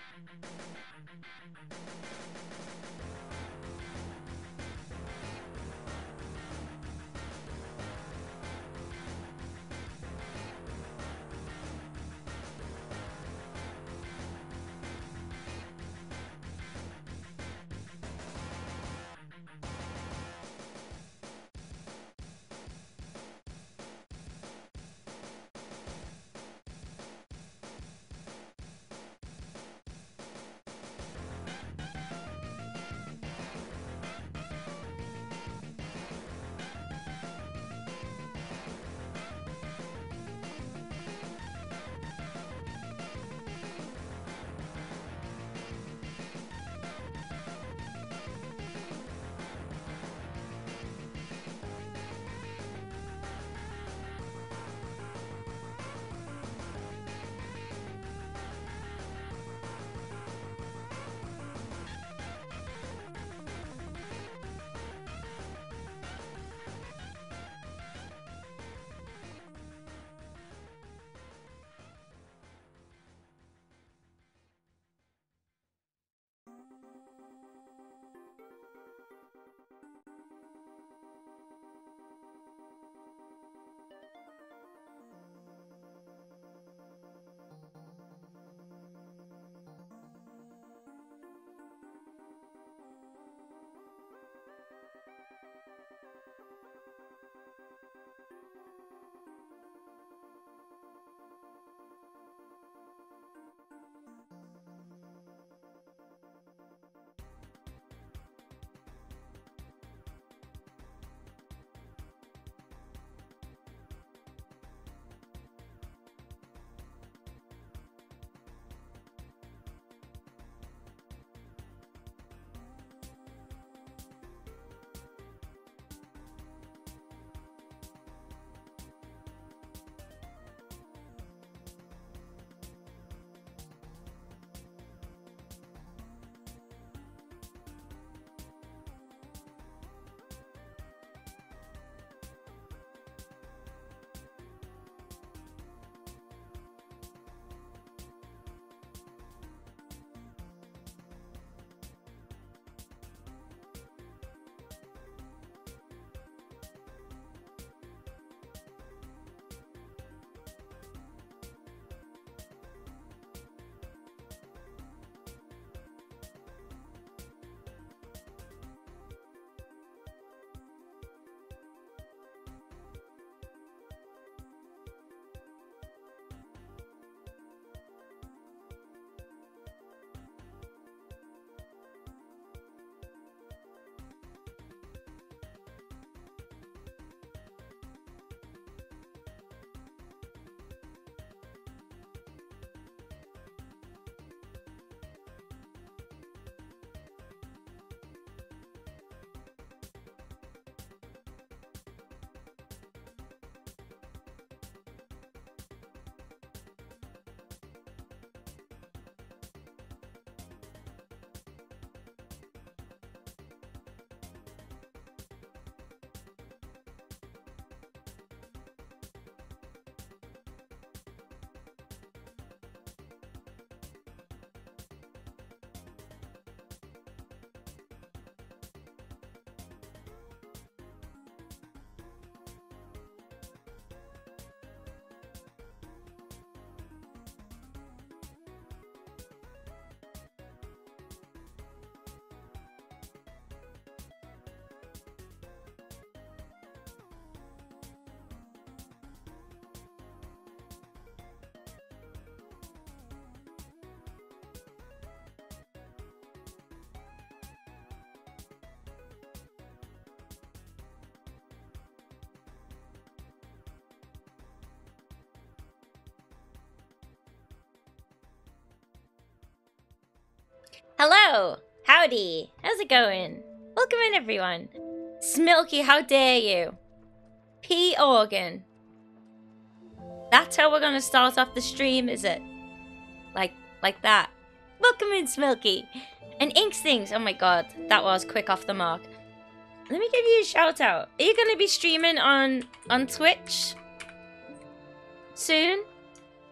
Thank you. Hello! Howdy! How's it going? Welcome in, everyone. Smilky, how dare you? P. Organ. That's how we're gonna start off the stream, is it? Like, like that. Welcome in, Smilky. And Inkstings. Oh my god, that was quick off the mark. Let me give you a shout out. Are you gonna be streaming on on Twitch soon?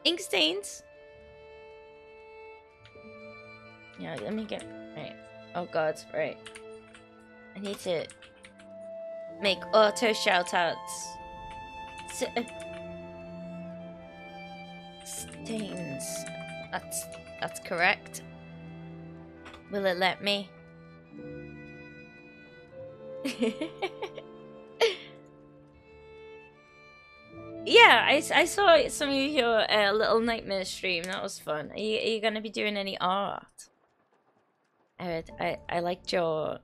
Inkstains? Let me get right. Oh god, right. I need to make auto shoutouts. S stains. That's that's correct. Will it let me? yeah, I, I saw some of your uh, Little Nightmare stream. That was fun. Are you, are you going to be doing any art? I, I, I liked your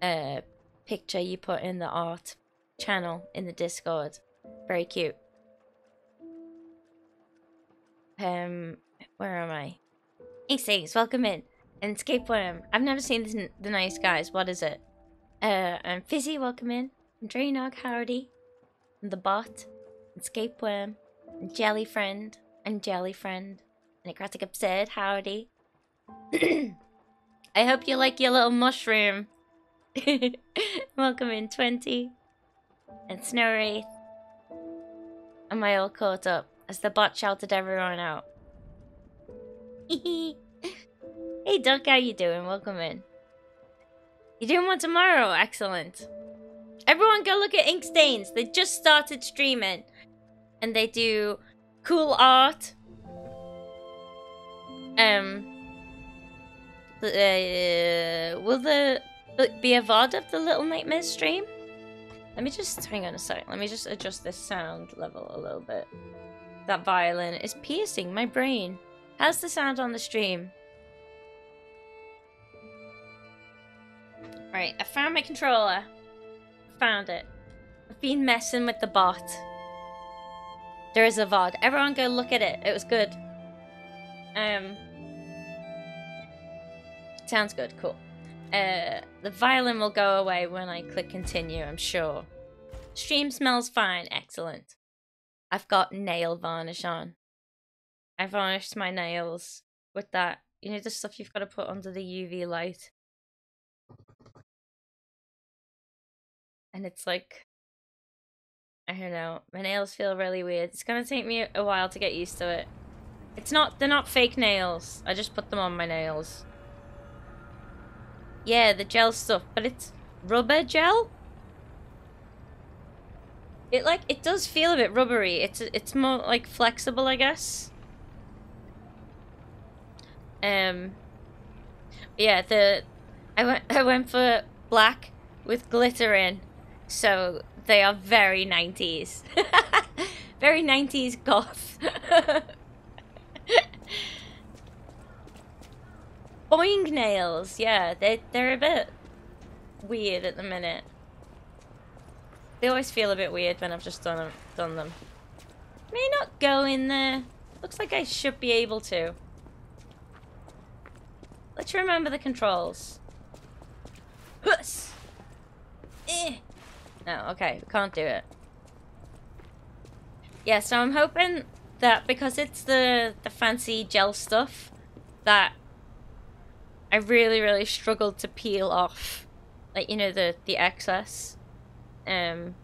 uh, picture you put in the art channel in the Discord. Very cute. Um, where am I? Thanks, welcome in. And Scapeworm. I've never seen this the nice guys. What is it? Uh, I'm Fizzy, welcome in. I'm Draynog, howdy. I'm the bot. And Scapeworm. And Jelly Friend. And Jelly Friend. And Necrotic Absurd, howdy. I hope you like your little mushroom. welcome in, 20. And Snow Wraith. Am I all caught up? As the bot shouted everyone out. hey Duck, how you doing? Welcome in. You doing one tomorrow? Excellent. Everyone go look at Inkstains. They just started streaming. And they do cool art. Um. Uh, will the be a VOD of the Little Nightmares stream? Let me just hang on a sec. Let me just adjust this sound level a little bit. That violin is piercing my brain. How's the sound on the stream? Right, I found my controller. Found it. I've been messing with the bot. There is a VOD. Everyone go look at it. It was good. Um, Sounds good. Cool. Uh, the violin will go away when I click continue, I'm sure. Stream smells fine. Excellent. I've got nail varnish on. I varnished my nails with that. You know the stuff you've got to put under the UV light. And it's like, I don't know, my nails feel really weird. It's gonna take me a while to get used to it. It's not, they're not fake nails. I just put them on my nails. Yeah, the gel stuff, but it's rubber gel? It like, it does feel a bit rubbery. It's, it's more like flexible, I guess. Um, yeah, the, I went, I went for black with glitter in. So they are very 90s. very 90s goth. Boing nails, yeah, they they're a bit weird at the minute. They always feel a bit weird when I've just done them, done them. May not go in there. Looks like I should be able to. Let's remember the controls. Huss! Eh. No, okay, can't do it. Yeah, so I'm hoping that because it's the, the fancy gel stuff, that I really, really struggled to peel off, like, you know, the, the excess. Um,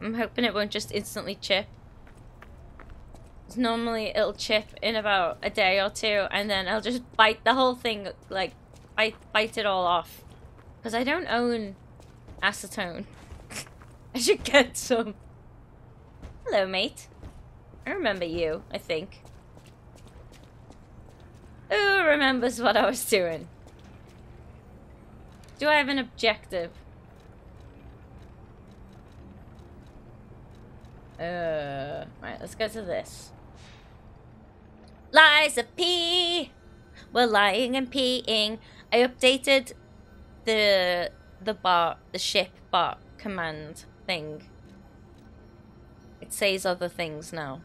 I'm hoping it won't just instantly chip. Normally it'll chip in about a day or two, and then I'll just bite the whole thing, like, bite, bite it all off. Because I don't own acetone. I should get some. Hello, mate. I remember you, I think. Who remembers what I was doing? Do I have an objective? Uh, right, let's go to this. Liza P! We're lying and peeing. I updated the the bar the ship bar command thing. It says other things now.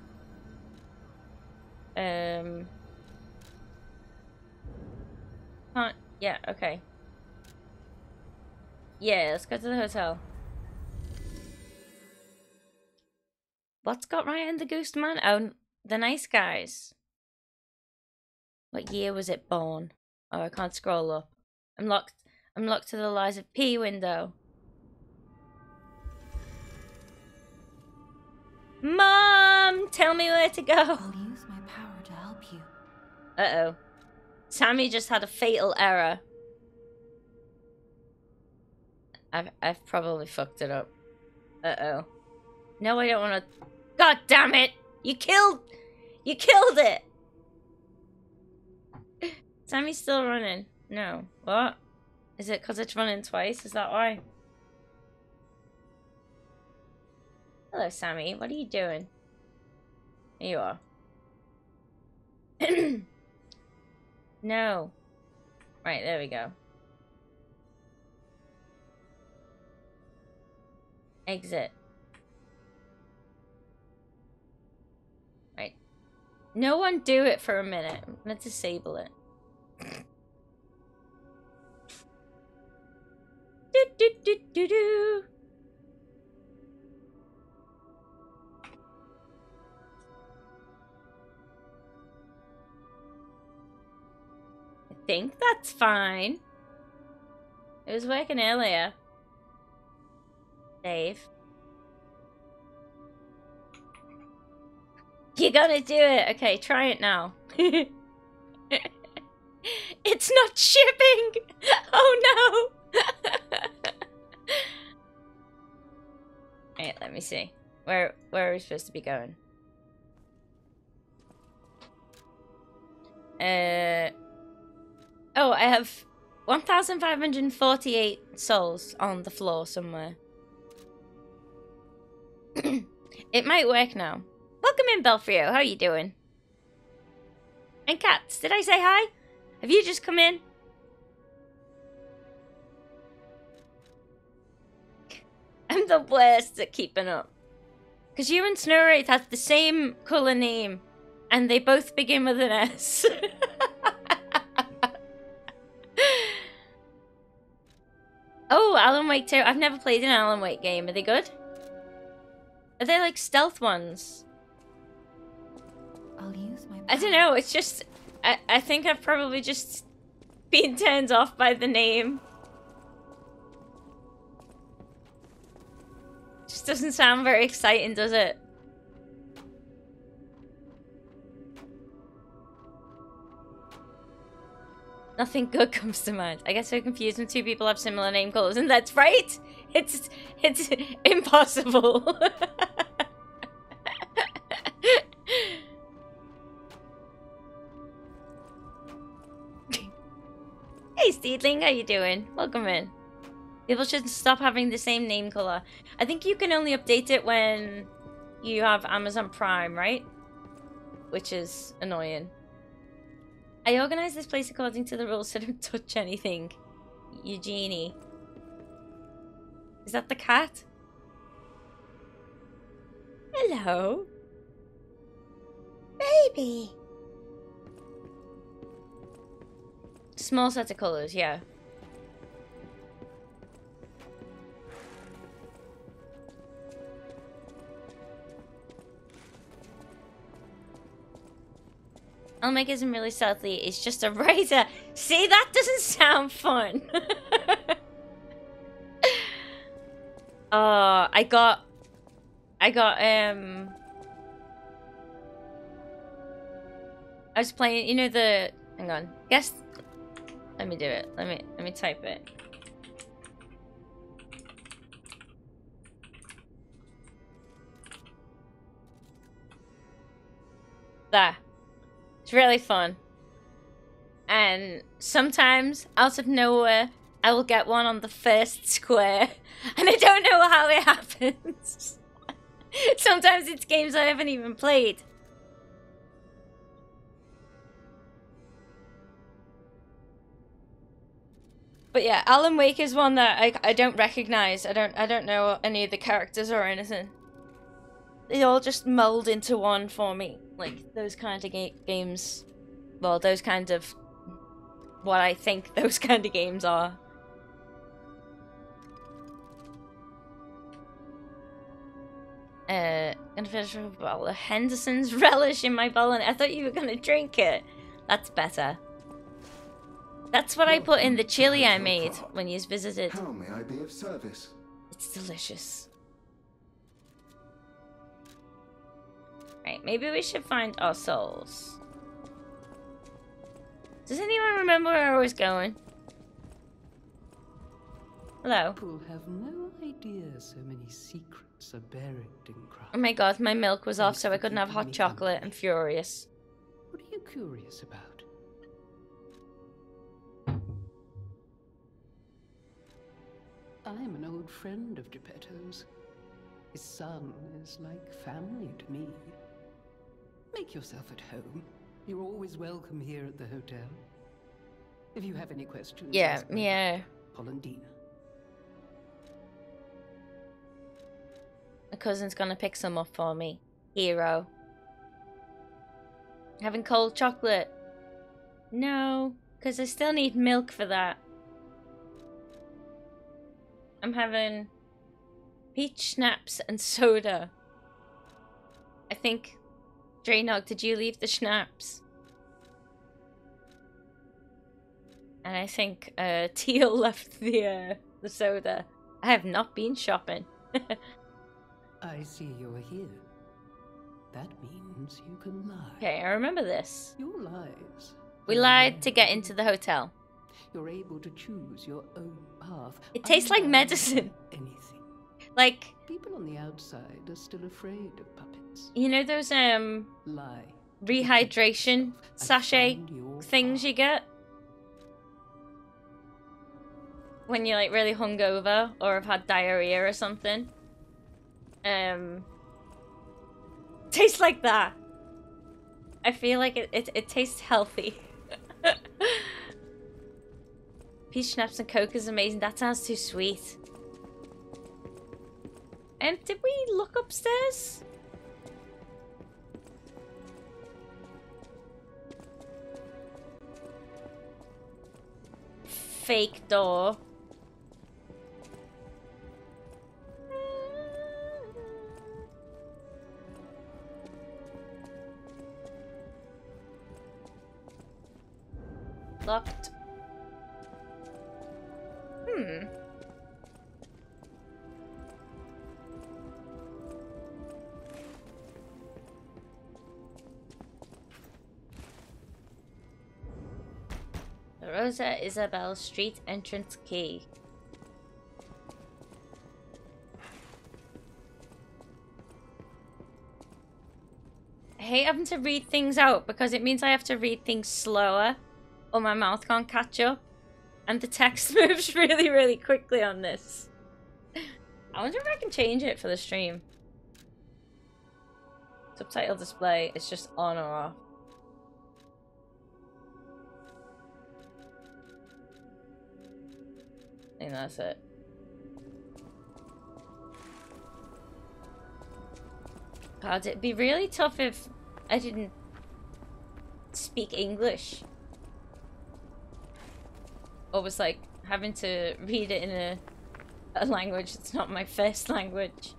Um Can't. Yeah, okay. Yeah, let's go to the hotel. What's got right in the Goose Man? Oh, the nice guys. What year was it born? Oh, I can't scroll up. I'm locked. I'm locked to the Lies of P window. Mom, tell me where to go. I'll use my power to help you. Uh-oh. Sammy just had a fatal error. I've, I've probably fucked it up. Uh-oh. No, I don't want to... God damn it! You killed... You killed it! Sammy's still running. No. What? Is it because it's running twice? Is that why? Hello, Sammy. What are you doing? Here you are. no. Right, there we go. Exit. Right. No one do it for a minute. Gonna disable it. do do do do do. Think that's fine. It was working earlier. Dave. You're gonna do it. Okay, try it now. it's not shipping! Oh no! Wait, let me see. Where where are we supposed to be going? Uh Oh, I have 1,548 souls on the floor somewhere. it might work now. Welcome in, Belfrio. How are you doing? And cats, did I say hi? Have you just come in? I'm the worst at keeping up. Because you and Snow Wraith have the same colour name. And they both begin with an S. oh, Alan Wake 2. I've never played an Alan Wake game. Are they good? Are they like stealth ones? I'll use my I don't know. It's just... I, I think I've probably just been turned off by the name. Just doesn't sound very exciting, does it? Nothing good comes to mind. I get so confused when two people have similar name colors, and that's right. It's it's impossible. hey, Steedling, how you doing? Welcome in. People should stop having the same name color. I think you can only update it when you have Amazon Prime, right? Which is annoying. I organized this place according to the rules, so don't touch anything. Eugenie. Is that the cat? Hello. Baby. Small set of colours, yeah. Omega isn't really stealthy, it's just a razor. See, that doesn't sound fun. uh, I got... I got, um... I was playing, you know the... Hang on. Guess... Let me do it. Let me, let me type it. There. It's really fun. And sometimes, out of nowhere, I will get one on the first square. And I don't know how it happens. sometimes it's games I haven't even played. But yeah, Alan Wake is one that I, I don't recognize. I don't I don't know any of the characters or anything. They all just mold into one for me like those kind of ga games well those kind of what I think those kind of games are. Uh, gonna finish with a bottle of Henderson's relish in my bowl, and I thought you were gonna drink it. That's better. That's what I put in the chili I made when you visited. How may I be of service? It's delicious. Right, maybe we should find our souls. Does anyone remember where I was going? Hello. People have no idea so many secrets are buried in Krat. Oh my god, my milk was off so I couldn't have hot chocolate. I'm furious. What are you curious about? I'm an old friend of Geppetto's. His son is like family to me. Make yourself at home. You're always welcome here at the hotel. If you have any questions, Yeah, yeah. Polendina. My cousin's gonna pick some up for me. Hero. Having cold chocolate? No, because I still need milk for that. I'm having peach schnapps and soda. I think. Draynog, did you leave the schnapps? And I think uh, Teal left the uh, the soda. I have not been shopping. I see you're here. That means you can lie. Okay, I remember this. Your lies. We lied to get into the hotel. You're able to choose your own path. It tastes like medicine. Anything. Like, People on the outside are still afraid of puppets. You know those um rehydration sachet things you get when you're like really hungover or have had diarrhea or something. Um tastes like that. I feel like it it, it tastes healthy. Peach schnapps and coke is amazing. That sounds too sweet. And did we look upstairs? Fake door. Locked. Hmm. Rosa Isabelle Street entrance key. I hate having to read things out because it means I have to read things slower or my mouth can't catch up. And the text moves really, really quickly on this. I wonder if I can change it for the stream. Subtitle display is just on or off. Think that's it. God, it'd be really tough if I didn't speak English. Or was like having to read it in a, a language that's not my first language.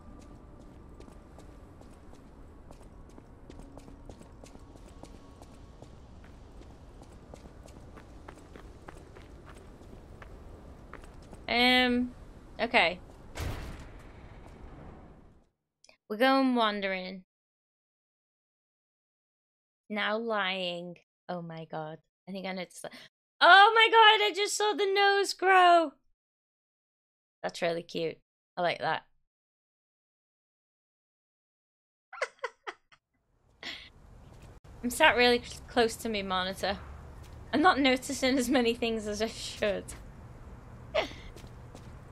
Um, okay. We're going wandering. Now lying. Oh my god. I think I know to Oh my god, I just saw the nose grow. That's really cute. I like that. I'm sat really close to me monitor. I'm not noticing as many things as I should.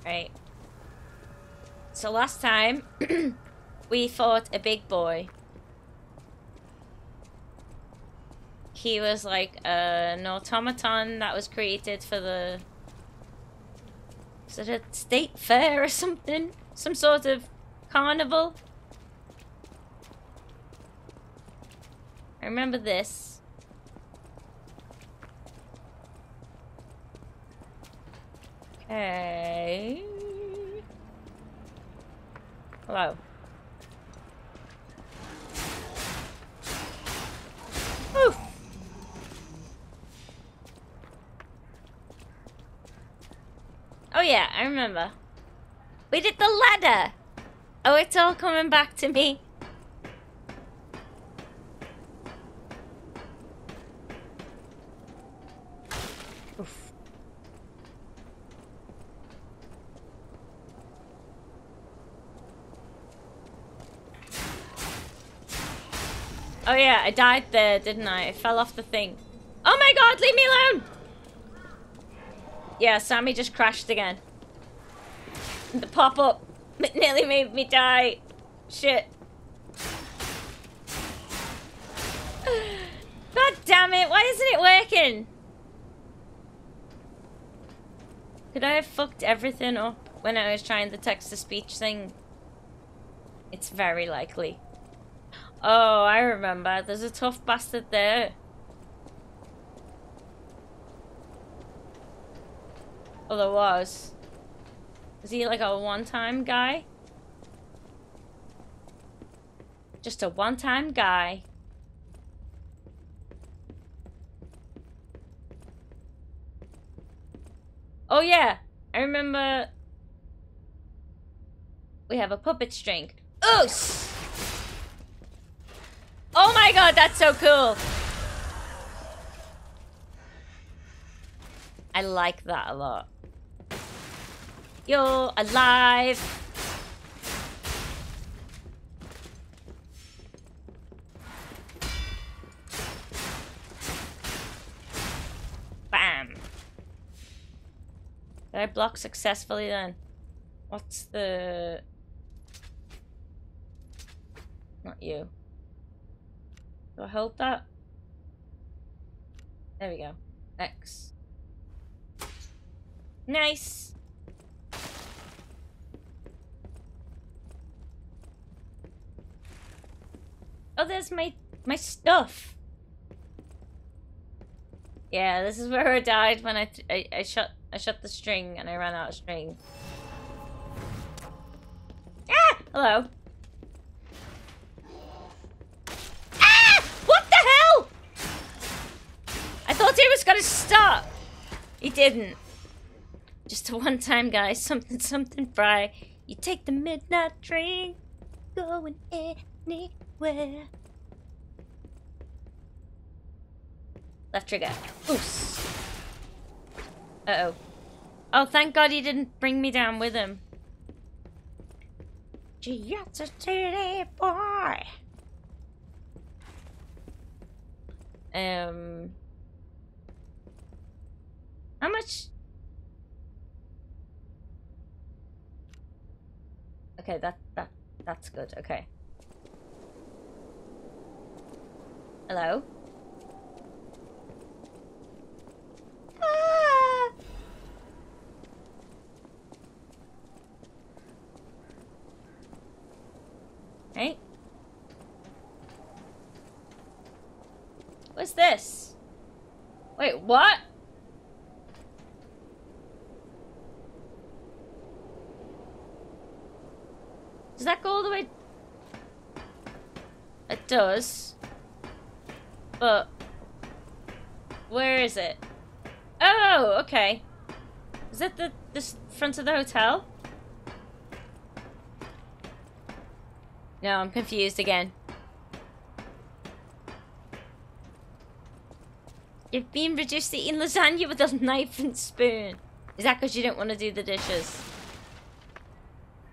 right. So last time we fought a big boy. He was like an automaton that was created for the is it a state fair or something? Some sort of carnival? I remember this. Okay. Hello. Oof. Oh yeah, I remember. We did the ladder. Oh, it's all coming back to me. Oh, yeah, I died there, didn't I? I fell off the thing. Oh my god, leave me alone! Yeah, Sammy just crashed again. The pop-up nearly made me die. Shit. God damn it, why isn't it working? Could I have fucked everything up when I was trying the text-to-speech thing? It's very likely. Oh, I remember. There's a tough bastard there. Oh, there was. Is he like a one-time guy? Just a one-time guy. Oh yeah, I remember we have a puppet string. Oos! Oh my god, that's so cool! I like that a lot. You're alive! Bam! Did I block successfully then? What's the... Not you. Do I hold that? There we go. X. Nice! Oh, there's my my stuff. Yeah, this is where I died when I I, I shut I shut the string and I ran out of string. Ah! Hello. Ah! What the hell? I thought he was gonna stop. He didn't. Just a one-time guy, something something fry. You take the midnight train, going anywhere. Left trigger. Oops. Uh-oh. Oh, thank God he didn't bring me down with him. City boy. Um. How much? Okay, that that that's good. Okay. Hello. Ah! Hey. What's this? Wait, what? Does that go all the way? It does. But... Where is it? Oh, okay. Is that the this front of the hotel? No, I'm confused again. You've been reduced to eating lasagna with a knife and spoon. Is that because you don't want to do the dishes?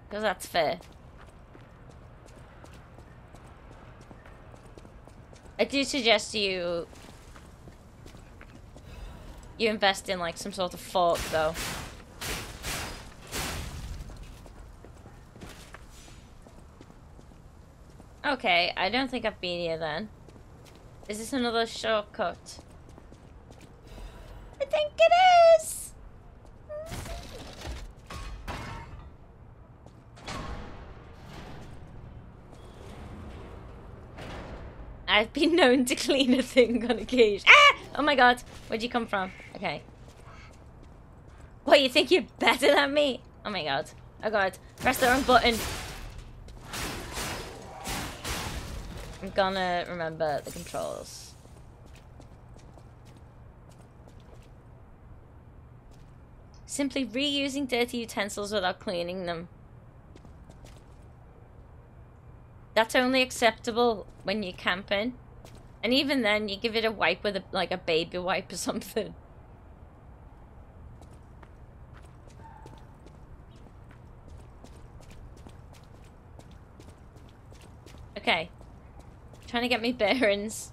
Because that's fair. I do suggest you you invest in like some sort of fork though. Okay, I don't think I've been here then. Is this another shortcut? I think it is! I've been known to clean a thing on occasion. Ah! Oh my god, where'd you come from? Okay. What, you think you're better than me? Oh my god. Oh god. Press the wrong button. I'm gonna remember the controls. Simply reusing dirty utensils without cleaning them. That's only acceptable when you're camping. And even then, you give it a wipe with a, like a baby wipe or something. Okay. Trying to get me bearings.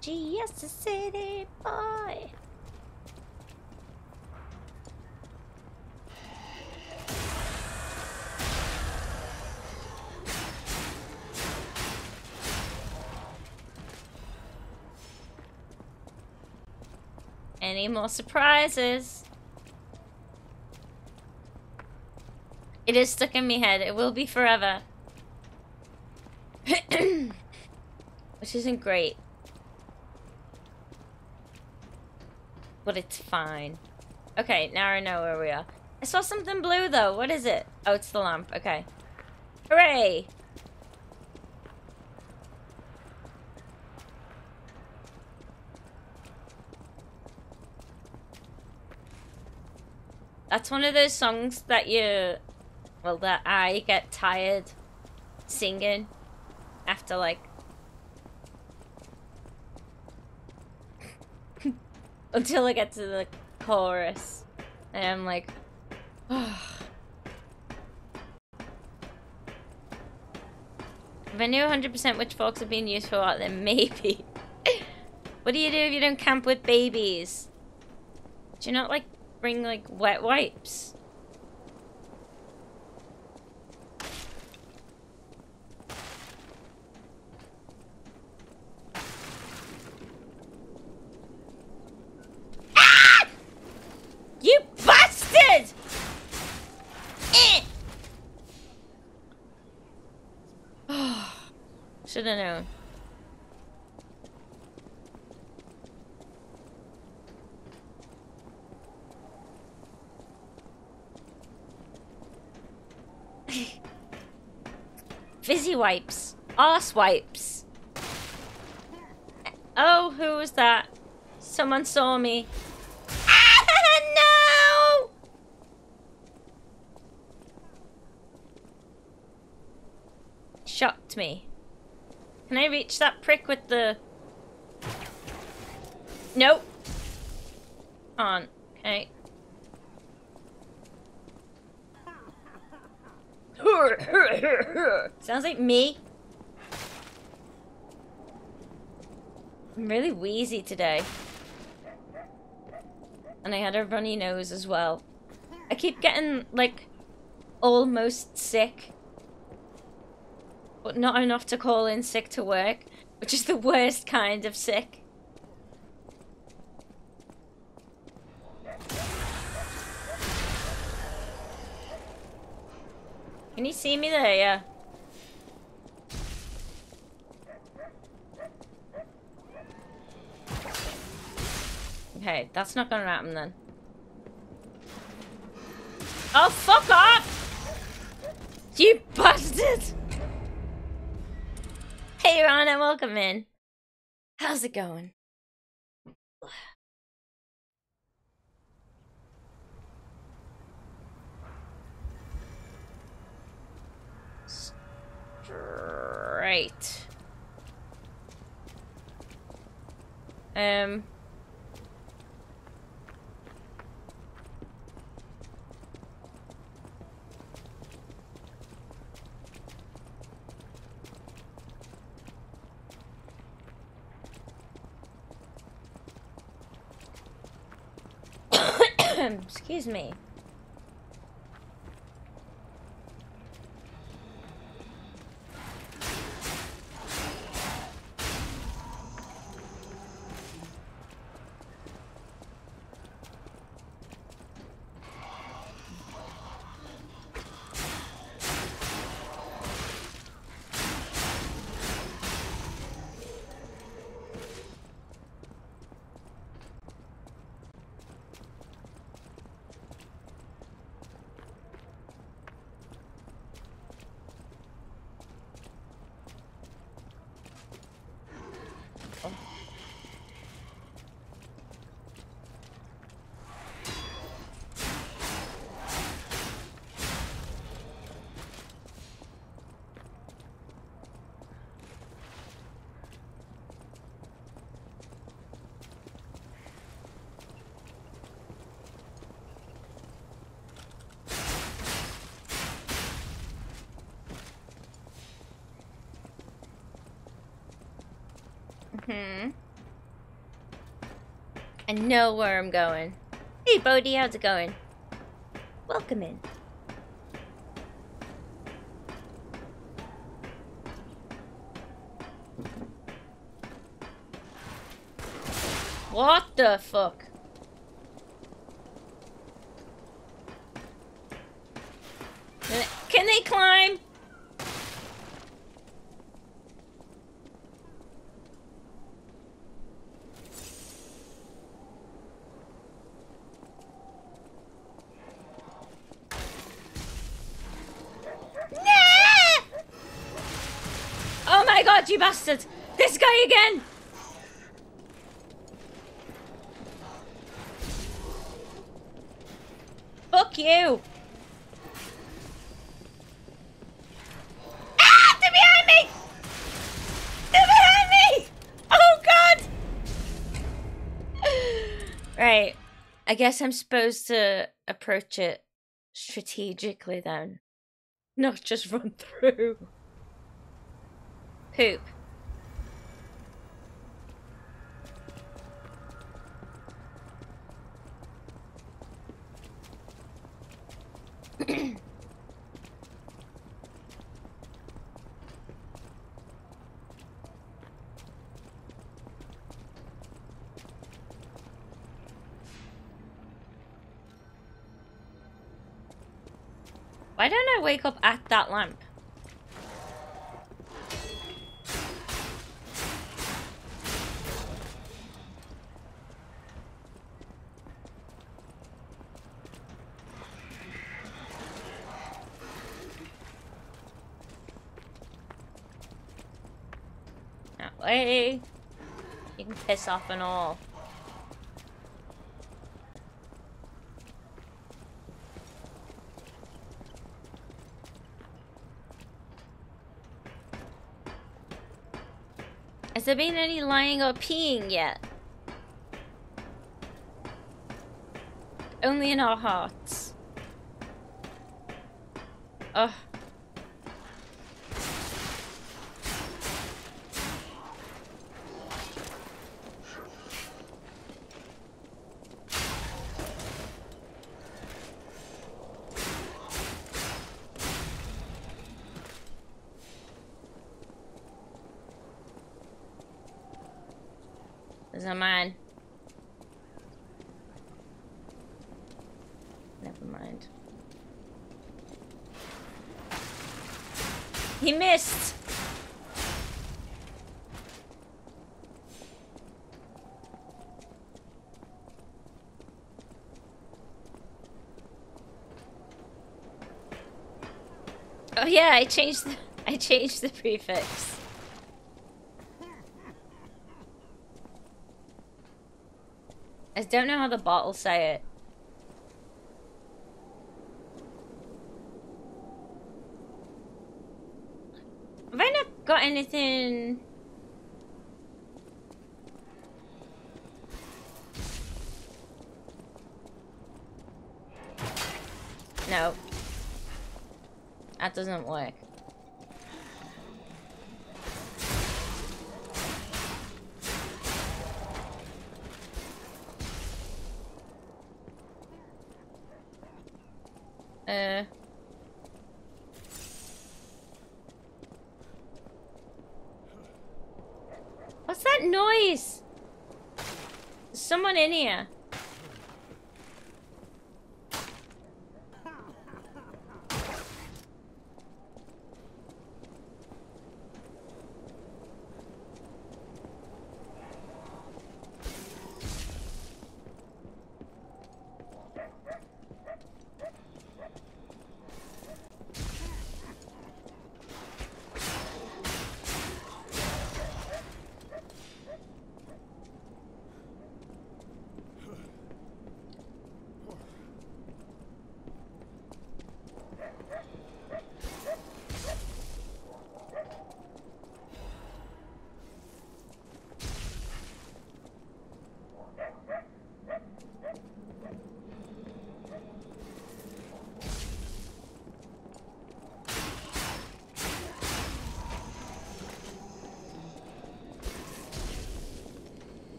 Gee, yes, the city boy. Any more surprises? It is stuck in my head. It will be forever. Which isn't great. But it's fine. Okay, now I know where we are. I saw something blue though. What is it? Oh, it's the lamp. Okay. Hooray! That's one of those songs that you, well, that I get tired singing after like until I get to the chorus, and I'm like, oh. If I knew 100% which forks are being used for what, then maybe. what do you do if you don't camp with babies? Do you not like bring like wet wipes? Ah! You bastard! Eh! Should have known. Fizzy wipes. Wipes. Oh, who was that? Someone saw me. Ah, no! Shocked me. Can I reach that prick with the... Nope. On. Okay. Sounds like me. I'm really wheezy today. And I had a runny nose as well. I keep getting, like, almost sick. But not enough to call in sick to work. Which is the worst kind of sick. You see me there? Yeah. Okay, that's not gonna happen then. Oh, fuck off! You bastard! Hey, Rana, welcome in. How's it going? Right. Um. Excuse me. Know where I'm going. Hey, Bodhi, how's it going? Welcome in. What the fuck? Can they climb? Oh my god, you bastard! This guy again! Fuck you! Ah! Behind me! Behind me! Oh god! Right. I guess I'm supposed to approach it strategically then. Not just run through. Poop. Why don't I wake up at that lamp? That way. You can piss off and all. Has there been any lying or peeing yet? Only in our hearts. Ugh. Is that mine? Never mind. He missed! Oh yeah, I changed the I changed the prefix. I don't know how the bot will say it. Have I not got anything? No. That doesn't work.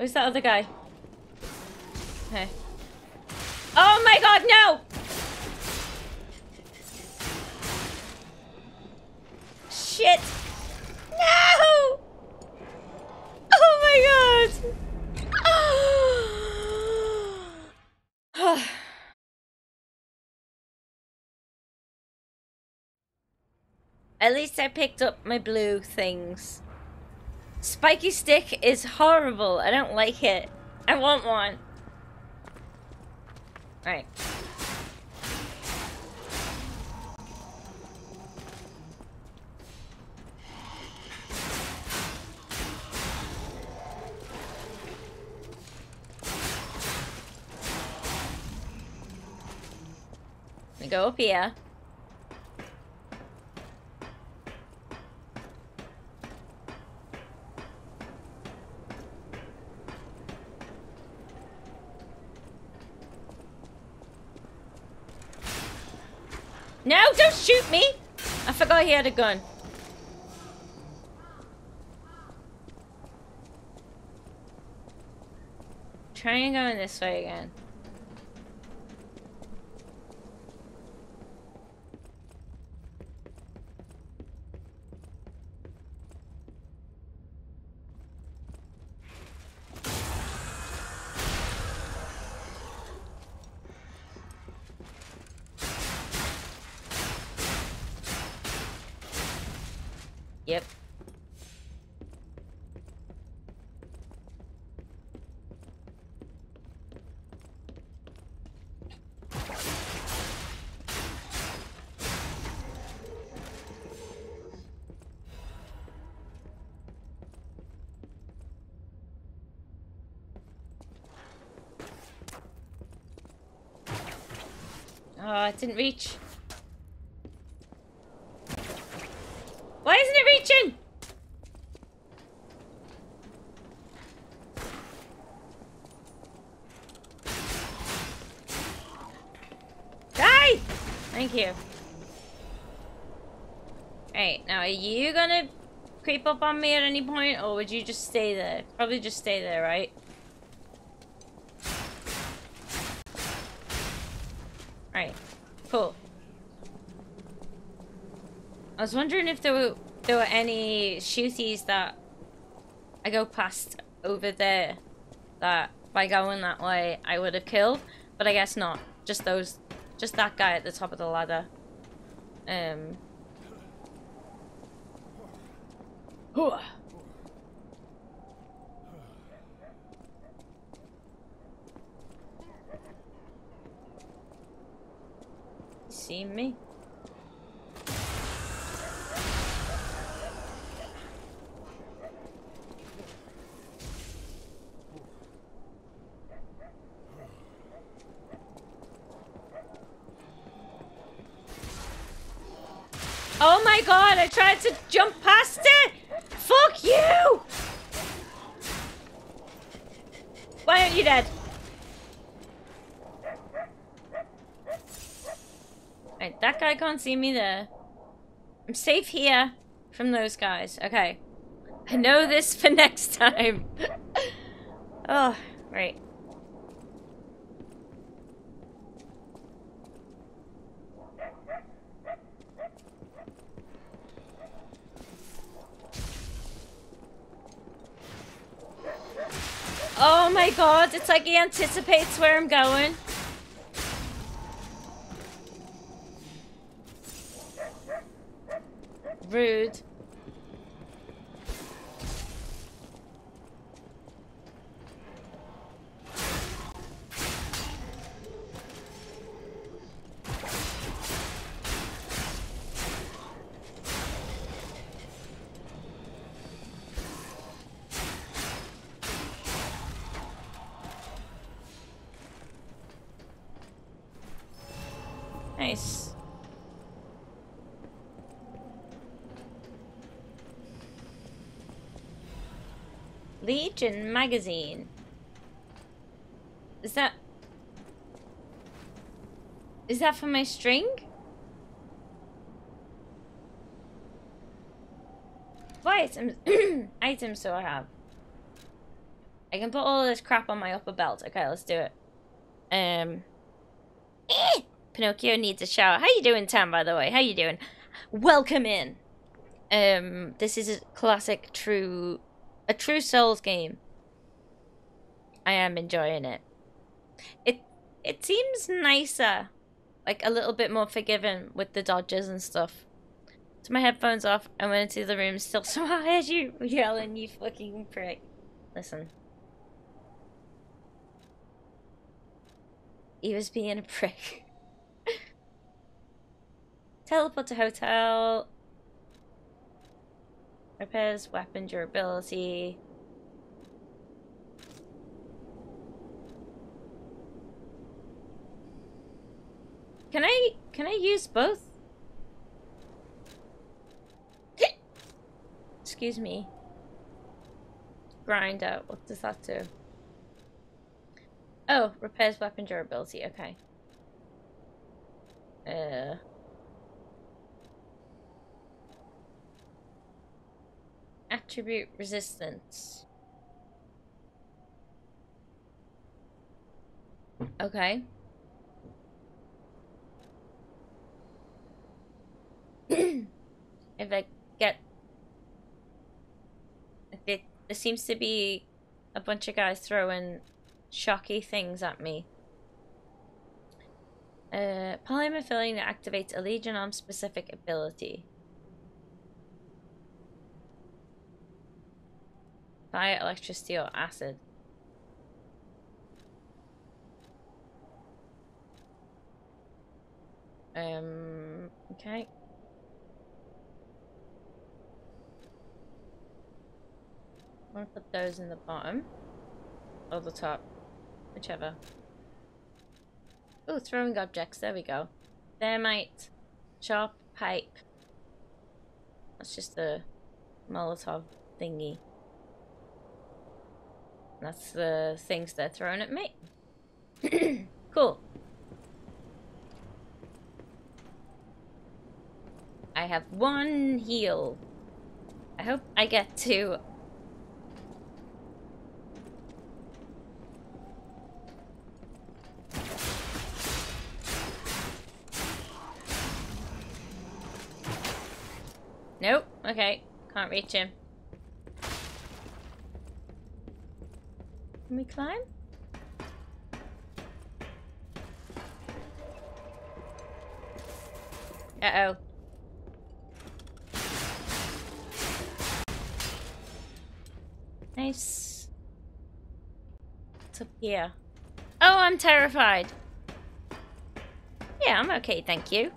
Oh, Where's that other guy? Okay. Oh my god, no! Shit! No! Oh my god! At least I picked up my blue things. Spiky stick is horrible. I don't like it. I want one. Alright. Go up here. No, don't shoot me! Forgot he had a gun. Trying going this way again. Yep. Oh, it didn't reach. Why isn't it reaching? Die! Thank you. Alright, now are you gonna creep up on me at any point, or would you just stay there? Probably just stay there, right? Alright, cool. I was wondering if there were there were any shooties that I go past over there that by going that way I would have killed, but I guess not. Just those, just that guy at the top of the ladder. Um. See me? Oh my god, I tried to jump past it! Fuck you! Why aren't you dead? Right, that guy can't see me there. I'm safe here from those guys. Okay. I know this for next time. oh my god, it's like he anticipates where I'm going. Rude. Magazine. Is that... Is that for my string? What items, items do I have? I can put all this crap on my upper belt. Okay, let's do it. Um, eh, Pinocchio needs a shower. How you doing, Tam, by the way? How you doing? Welcome in. Um, this is a classic true, a true Souls game. I am enjoying it. It, it seems nicer. Like, a little bit more forgiving with the dodges and stuff. Took my headphones off and went into the room still so I heard you yelling, you fucking prick. Listen. He was being a prick. Teleport to hotel. Repairs weapon durability. Can I can I use both? Excuse me. Grinder. What does that do? Oh, repairs weapon durability. Okay. Uh. Attribute resistance. Okay. if I get if it there seems to be a bunch of guys throwing shocky things at me. Uh, polymer filling that activates a Legion Arm specific ability. Fire, electricity, or acid. Um, okay. I'm gonna put those in the bottom. Or the top. Whichever. Oh, throwing objects. There we go. Thermite. Sharp pipe. That's just a Molotov thingy. That's the things they're throwing at me. cool. I have one heal. I hope I get to Nope. Okay. Can't reach him. Can we climb? Uh-oh. Nice. What's up here? Oh, I'm terrified. Yeah, I'm okay, thank you.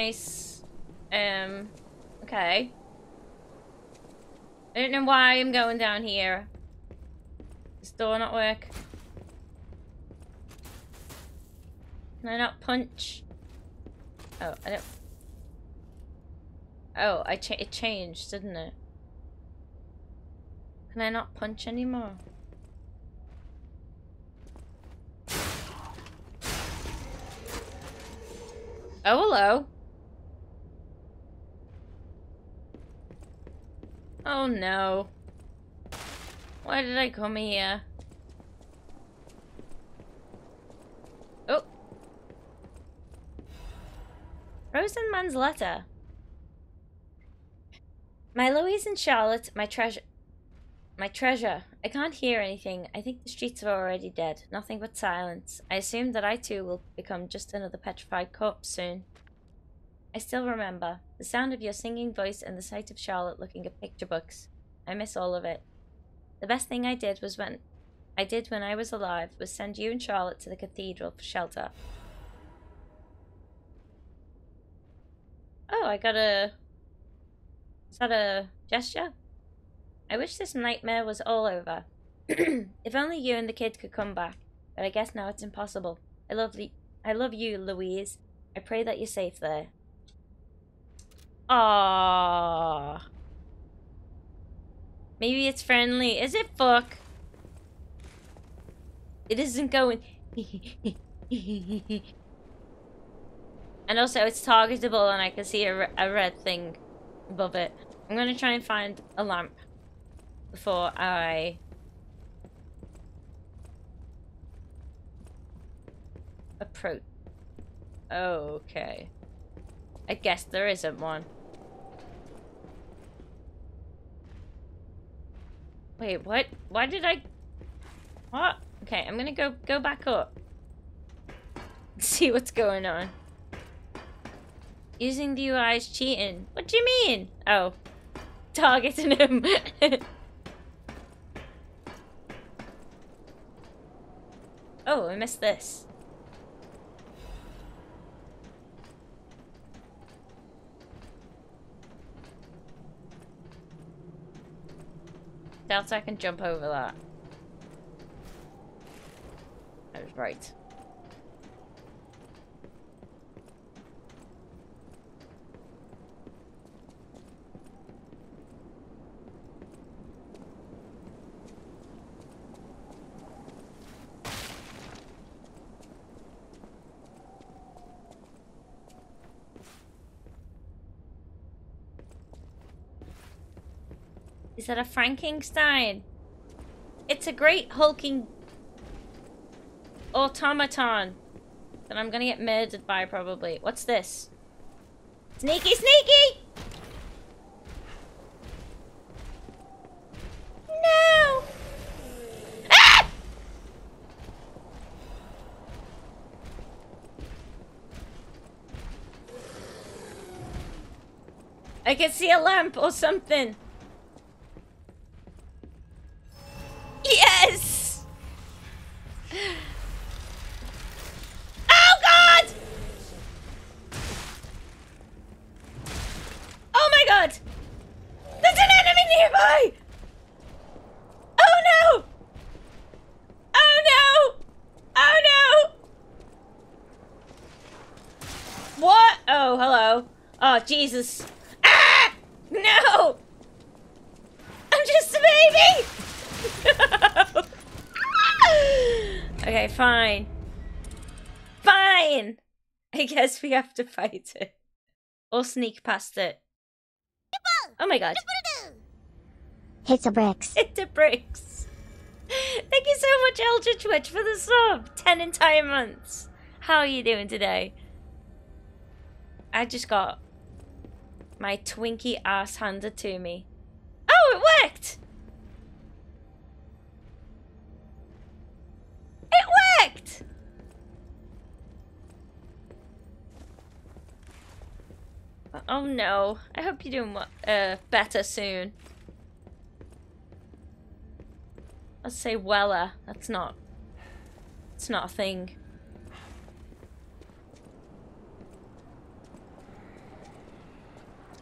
Nice. Um, okay. I why I'm going down here. Does door not work? Can I not punch? Oh, I don't... Oh, I cha it changed, didn't it? Can I not punch anymore? Oh, hello. Oh no. Why did I come here? Oh. Rosenman's letter. My Louise and Charlotte, my treasure. My treasure. I can't hear anything. I think the streets are already dead. Nothing but silence. I assume that I too will become just another petrified corpse soon. I still remember the sound of your singing voice and the sight of Charlotte looking at picture books. I miss all of it. The best thing I did was when I did when I was alive was send you and Charlotte to the cathedral for shelter. Oh, I got a Is that a gesture? I wish this nightmare was all over. if only you and the kid could come back. But I guess now it's impossible. I love I love you, Louise. I pray that you're safe there. Ah. Maybe it's friendly. Is it fuck? It isn't going. and also, it's targetable, and I can see a, a red thing above it. I'm gonna try and find a lamp before I approach. Okay. I guess there isn't one. Wait, what? Why did I... What? Okay, I'm gonna go go back up. See what's going on. Using the UI is cheating. What do you mean? Oh. Targeting him. oh, I missed this. Doubt I can jump over that. I was right. That a Frankenstein? It's a great hulking automaton that I'm gonna get murdered by probably. What's this? Sneaky, sneaky! No! Ah! I can see a lamp or something. Yes! Oh god! Oh my god! There's an enemy nearby! Oh no! Oh no! Oh no! What? Oh, hello. Oh, Jesus. Ah! No! I'm just a baby! okay, fine. Fine! I guess we have to fight it. Or sneak past it. Oh my god. Hits a bricks. Hit the bricks. Thank you so much, Eldritch Witch, for the sub. Ten entire months. How are you doing today? I just got my Twinkie ass handed to me. Oh, it worked! It worked! Oh no. I hope you're doing uh, better soon. Let's say Weller. That's not... It's not a thing.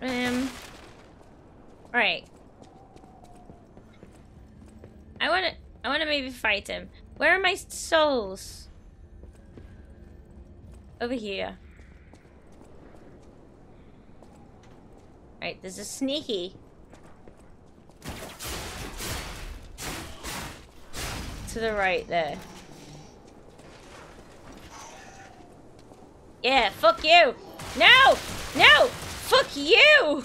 Um... Right. I wanna... I wanna maybe fight him. Where are my souls? Over here. Right, there's a sneaky. To the right there. Yeah, fuck you! No! No! Fuck you!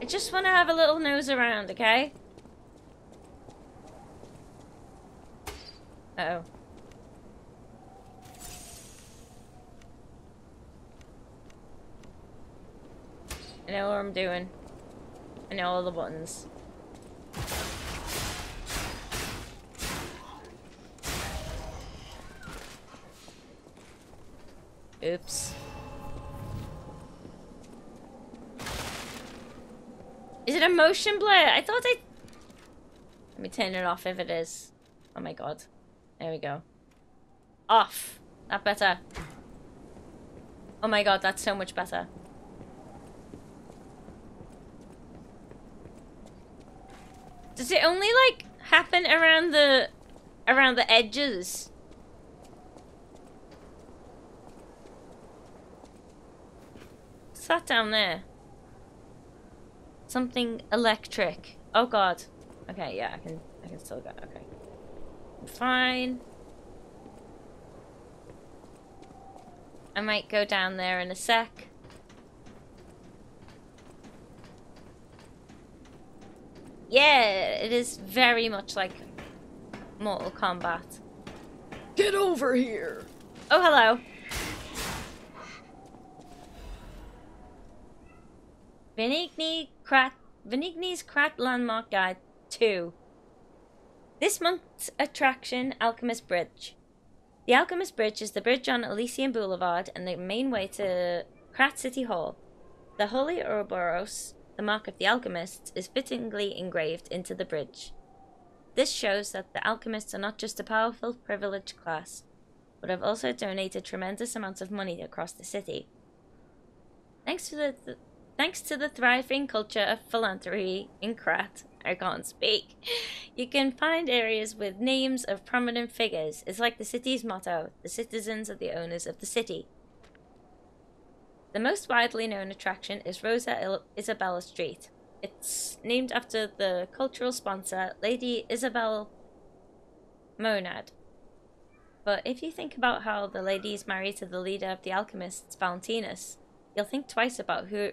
I just want to have a little nose around, okay? Uh oh I know what I'm doing. I know all the buttons. Oops. Is it a motion blur? I thought I... Let me turn it off if it is. Oh my god. There we go. Off. That better. Oh my god, that's so much better. Does it only like happen around the around the edges? That down there? Something electric. Oh god. Okay, yeah, I can I can still go. Okay. Fine. I might go down there in a sec. Yeah, it is very much like Mortal Kombat. Get over here! Oh, hello. Venigni Krat Krat Landmark Guide 2. This month's attraction, Alchemist Bridge. The Alchemist Bridge is the bridge on Elysian Boulevard and the main way to Krat City Hall. The Holy Ouroboros, the mark of the alchemists, is fittingly engraved into the bridge. This shows that the alchemists are not just a powerful, privileged class, but have also donated tremendous amounts of money across the city. Thanks to the, th- thanks to the thriving culture of philanthropy in Krat, I can't speak. You can find areas with names of prominent figures. It's like the city's motto: "The citizens are the owners of the city." The most widely known attraction is Rosa Isabelle Street. It's named after the cultural sponsor, Lady Isabelle Monad. But if you think about how the lady is married to the leader of the alchemists, Valentinus, you'll think twice about who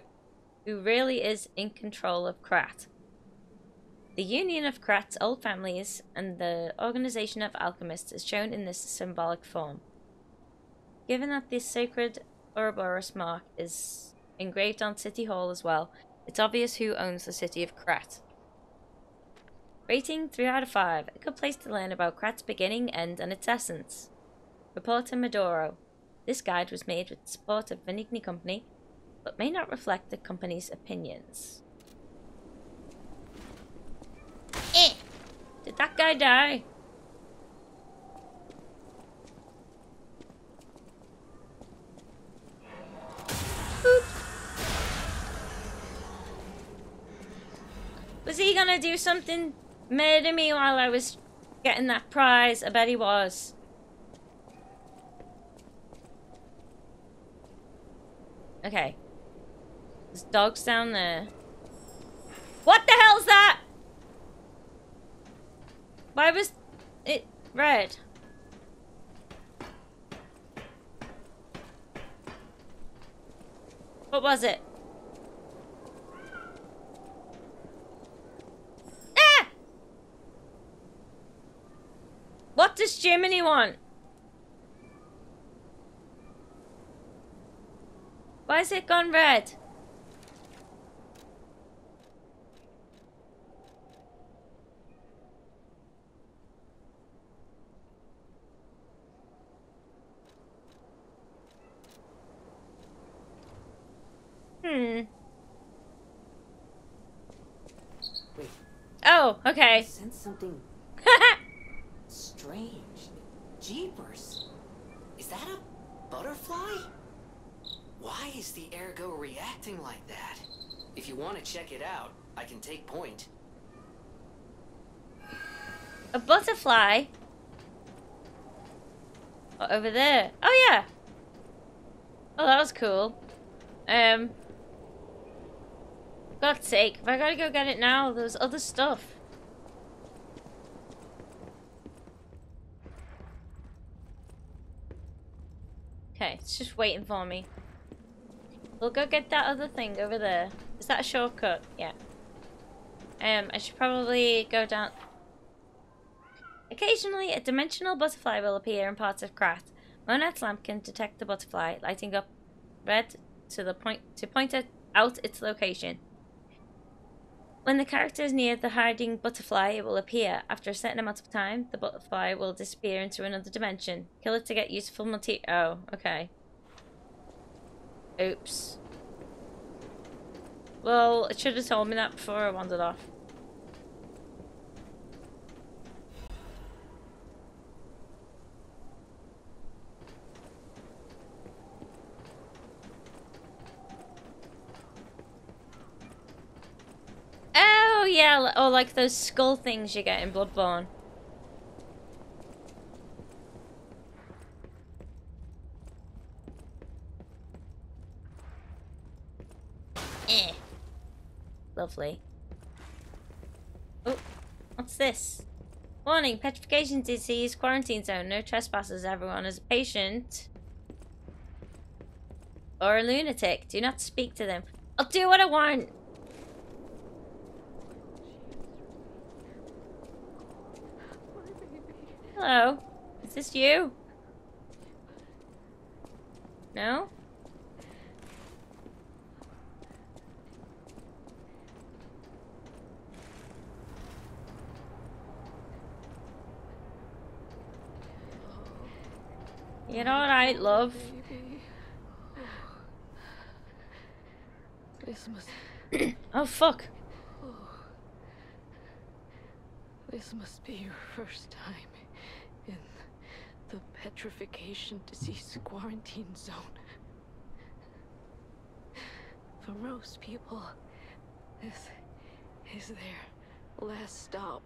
who really is in control of Krat. The union of Krat's old families and the organization of alchemists is shown in this symbolic form. Given that this sacred Ouroboros mark is engraved on City Hall as well, it's obvious who owns the city of Krat. Rating 3 out of 5. A good place to learn about Krat's beginning, end, and its essence. Reporter Maduro. This guide was made with the support of Venigni Company, but may not reflect the company's opinions. Eh! Did that guy die? Boop. Was he gonna do something mad murder me while I was getting that prize? I bet he was. Okay. There's dogs down there. What the hell's that? Why was it red? What was it? Ah! What does Jiminy want? Why is it gone red? Hmm. Wait, Oh, I okay. sense something strange. Jeepers. Is that a butterfly? Why is the ergo reacting like that? If you want to check it out, I can take point. A butterfly? Oh, over there. Oh, yeah. Oh, that was cool. Um. God's sake, if I gotta go get it now, there's other stuff. Okay, it's just waiting for me. We'll go get that other thing over there. Is that a shortcut? Yeah. Um, I should probably go down... Occasionally, a dimensional butterfly will appear in parts of Krat. Monad's lamp can detect the butterfly, lighting up red to the point to point out its location. When the character is near the hiding butterfly, it will appear. After a certain amount of time, the butterfly will disappear into another dimension. Kill it to get useful material. Oh, okay. Oops. Well, it should have told me that before I wandered off. Oh, yeah. Oh, like those skull things you get in Bloodborne. Eh. Lovely. Oh, what's this? Warning, petrification disease, quarantine zone, no trespassers, everyone. As a patient or a lunatic, do not speak to them. I'll do what I want. Hello, is this you? No? You're alright, love. Must Oh, fuck. this must be your first time petrification disease quarantine zone. For most people, this is their last stop.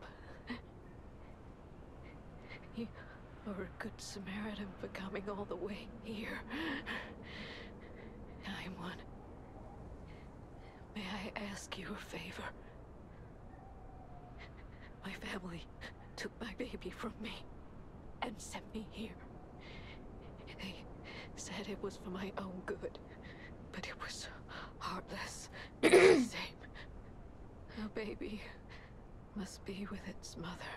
You are a good Samaritan for coming all the way here. I'm one. May I ask you a favor? My family took my baby from me and sent me here. They said it was for my own good, but it was heartless. the same. A baby must be with its mother.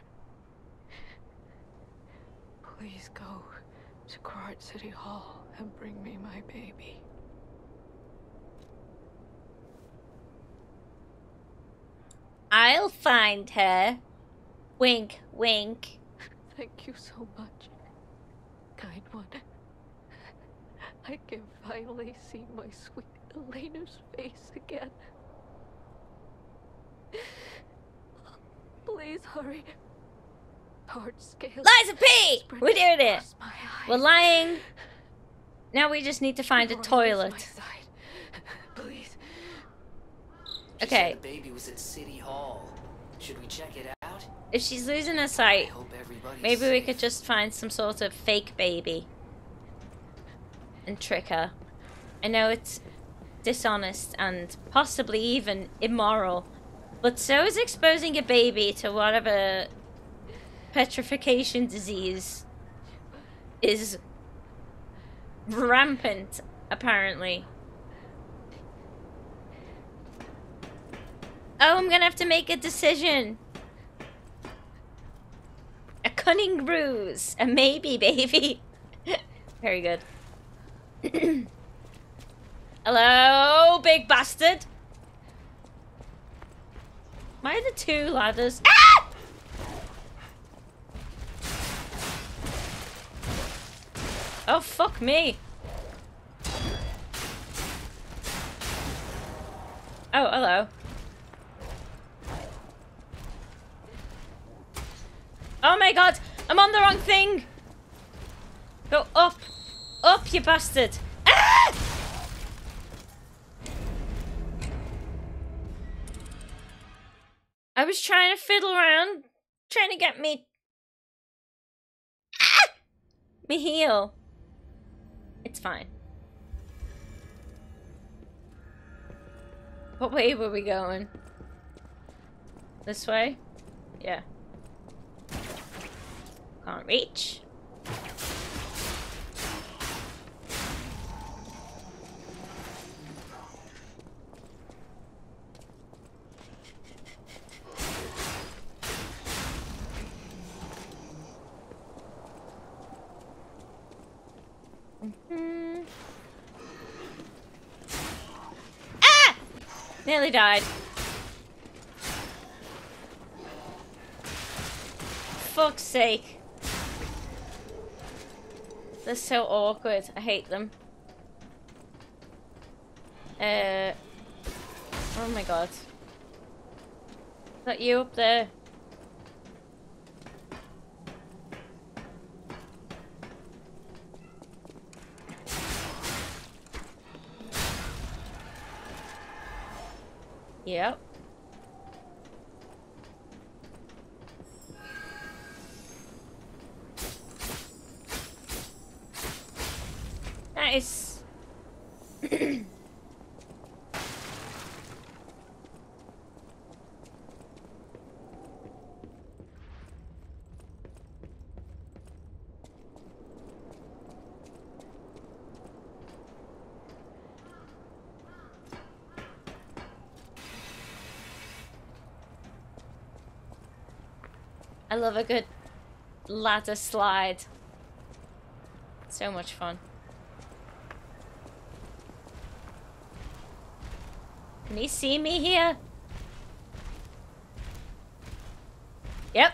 Please go to Krat City Hall and bring me my baby. I'll find her. Wink, wink. Thank you so much, kind one. I can finally see my sweet Elena's face again. Please hurry. Hard scale. Lies of P! We're doing it. across my eyes. We're lying. Now we just need to find a toilet. Please. Okay. the baby was at City Hall. Should we check it out? If she's losing her sight, hope everybody's maybe we could just find some sort of fake baby and trick her. I know it's dishonest and possibly even immoral, but so is exposing a baby to whatever petrification disease is rampant, apparently. Oh, I'm gonna have to make a decision. A cunning ruse. A maybe, baby. Very good. Hello, big bastard. Why are the two ladders? Ah! Oh, fuck me. Oh, hello. Oh my god, I'm on the wrong thing. Go up. Up, you bastard. Ah! I was trying to fiddle around, trying to get me. Ah! Me heel. It's fine. What way were we going? This way? Yeah. Can't reach. Mhm. Ah! Nearly died. Fuck's sake. They're so awkward. I hate them. Uh. Oh my god. Is that you up there? Yep. Nice. I love a good ladder slide. So much fun. Can he see me here? Yep.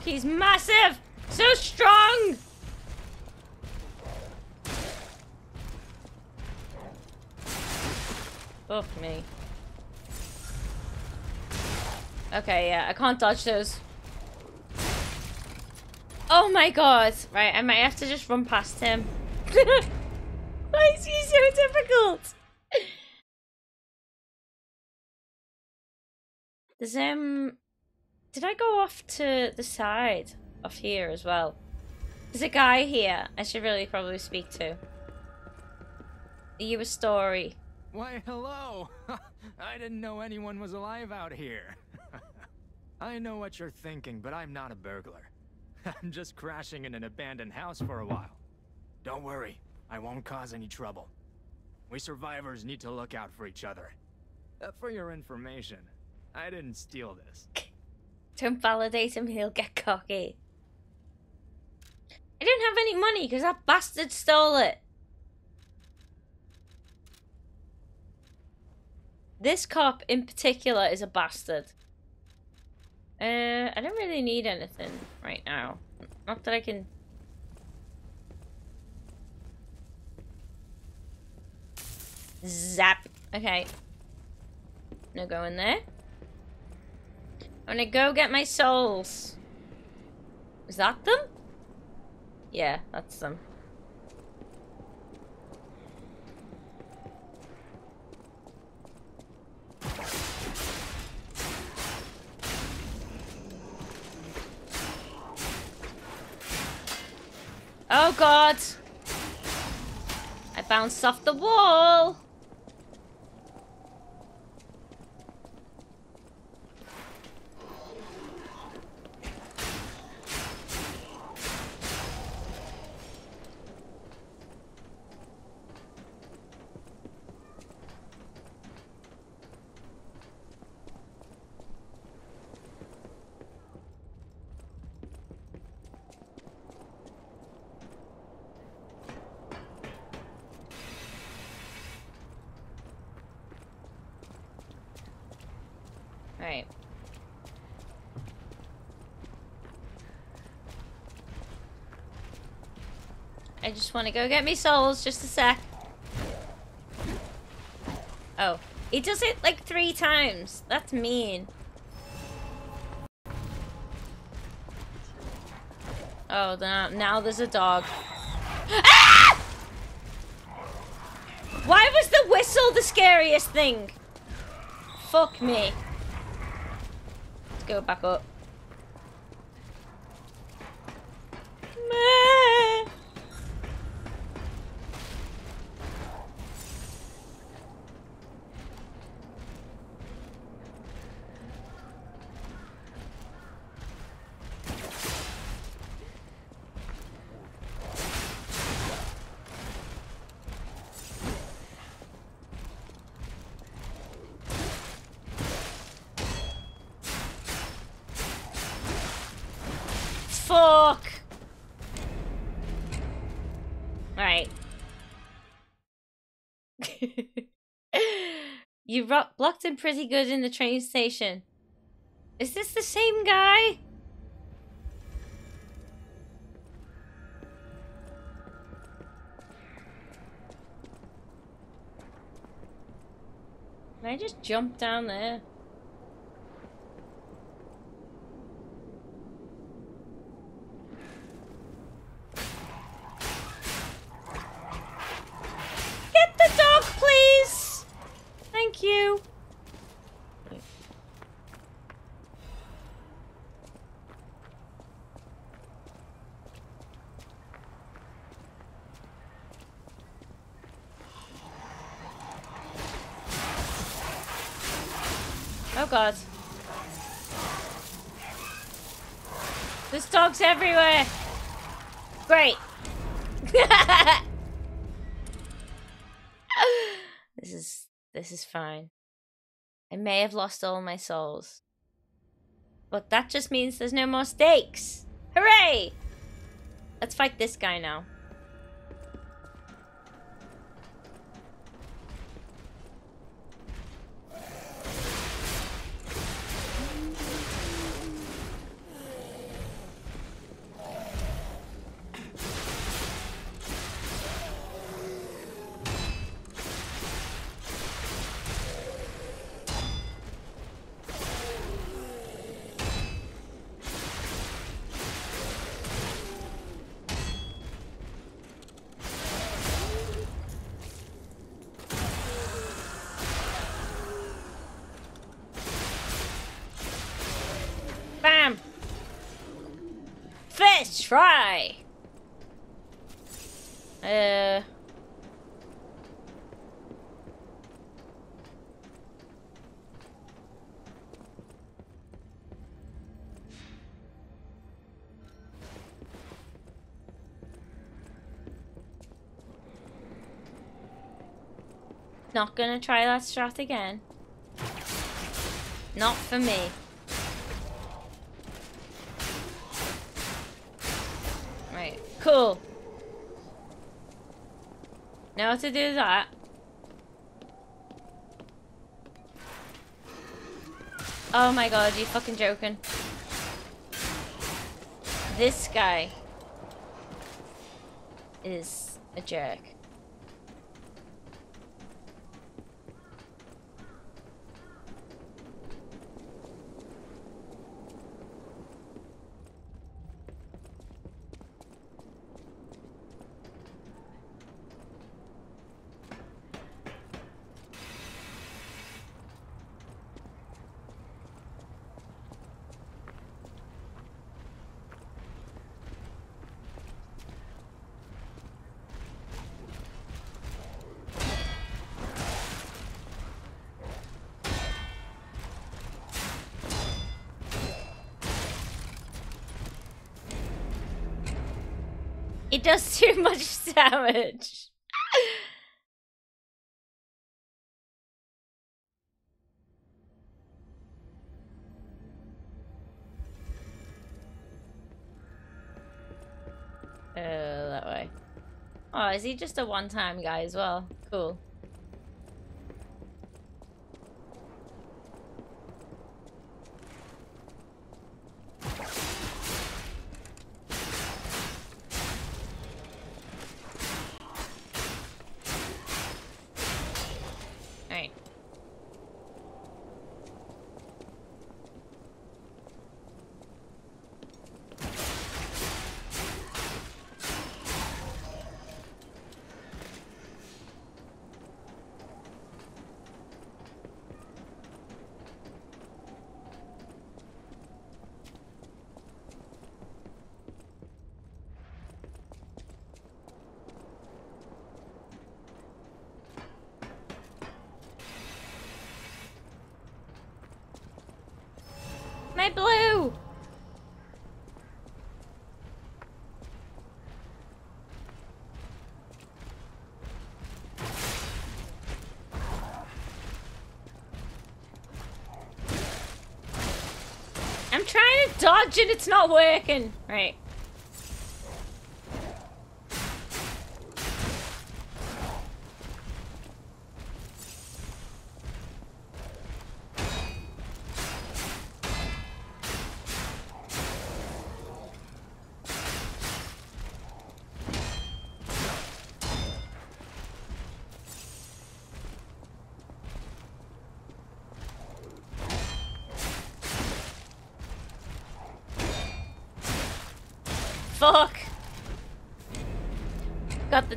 Fuck, he's massive! So strong! Fuck me. Okay, yeah, I can't dodge those. Oh my god! Right, I might have to just run past him. Why is he so difficult? There's um did I go off to the side of here as well? There's a guy here I should really probably speak to. Are you a story? Why, hello! I didn't know anyone was alive out here. I know what you're thinking, but I'm not a burglar. I'm just crashing in an abandoned house for a while. Don't worry, I won't cause any trouble. We survivors need to look out for each other. Uh, for your information, I didn't steal this. Don't validate him, he'll get cocky. I didn't have any money because that bastard stole it. This cop in particular is a bastard. Uh, I don't really need anything right now. Not that I can... Zap. Okay. No go in there. I'm gonna go get my souls. Is that them? Yeah, that's them. Oh god! I bounced off the wall! Alright. I just want to go get me souls, just a sec. Oh. He does it like three times. That's mean. Oh, now, now there's a dog. Ah! Why was the whistle the scariest thing? Fuck me. Let's go back up. Blocked him pretty good in the train station. Is this the same guy? Can I just jump down there? Get the dog, please! Thank you. Oh god. There's dogs everywhere. Great. this is this is fine. I may have lost all my souls. But that just means there's no more stakes. Hooray! Let's fight this guy now. Not gonna try that strat again. Not for me. Right, cool. Now to do that. Oh my god, you fucking joking. This guy is a jerk. It does too much damage. Uh, that way. Oh, is he just a one-time guy as well? Cool. Alright. My blue! I'm and it's not working. Right.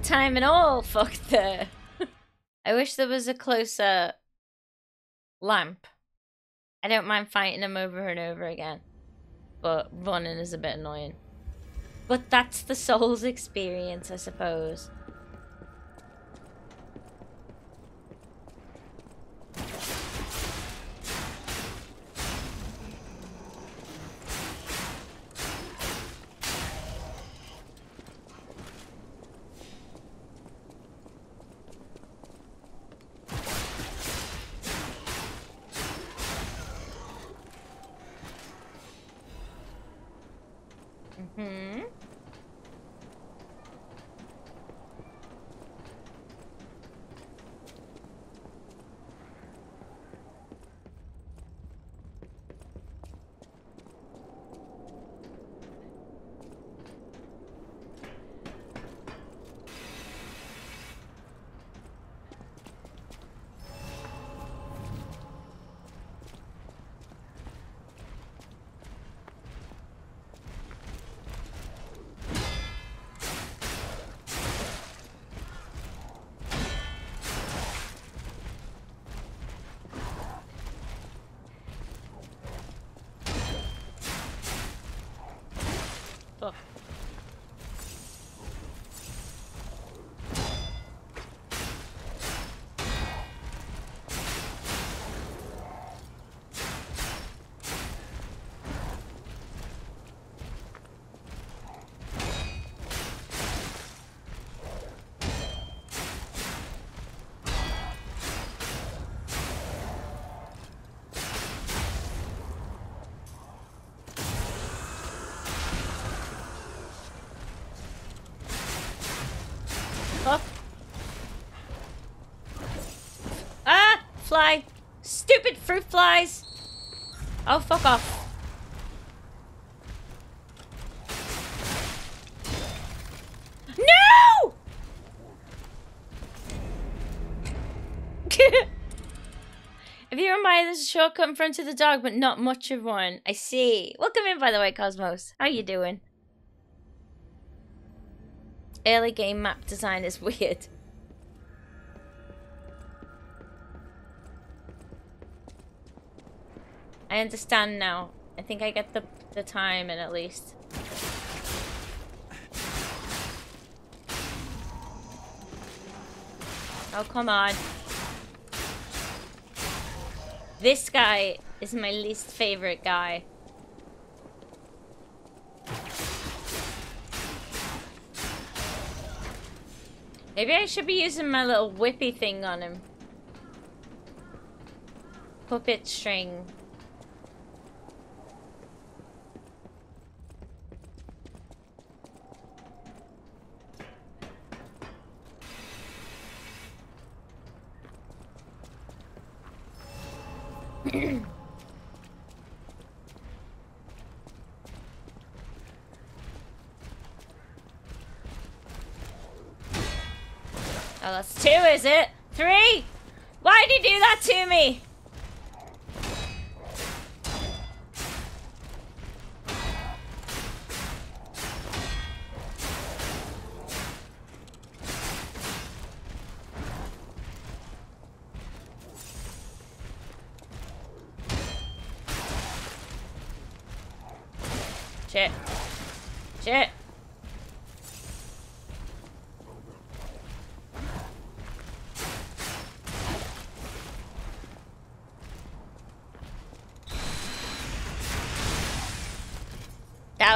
Time and all fucked there. I wish there was a closer lamp. I don't mind fighting them over and over again. But running is a bit annoying. But that's the Souls experience, I suppose. Stupid fruit flies! Oh, fuck off. No! if you remind a shortcut in front of the dog, but not much of one. I see. Welcome in, by the way, Cosmos. How you doing? Early game map design is weird. I understand now. I think I get the the time in at least. Oh, come on. This guy is my least favorite guy. Maybe I should be using my little whippy thing on him. Puppet string. Oh, that's two, is it? Three? Why'd you do that to me?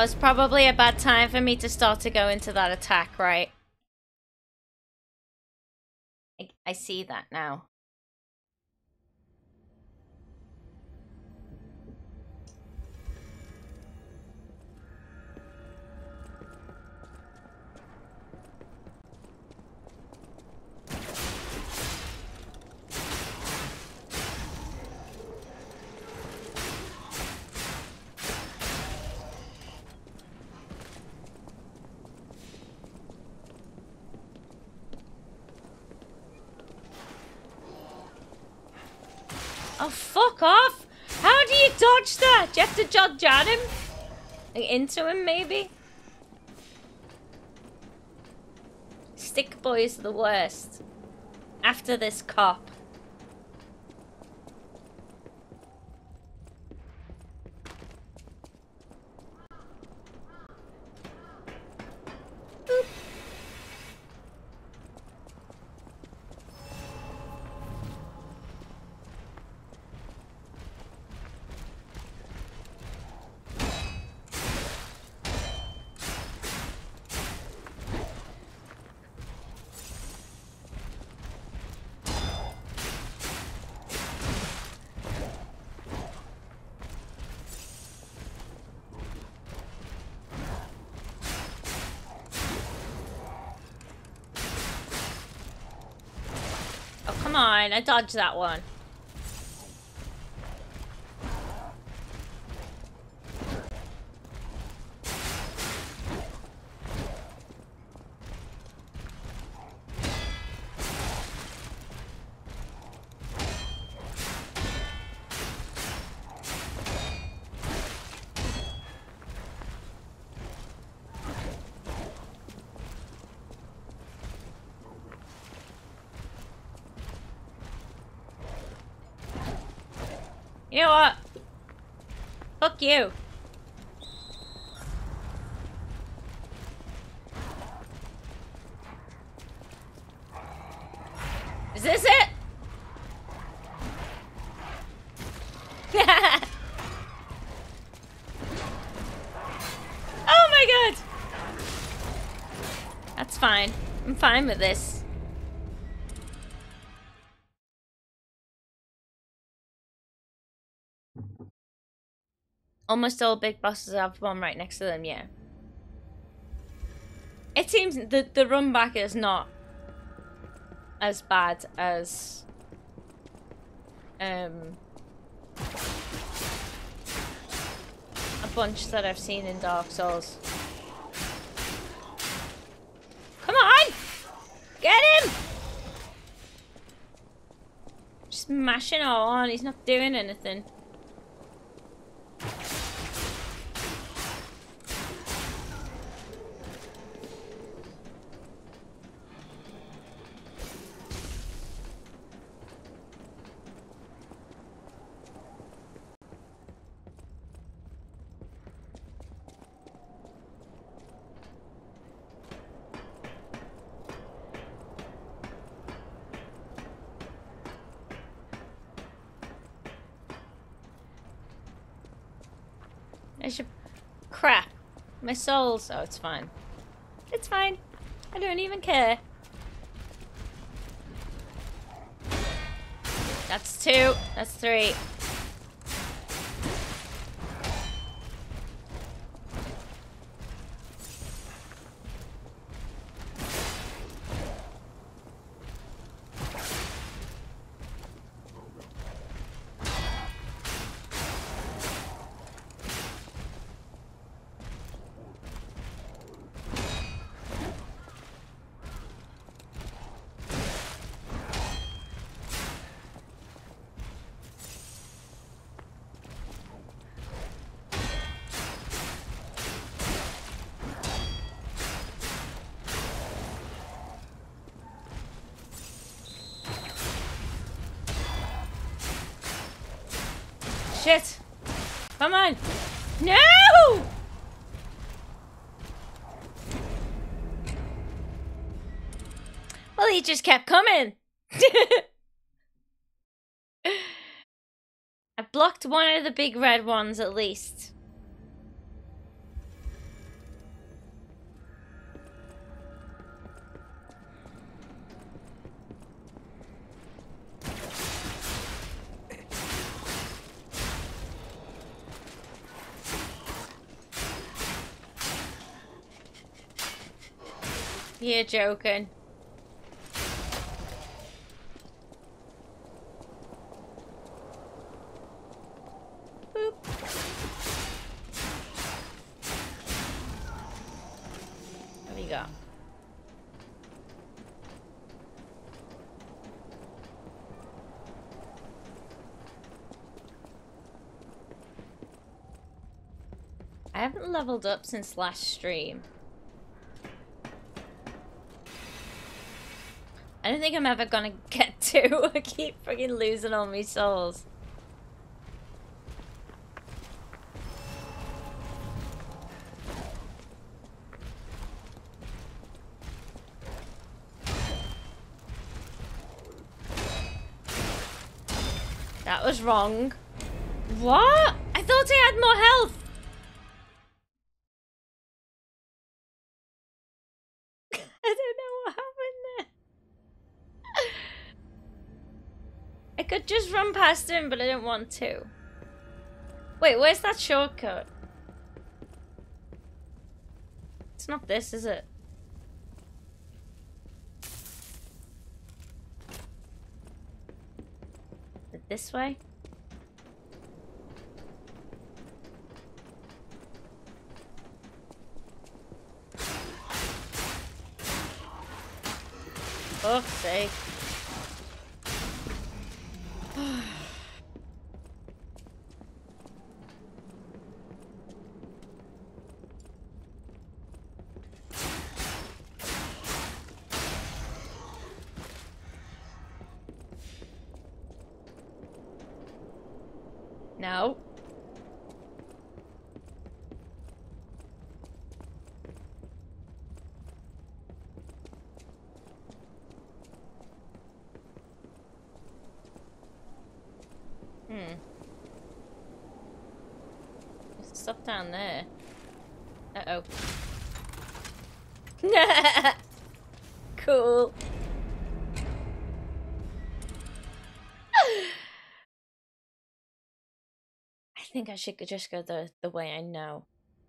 Was probably a bad time for me to start to go into that attack, right? I, I see that now. To dodge at him? Like, into him, maybe? Stick boys are the worst. After this cop. Boop. On, I dodged that one. You know what? Fuck you. Is this it? oh my god! That's fine. I'm fine with this. Almost all big bosses have one right next to them, yeah. It seems the the run back is not as bad as um a bunch that I've seen in Dark Souls. Come on! Get him! Just mashing on, he's not doing anything. I should... Crap. My souls. Oh, it's fine. It's fine. I don't even care. That's two. That's three. He just kept coming. I blocked one of the big red ones at least. You're joking. Leveled up since last stream. I don't think I'm ever gonna get to. I keep freaking losing all my souls. That was wrong. What? I thought I had more health. Just run past him, but I didn't want to. Wait, where's that shortcut? It's not this, is it? this way? Fuck's sake. No. Hmm. There's stuff down there. Uh-oh. cool. I think I should just go the, the way I know.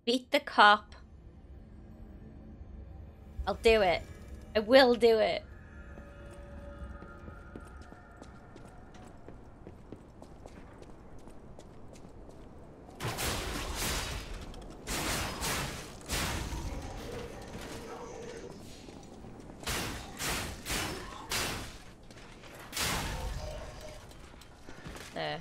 Beat the cop. I'll do it. I will do it. There.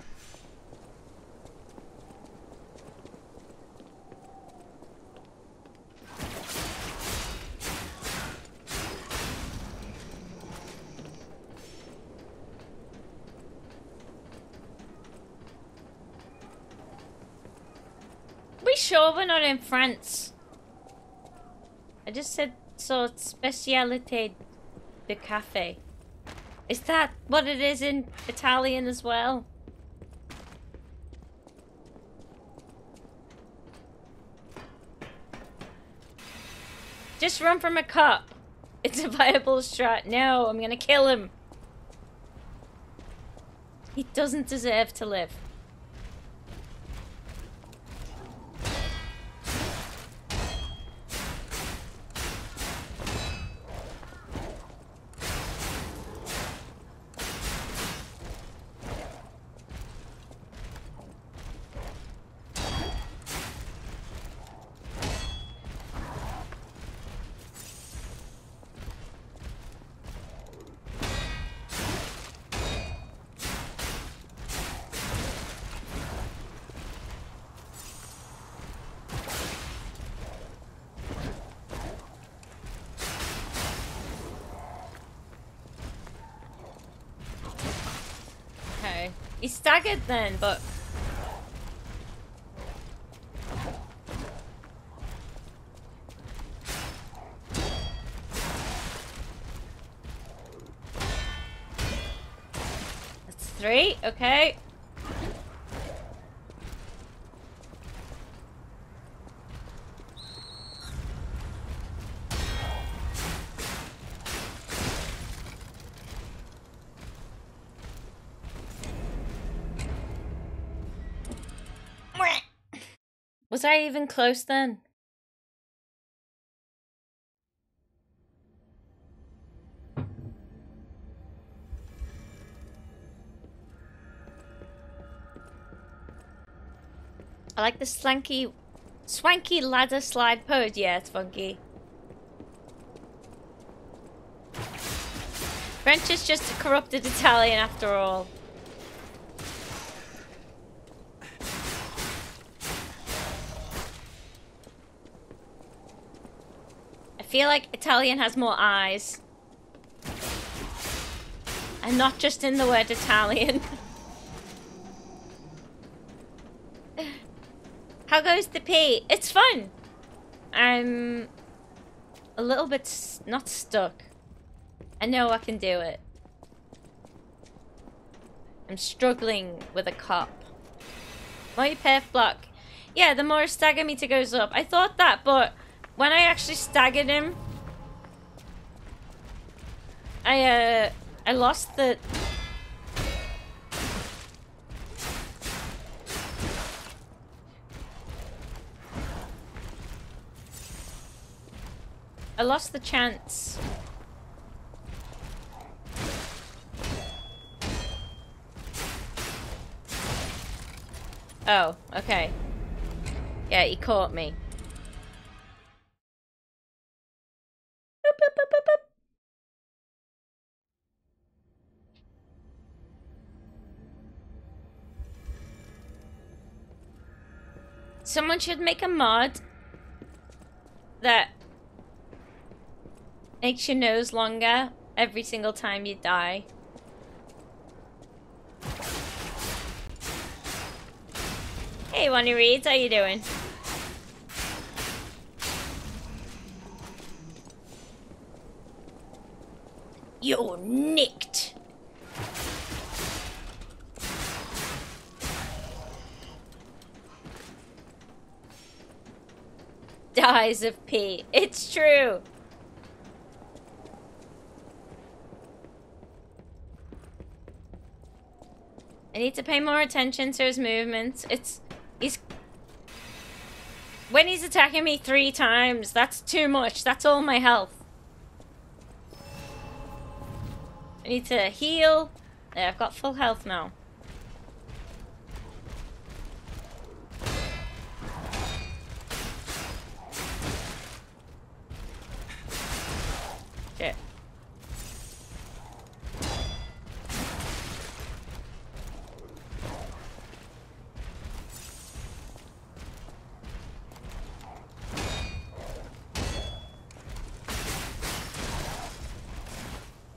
We sure we're not in France? I just said so specialite de cafe. Is that what it is in Italian as well? Just run from a cop. It's a viable strat. No, I'm gonna kill him. He doesn't deserve to live. Okay. He's staggered then, but... I even close then? I like the slanky, swanky ladder slide pose. Yeah, it's funky. French is just a corrupted Italian after all. Feel like Italian has more eyes. And not just in the word Italian. How goes the pee? It's fun. I'm a little bit not stuck. I know I can do it. I'm struggling with a cop. My path block. Yeah, the more stagger meter goes up. I thought that, but when I actually staggered him, I uh, I lost the. I lost the chance. Oh, okay. Yeah, he caught me. Someone should make a mod that makes your nose longer every single time you die. Hey, Wani Reeds, how you doing? You're nicked. Dies of Pete. It's true. I need to pay more attention to his movements. It's... He's... When he's attacking me three times, that's too much. That's all my health. I need to heal. There, I've got full health now. Shit.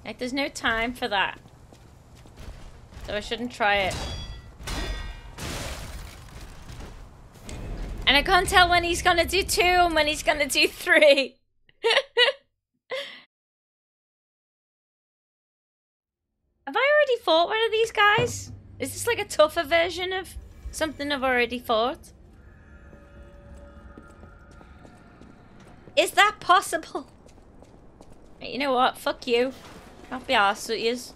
Like, there's no time for that. So I shouldn't try it. And I can't tell when he's gonna do two and when he's gonna do three. Have I already fought one of these guys? Is this like a tougher version of something I've already fought? Is that possible? You know what? Fuck you. Can't be arsed with yous.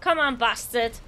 Come on, bastard.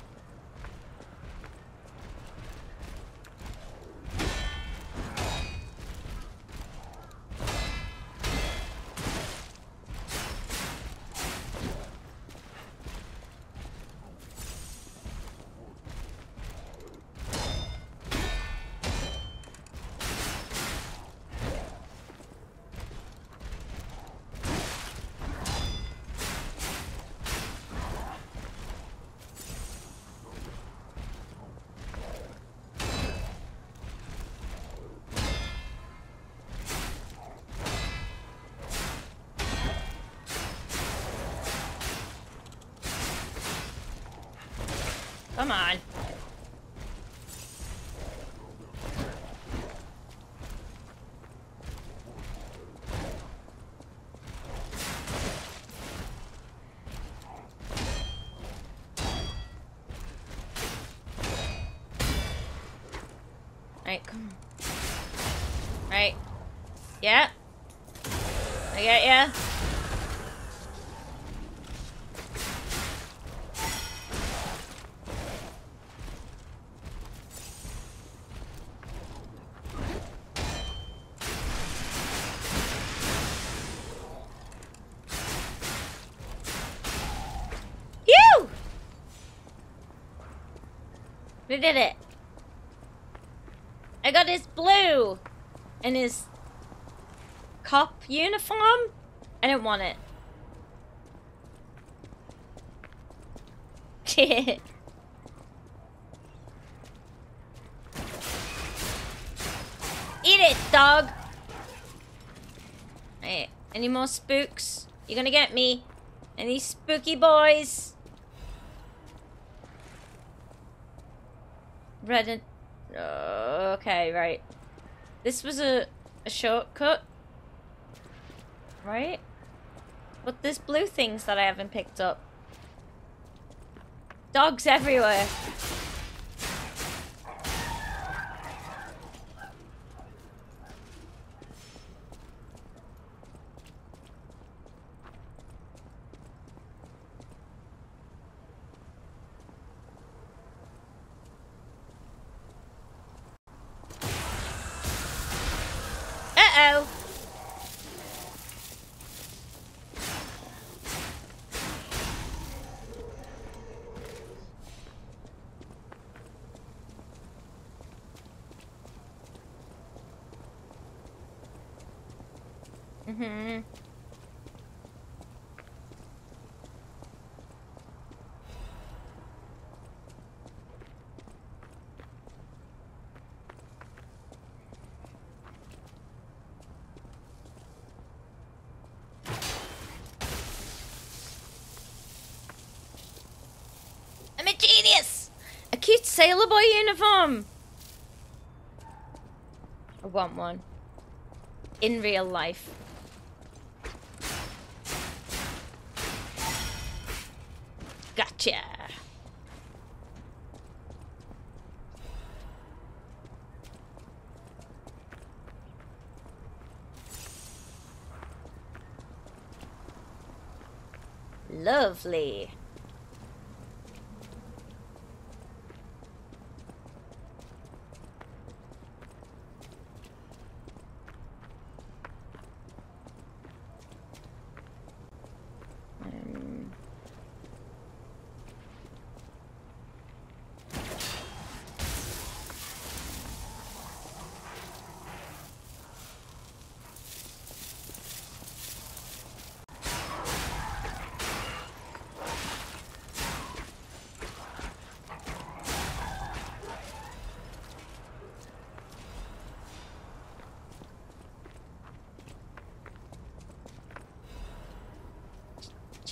We did it. I got his blue and his cop uniform. I don't want it. Eat it, dog. Hey, any more spooks? You're gonna get me? Any spooky boys? Uh, okay, right. This was a, a shortcut. Right? But there's blue things that I haven't picked up. Dogs everywhere. Mm-hmm. I'm a genius! A cute sailor boy uniform! I want one. In real life. Lovely.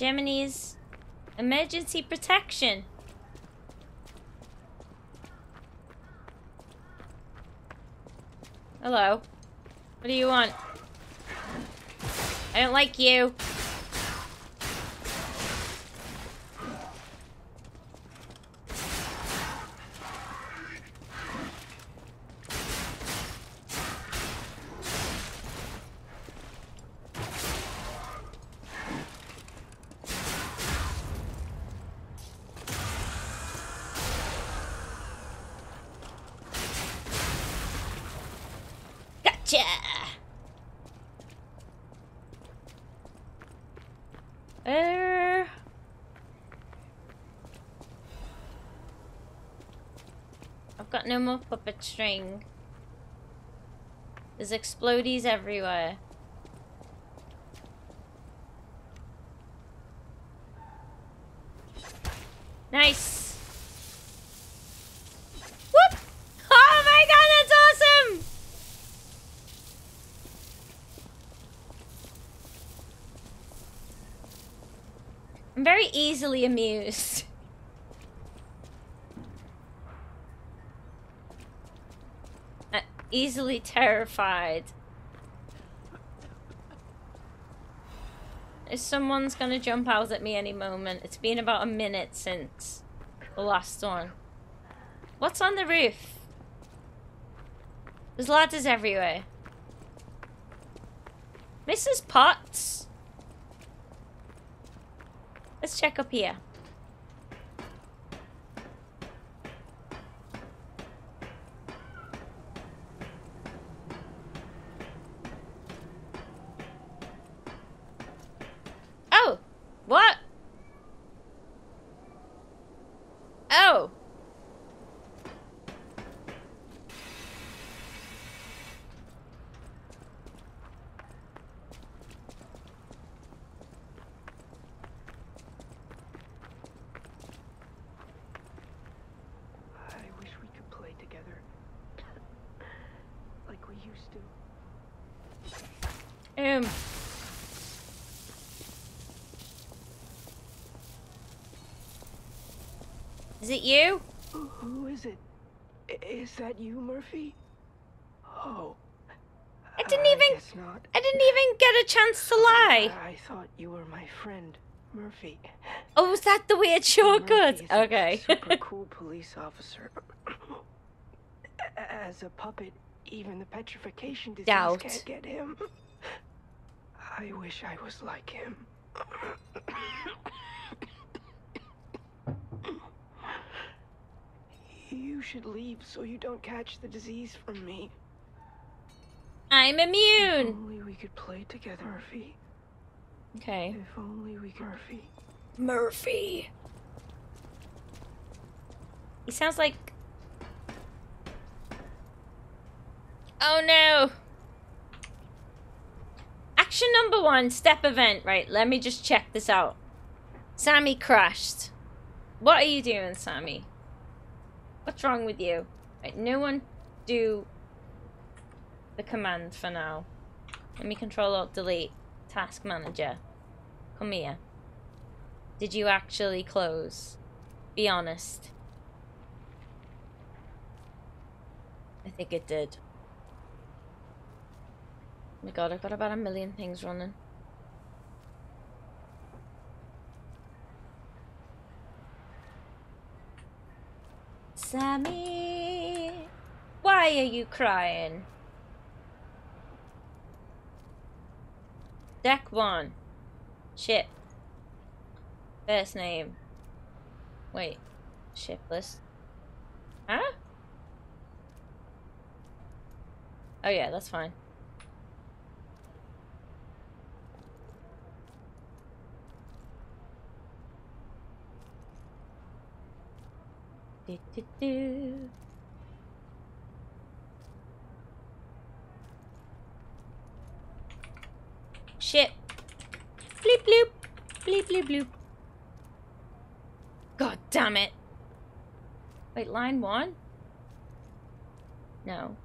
Gemini's emergency protection. Hello. What do you want? I don't like you. Gotcha! Uh... I've got no more puppet string. There's explodies everywhere. Nice! Whoop! Oh my god, that's awesome! I'm very easily amused. Uh, easily terrified. If someone's gonna jump out at me any moment, it's been about a minute since the last one. What's on the roof? There's ladders everywhere. Mrs. Potts? Let's check up here. Oh! What? Oh! I wish we could play together. like we used to. Um. Is it you? Who- is it? That you, Murphy? Oh. I didn't even- guess not. I didn't even get a chance to lie. I thought you were my friend, Murphy. Oh, was that the weird shortcut? Murphy is Okay. super cool police officer. As a puppet, even the petrification disease Doubt. can't get him. I wish I was like him. You should leave so you don't catch the disease from me. I'm immune. If only we could play together, Murphy. Okay. If only we could, Murphy. Murphy. He sounds like. Oh no. Action number one, step event. Right, let me just check this out. Sammy crashed. What are you doing, Sammy? What's wrong with you? Right, no one do the command for now. Let me control alt delete. Task manager. Come here. Did you actually close? Be honest. I think it did. Oh my god, I've got about a million things running. Sammy, why are you crying? Deck one. Ship. First name. Wait. Shipless. Huh? Oh yeah, that's fine. Do, do. Shit. Bleep bloop. Bleep bloop bloop. God damn it. Wait, line one? No.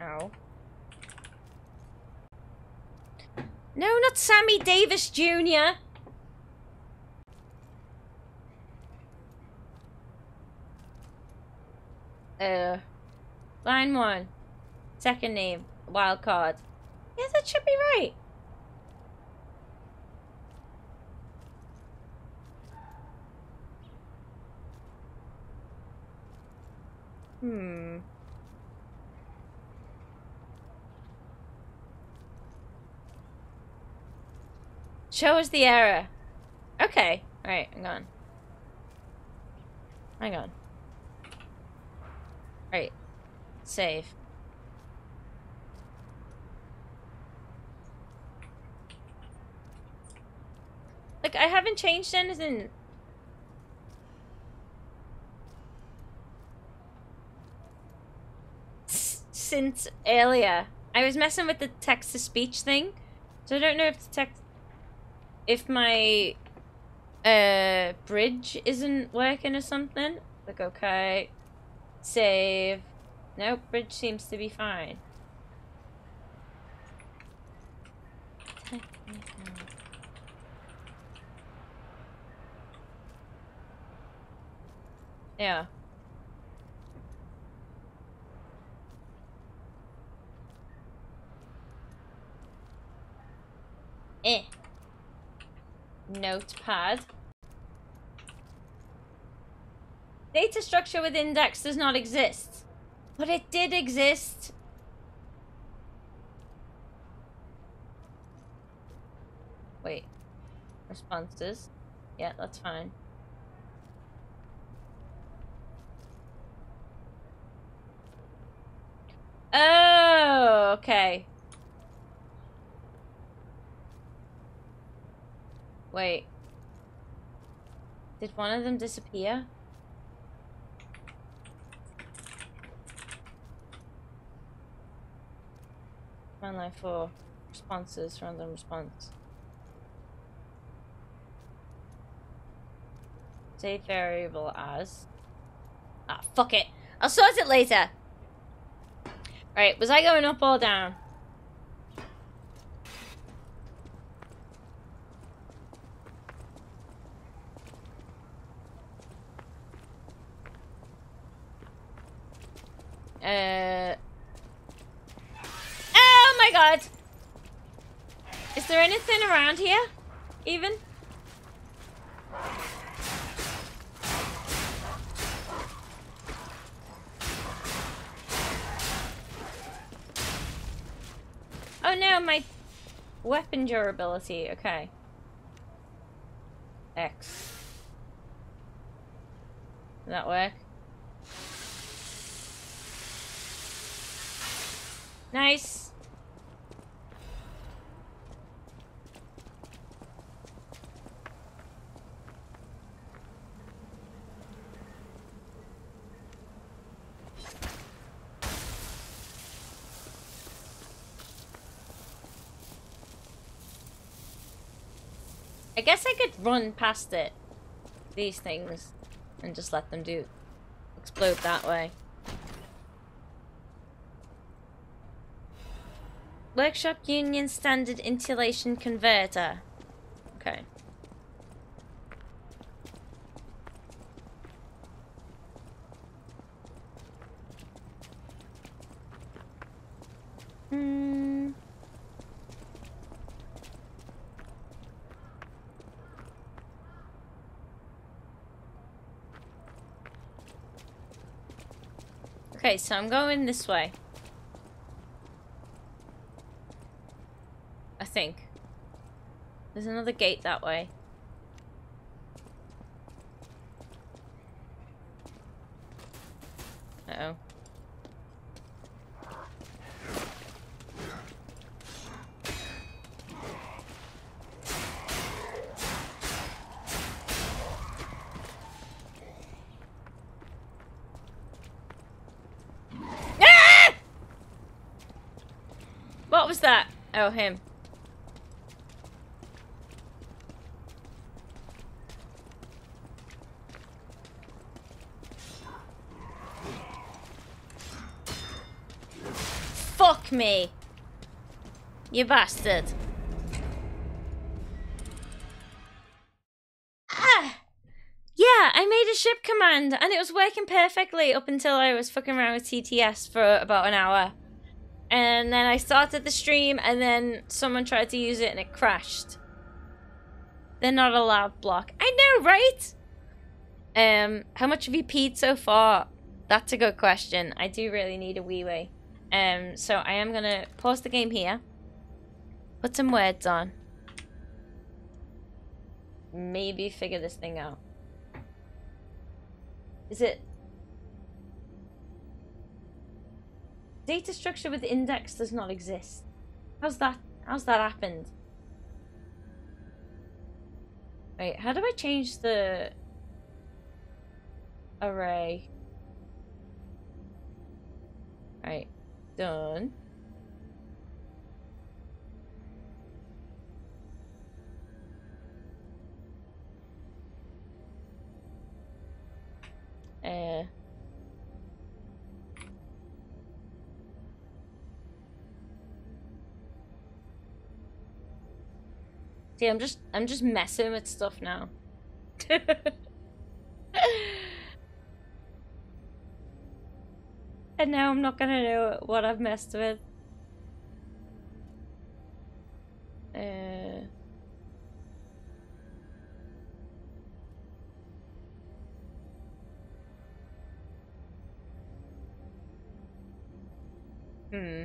No. No, not Sammy Davis Jr. Uh, line one. Second name. Wild card. Yeah, that should be right. Hmm. Show us the error. Okay. Alright, hang on. Hang on. Alright. Save. Like, I haven't changed anything. Since earlier. I was messing with the text-to-speech thing. So I don't know if the text... If my... Uh, bridge isn't working or something. Like, okay. Save. Nope, bridge seems to be fine. Yeah. Eh. Notepad. Data structure with index does not exist. But it did exist. Wait. Responses. Yeah, that's fine. Oh, okay. Wait. Did one of them disappear? Command line for responses, random response. Save variable as. Ah, fuck it. I'll sort it later. Right, was I going up or down? Uh. Oh my god! Is there anything around here? Even? Oh no, my weapon durability. Okay. X. Does that work? Nice. I guess I could run past it. These things. And just let them do... Explode that way. Workshop Union Standard Insulation Converter. Okay. Hmm. Okay, so I'm going this way. I think. There's another gate that way. Uh-oh. Ah! What was that? Oh, him. Fuck me. You bastard. Ah! Yeah, I made a ship command and it was working perfectly up until I was fucking around with TTS for about an hour. And then I started the stream and then someone tried to use it and it crashed. They're not allowed block. I know, right? Um, how much have you peed so far? That's a good question. I do really need a wee wee. Um, so I am gonna pause the game here. Put some words on. Maybe figure this thing out. Is it data structure with index does not exist? How's that how's that happened? Wait, how do I change the array? Right, done. Uh. See, I'm just I'm just messing with stuff now. and now I'm not gonna know what I've messed with. Uh Hmm.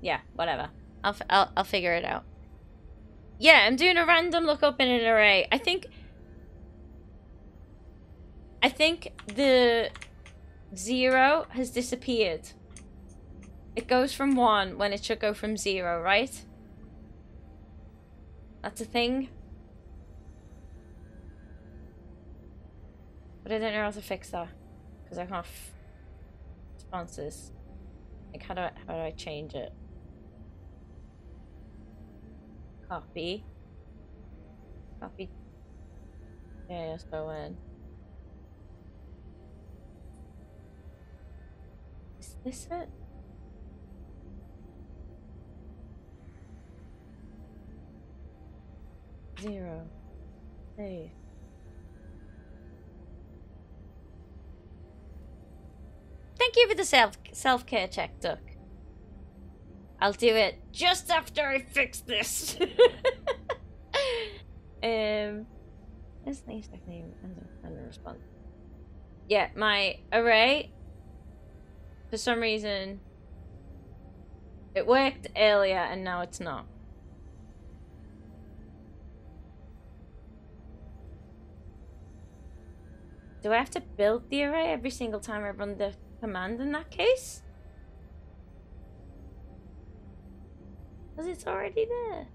Yeah, whatever. I'll, I'll, I'll figure it out. Yeah, I'm doing a random lookup in an array. I think... I think the zero has disappeared. It goes from one when it should go from zero, right? That's a thing. But I don't know how to fix that. Because I can't f responses. Like, how do I, how do I change it? Copy. Copy. Yeah, let's go in. Is this it? Zero. Hey. Thank you for the self self care check, Duck. I'll do it just after I fix this. um, is name stack name and and response. Yeah, my array. For some reason, it worked earlier and now it's not. Do I have to build the array every single time I run the command in that case? Because it's already there.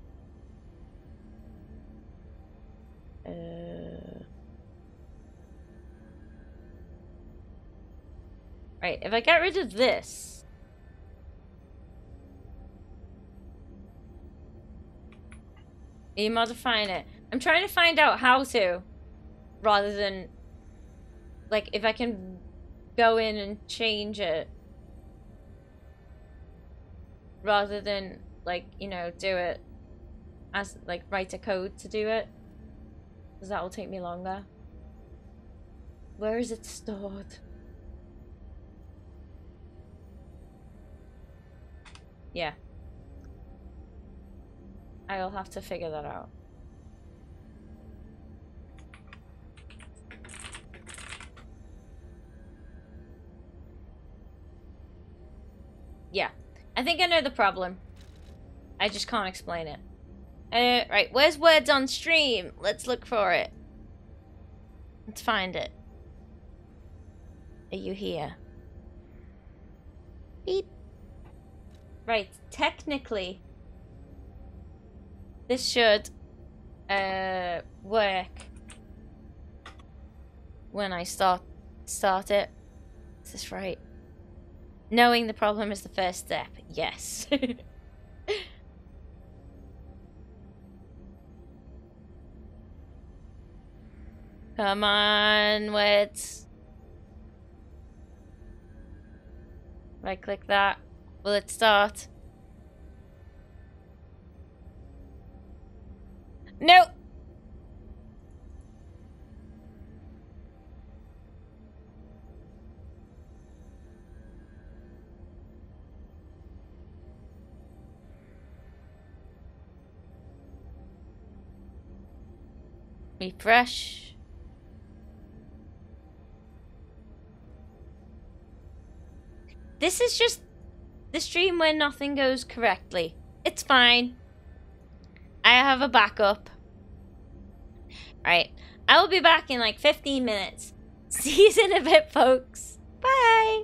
Uh... Right, if I get rid of this... Are you modifying it? I'm trying to find out how to, rather than, like, if I can go in and change it, rather than, like, you know, do it as, like, write a code to do it, because that will take me longer. Where is it stored? Yeah. I'll have to figure that out. Yeah. I think I know the problem. I just can't explain it. Uh, right, where's words on stream? Let's look for it. Let's find it. Are you here? Beep. Right, technically, this should uh, work when I start start it. Is this right? Knowing the problem is the first step. Yes. Come on, let's right click that. Will it start? No. Refresh. This is just the stream where nothing goes correctly. It's fine. I have a backup. Alright. I will be back in like 15 minutes. See you in a bit, folks. Bye.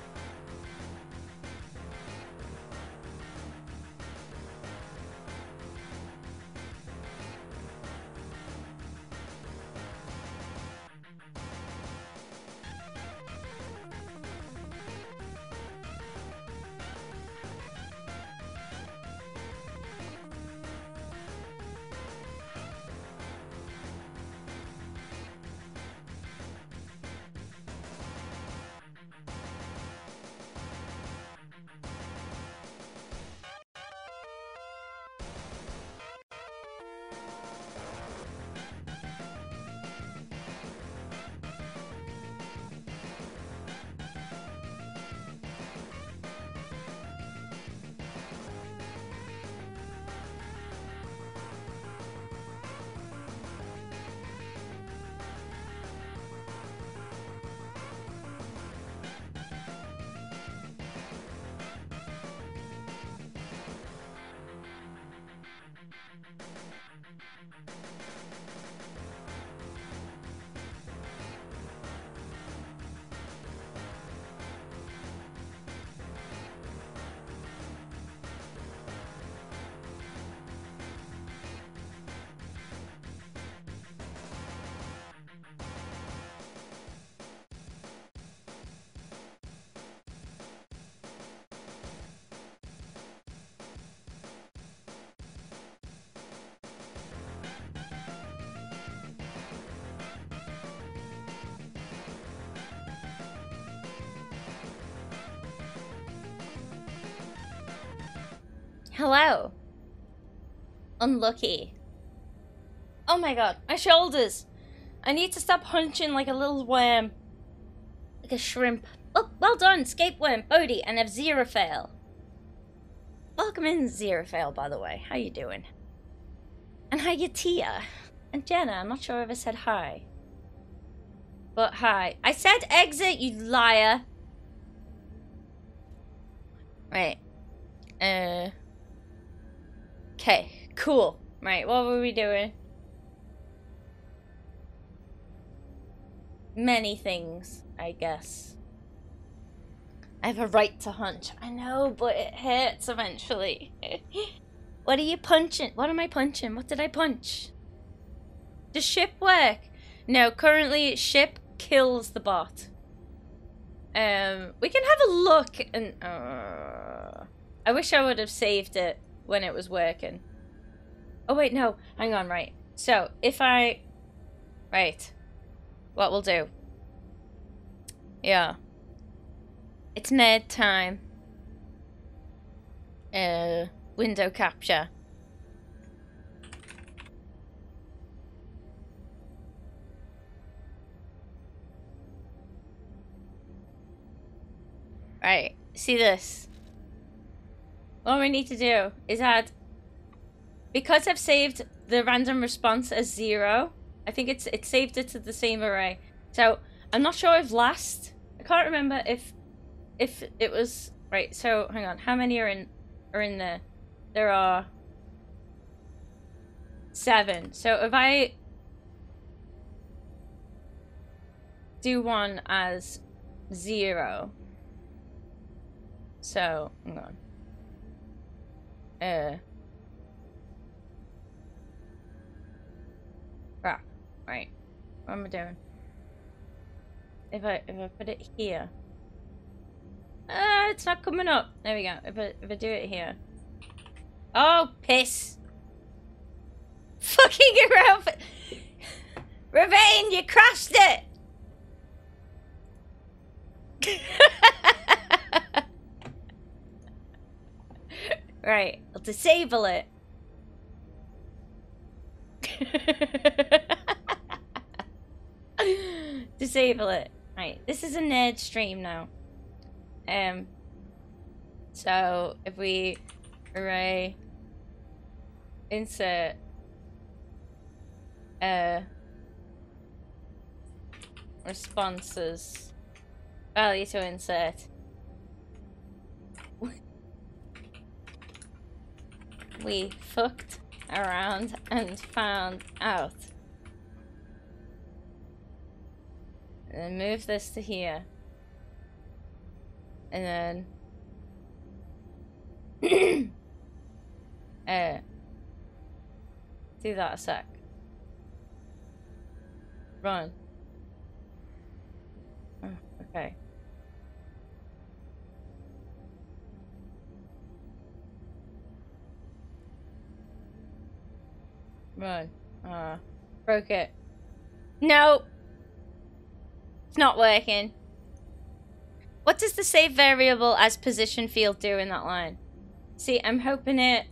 Thank you. Hello. Unlucky. Oh my god, my shoulders. I need to stop hunching like a little worm. Like a shrimp. Oh, well done, Scape Worm, Bodhi, and F-Zero Welcome in, Zero Fail, by the way. How you doing? And you, Tia? And Jenna, I'm not sure if I said hi. But hi. I said exit, you liar. Right. Okay, cool. Right, what were we doing? Many things, I guess. I have a right to hunch. I know, but it hurts eventually. what are you punching? What am I punching? What did I punch? Does ship work? No, currently ship kills the bot. Um, we can have a look and... Uh, I wish I would have saved it when it was working. Oh wait, no. Hang on, right. So, if I... Right. What we'll do. Yeah. It's nerd time. Uh, window capture. Right, see this. What we need to do is add, because I've saved the random response as zero, I think it's it saved it to the same array. So I'm not sure if last, I can't remember if if it was right. So hang on, how many are in are in there? There are seven. So if I do one as zero, so hang on. Uh. Crap. Right. What am I doing? If I if I put it here. Ah, uh, it's not coming up. There we go. If I if I do it here. Oh, piss. Fucking around. Ravane, you crashed it. Right, I'll disable it. disable it. Right, this is a nerd stream now. Um, so if we array insert uh responses value to insert we fucked around and found out. And then move this to here. And then... uh, do that a sec. Run. Oh, okay. Run. Uh, broke it. No! It's not working. What does the save variable as position field do in that line? See, I'm hoping it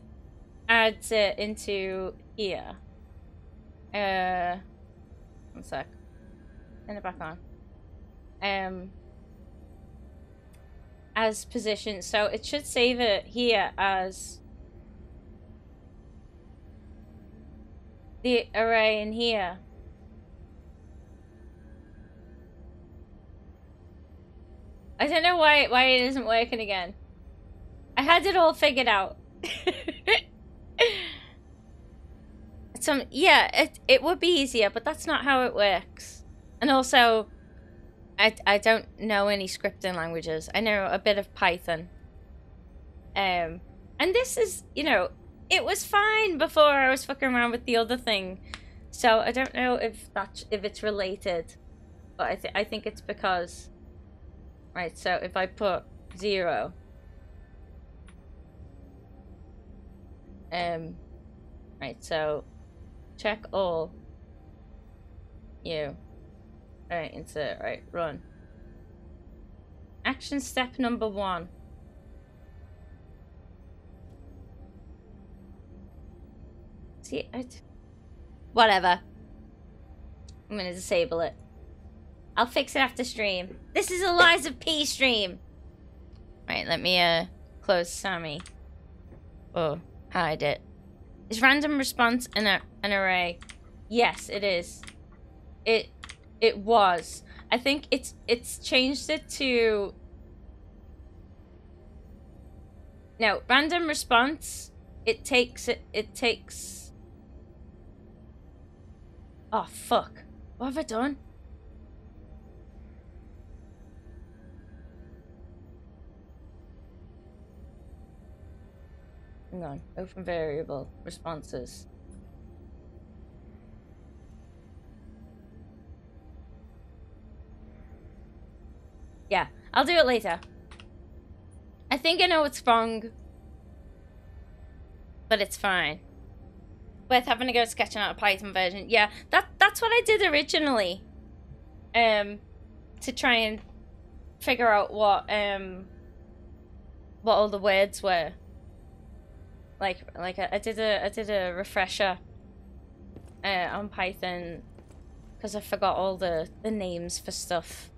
adds it into here. Uh, one sec. Turn it back on. Um, as position, so it should save it here as the array in here. I don't know why why it isn't working again. I had it all figured out. Some yeah, it it would be easier, but that's not how it works. And also, I I don't know any scripting languages. I know a bit of Python. Um, and this is you know it was fine before I was fucking around with the other thing. So I don't know if that if it's related, but I th I think it's because. Right, so if I put zero. Um, right, so check all. You. Alright, insert, right, run. Action step number one. See, whatever. I'm gonna disable it. I'll fix it after stream. This is a Lies of P stream. Right, let me uh close SAMMI. Oh, hide it. Is random response an an array? Yes, it is. It it was. I think it's it's changed it to No, random response. It takes it it takes Oh fuck. What have I done? Hang on. Open variable. Responses. Yeah, I'll do it later. I think I know what's wrong. But it's fine. Worth having to go sketching out a Python version. Yeah, that that's what I did originally. Um, to try and figure out what um what all the words were. Like like I, I did a I did a refresher uh, on Python because I forgot all the the names for stuff.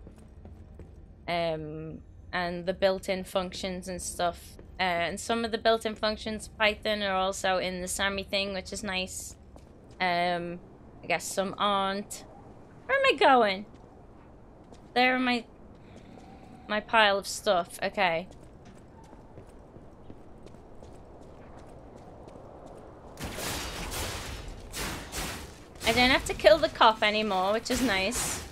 Um, and the built-in functions and stuff. And some of the built-in functions Python are also in the SAMMI thing, which is nice. Um, I guess some aren't. Where am I going? There my my pile of stuff. Okay. I don't have to kill the cop anymore, which is nice.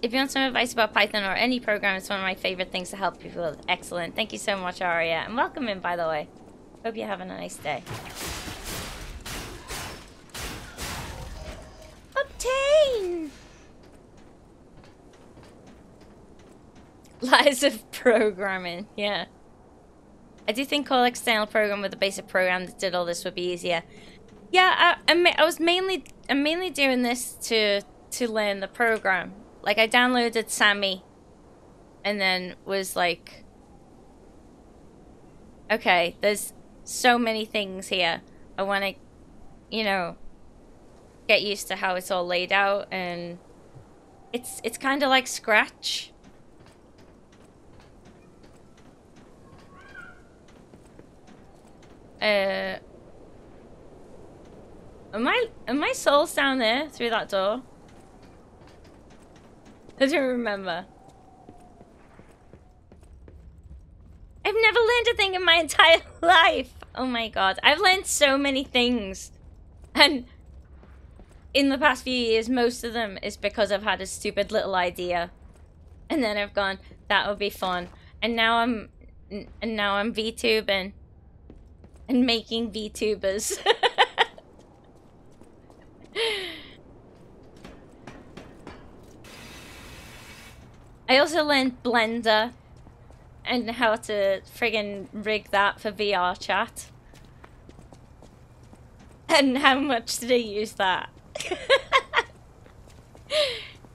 If you want some advice about Python or any program, it's one of my favorite things to help people with. Excellent. Thank you so much, Aria. And welcome in, by the way. Hope you're having a nice day. Obtain! Lies of programming, yeah. I do think call external program with a basic program that did all this would be easier. Yeah, I, I, I was mainly I'm mainly doing this to to learn the program. Like I downloaded SAMMI, and then was like, okay, there's so many things here. I want to, you know, get used to how it's all laid out, and it's it's kind of like Scratch. Uh, am I am my souls down there through that door? I don't remember. I've never learned a thing in my entire life. Oh my god, I've learned so many things, and in the past few years, most of them is because I've had a stupid little idea, and then I've gone, that would be fun, and now I'm, and now I'm VTubing, and making VTubers. I also learned Blender and how to friggin' rig that for VR chat. And how much did I use that?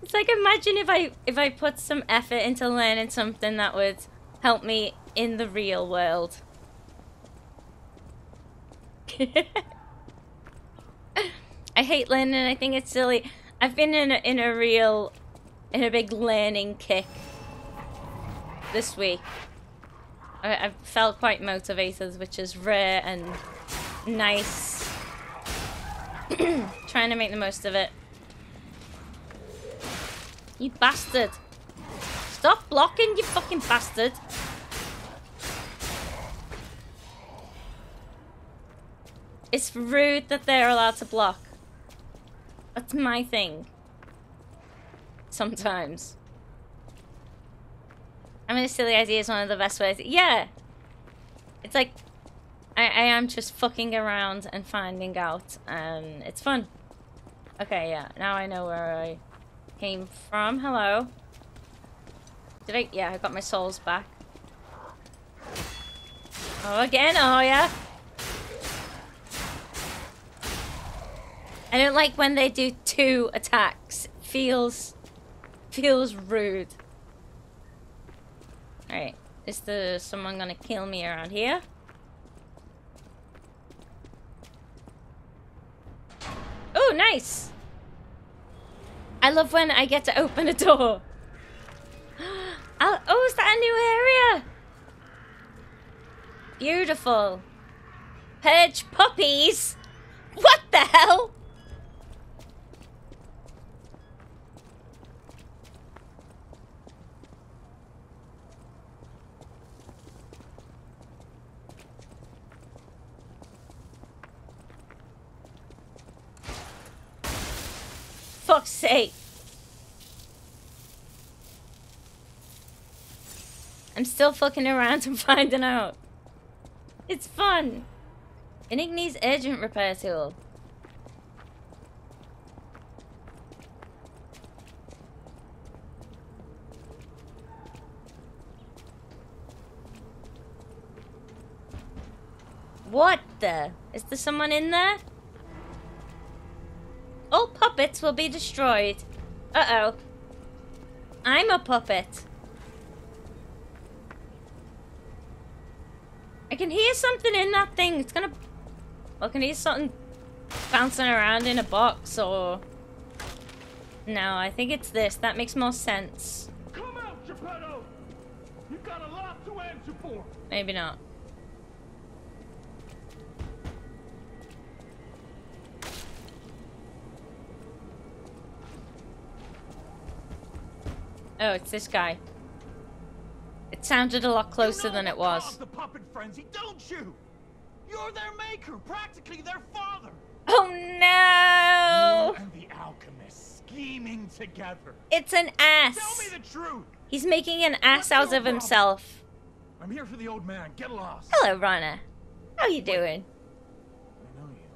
it's like imagine if I if I put some effort into learning something that would help me in the real world. I hate learning. I think it's silly. I've been in a, in a real, in a big learning kick this week. I, I felt quite motivated, which is rare and nice. Trying to make the most of it. You bastard. Stop blocking, you fucking bastard. It's rude that they're allowed to block. That's my thing. Sometimes. I mean, a silly idea is one of the best ways. Yeah! It's like, I, I am just fucking around and finding out, and it's fun. Okay, yeah, now I know where I came from. Hello. Did I? Yeah, I got my souls back. Oh, again? Oh, yeah? I don't like when they do two attacks. Feels feels rude. Alright. Is there someone gonna kill me around here? Oh, nice! I love when I get to open a door. oh, is that a new area? Beautiful. Purge puppies? What the hell? Fuck's sake. I'm still fucking around and finding out. It's fun. Venigni's urgent repair tool. What the? Is there someone in there? All puppets will be destroyed. Uh-oh. I'm a puppet. I can hear something in that thing. It's gonna... Well, I can hear something bouncing around in a box or... No, I think it's this. That makes more sense. Come out, Geppetto! You've got a lot to answer for! Maybe not. Oh, it's this guy. It sounded a lot closer you know than it was. the puppet frenzy, don't you? You're their maker, practically their father. Oh no! You and the alchemist scheming together. It's an ass. Tell me the truth. He's making an ass What's out of problem? himself. I'm here for the old man. Get lost. Hello, Rana. How you doing? I know you.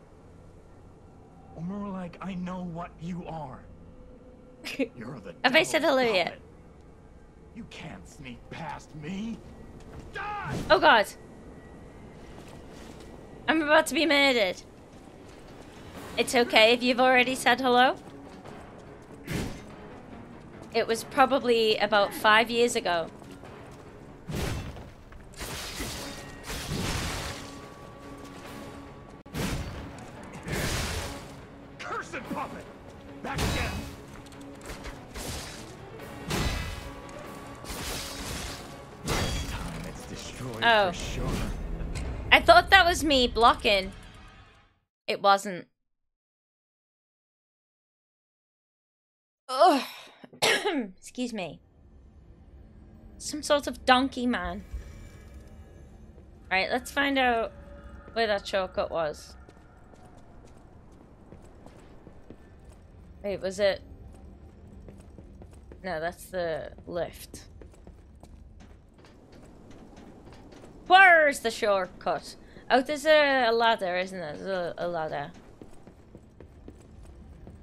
Or more like, I know what you are. You're the Have I said hello yet? You can't sneak past me. Die! Oh god. I'm about to be murdered. It's okay if you've already said hello. It was probably about five years ago. Cursed puppet! Back again! Oh. sure. I thought that was me blocking. It wasn't. Ugh. Excuse me. Some sort of donkey man. Right, let's find out where that shortcut was. Wait, was it? No, that's the lift. Where's the shortcut? Oh, there's a, a ladder, isn't there? There's a, a ladder.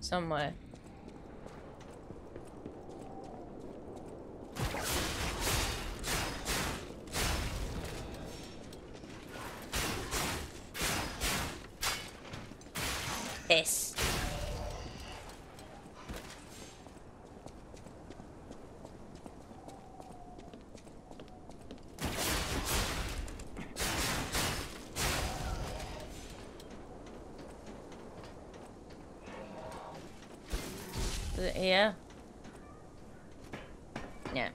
Somewhere. This. Is it here? Yeah.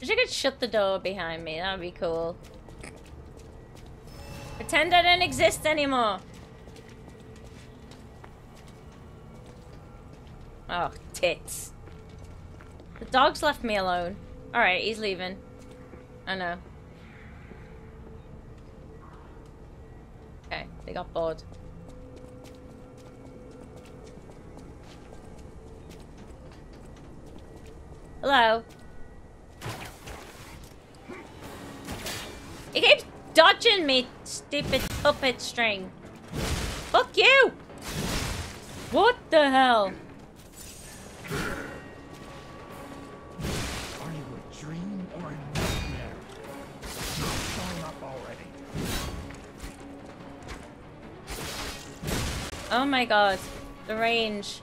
Wish I could shut the door behind me. That would be cool. Pretend I don't exist anymore. Oh, tits. The dog's left me alone. Alright, he's leaving. I know. Okay, they got bored. Hello. He keeps dodging me, stupid puppet string. Fuck you! What the hell? My god. The range.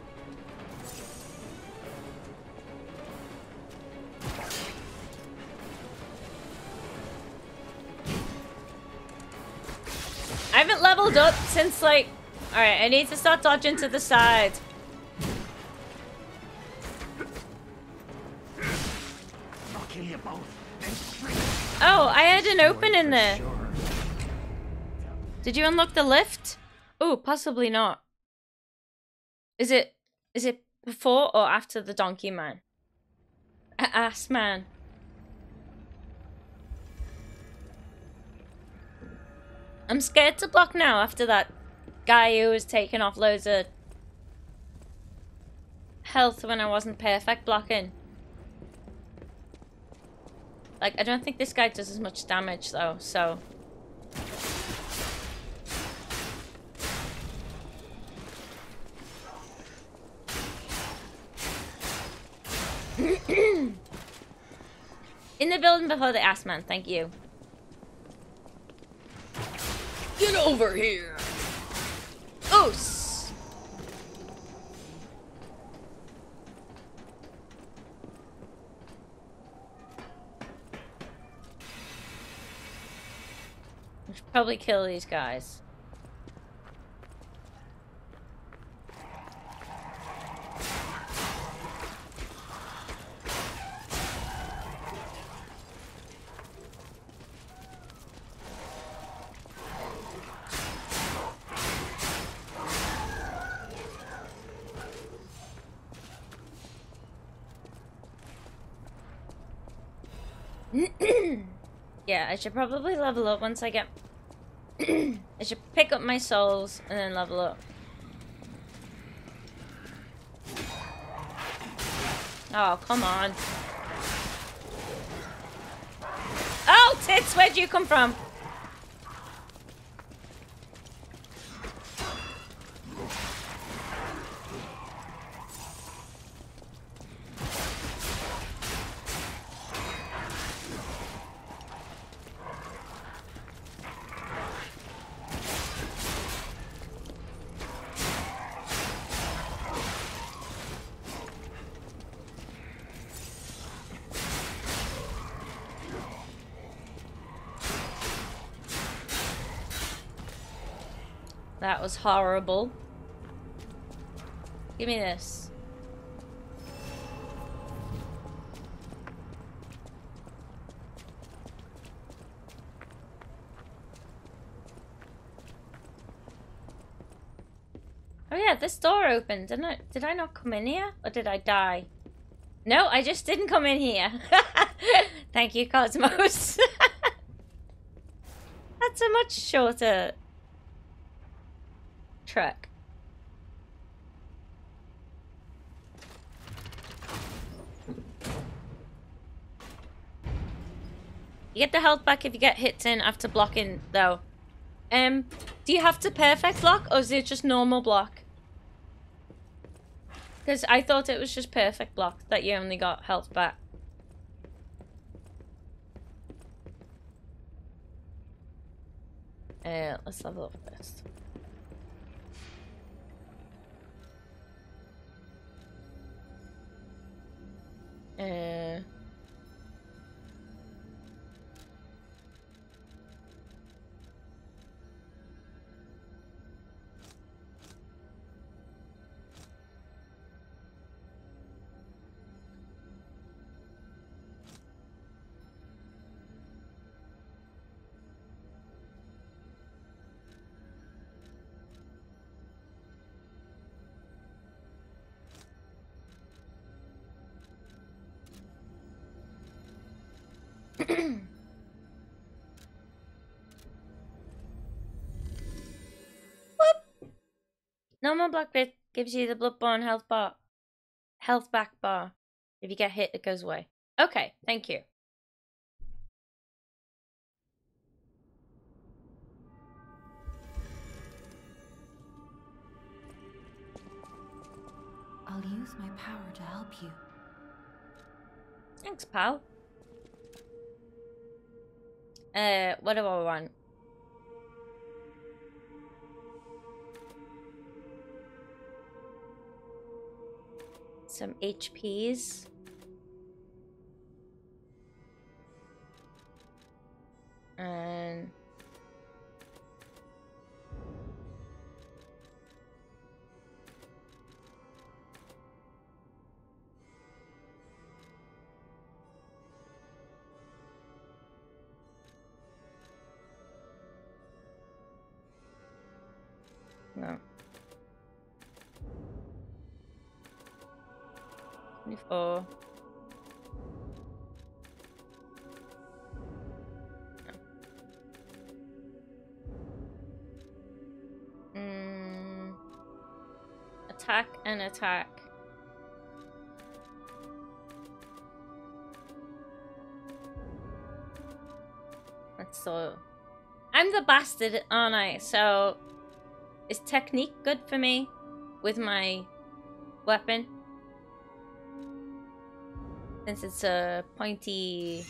I haven't leveled up since like... Alright, I need to start dodging to the side. I'll kill you both. Oh, I had an open in there. Did you unlock the lift? Oh, possibly not. Is it is it before or after the donkey man? A- ass man. I'm scared to block now after that guy who was taking off loads of health when I wasn't perfect blocking. Like, I don't think this guy does as much damage though, so... building before the ass man, thank you. Get over here! Oos! We should probably kill these guys. yeah, I should probably level up once I get... I should pick up my souls and then level up. Oh, come on. Oh, tits, where'd you come from? That was horrible. Give me this. Oh yeah, this door opened. Didn't I, did I not come in here? Or did I die? No, I just didn't come in here. Thank you, Cosmos. That's a much shorter trek. You get the health back if you get hits in after blocking, though. Um, do you have to perfect block, or is it just normal block? Because I thought it was just perfect block, that you only got health back. Uh, let's level up first. Uh... Normal block bit gives you the bloodborne health bar, health back bar. If you get hit, it goes away. Okay, thank you. I'll use my power to help you. Thanks, pal. Uh, what do I want? Some HPs. And... 24. Mm. Attack and attack. That's so. I'm the bastard, aren't I? So is technique good for me with my weapon? Since it's a pointy,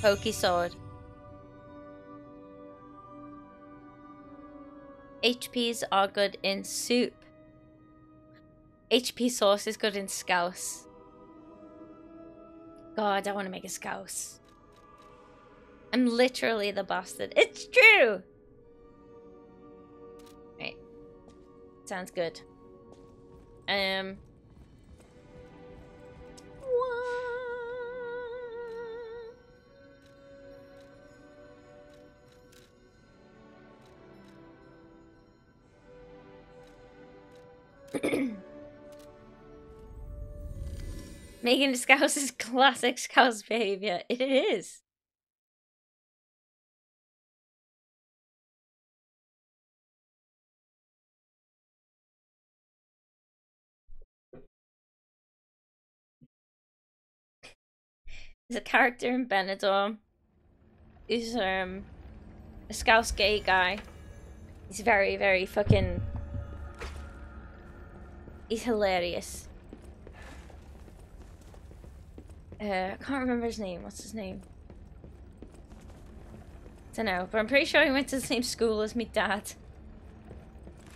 pokey sword. HPs are good in soup. HP sauce is good in scouse. God, I want to make a scouse. I'm literally the bastard. It's true! Right. Sounds good. Um. A scouse is classic scouse behavior. It is. There's a character in Benidorm. He's um a scouse gay guy. He's very, very fucking He's hilarious. Uh, I can't remember his name. What's his name? Don't know, but I'm pretty sure he went to the same school as me dad.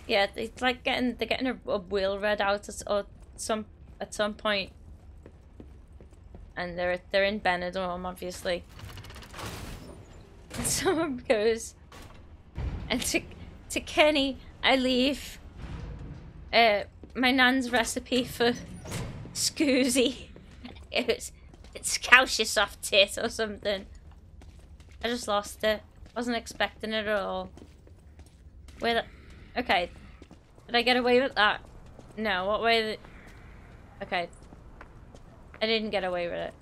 Yeah, it's like getting they're getting a, a will read out at, or some at some point, and they're they're in Benidorm, obviously. And someone goes, and to to Kenny, I leave. Uh, my nan's recipe for scoozy. It was it's Scoushy soft tit or something. I just lost it. Wasn't expecting it at all. Where the okay. Did I get away with that? No, what way? Th okay. I didn't get away with it.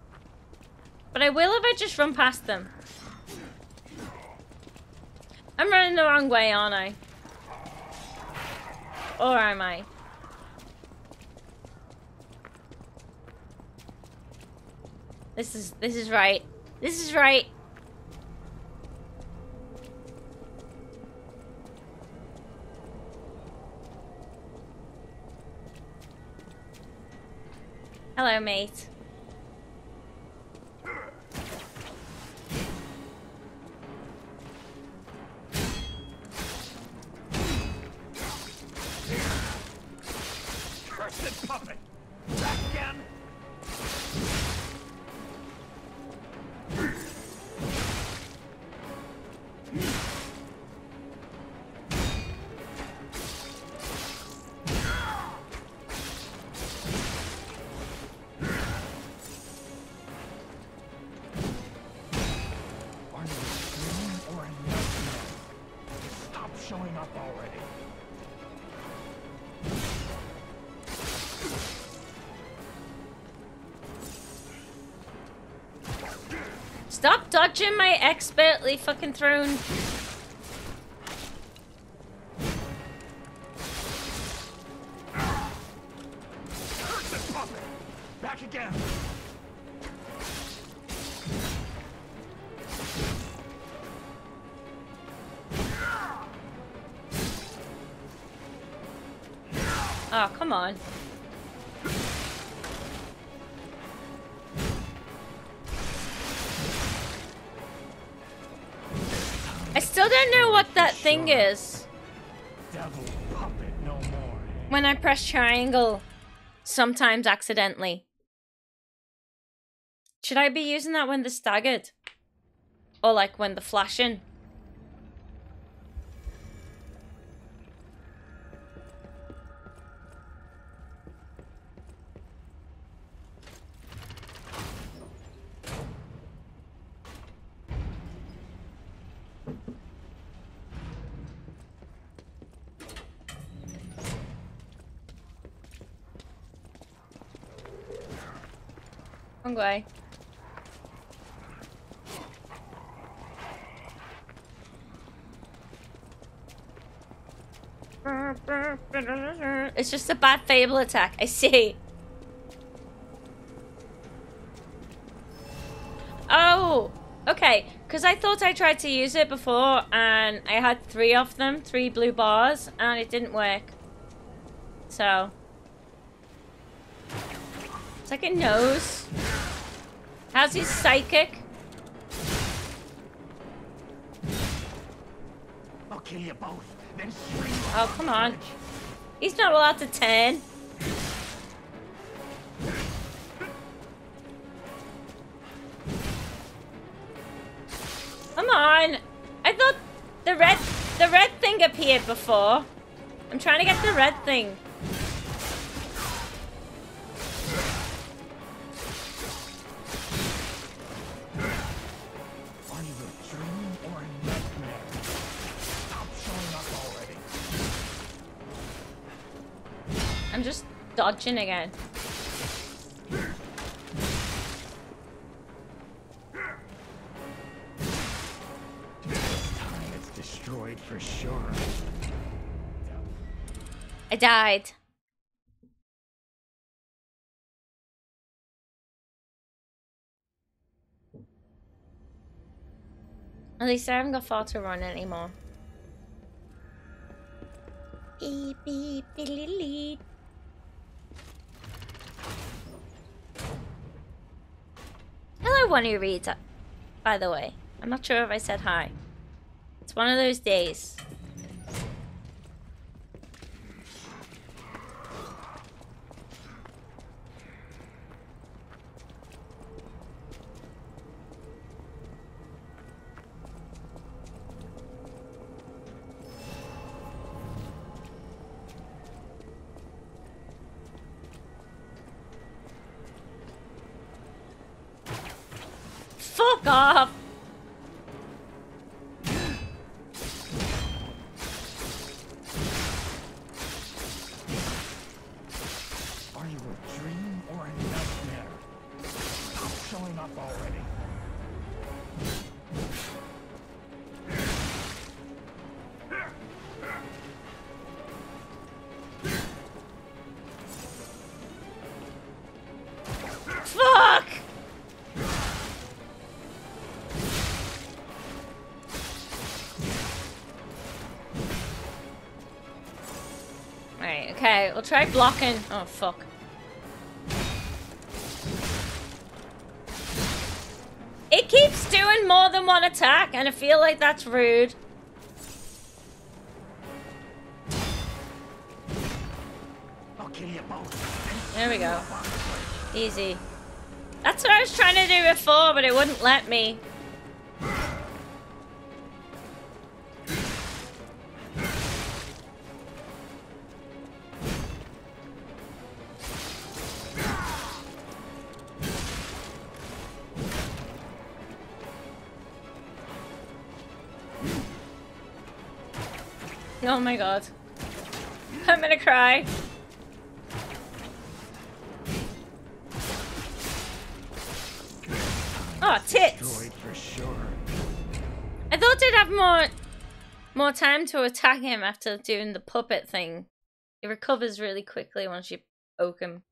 But I will if I just run past them. I'm running the wrong way, aren't I? Or am I? This is this is right. This is right. Hello, mate. Cursed puppet! Expertly fucking thrown. Puppet no. When I press triangle, sometimes accidentally. Should I be using that when they're staggered? Or like when they're flashing? Wrong way. It's just a bad fable attack. I see. Oh, okay. Because I thought I tried to use it before and I had three of them, three blue bars, and it didn't work. So. It's like. How's he psychic? I'll kill you both, then you Oh, come on. He's not allowed to turn. Come on. I thought the red the red thing appeared before. I'm trying to get the red thing. Dodging again. Time it's destroyed for sure. I died. At least I haven't got far to run anymore. Beep, beep, beep, Hello, one who reads, uh, by the way. I'm not sure if I said hi. It's one of those days. Right, okay, we'll try blocking. Oh, fuck. It keeps doing more than one attack, and I feel like that's rude. There we go. Easy. That's what I was trying to do before, but it wouldn't let me. Oh my god. I'm gonna cry. Oh, tits! I thought I'd have more more time to attack him after doing the puppet thing. He recovers really quickly once you poke him.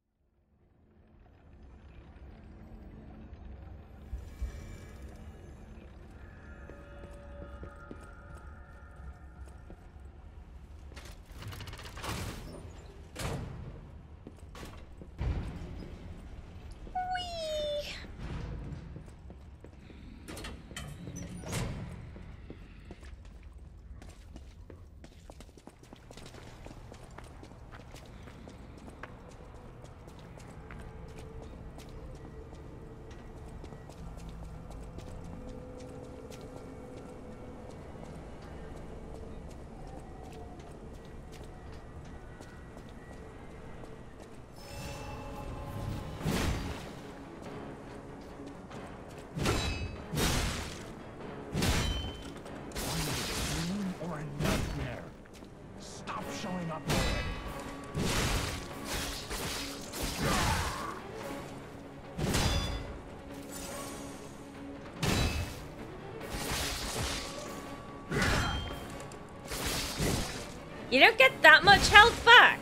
Much health back.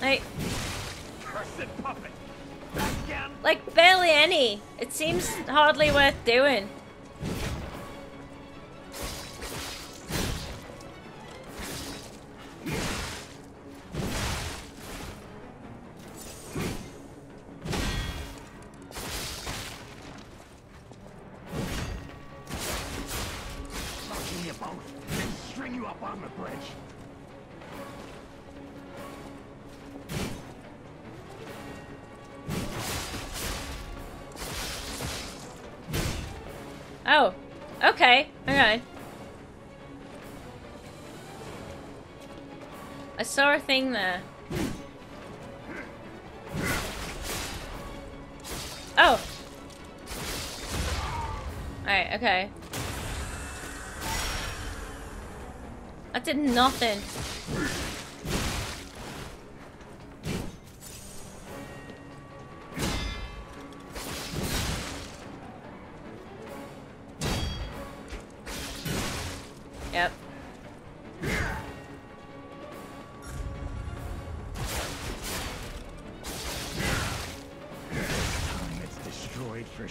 Like, Cursed puppet! Back again! like barely any. It seems hardly worth doing. Did nothing. Yep.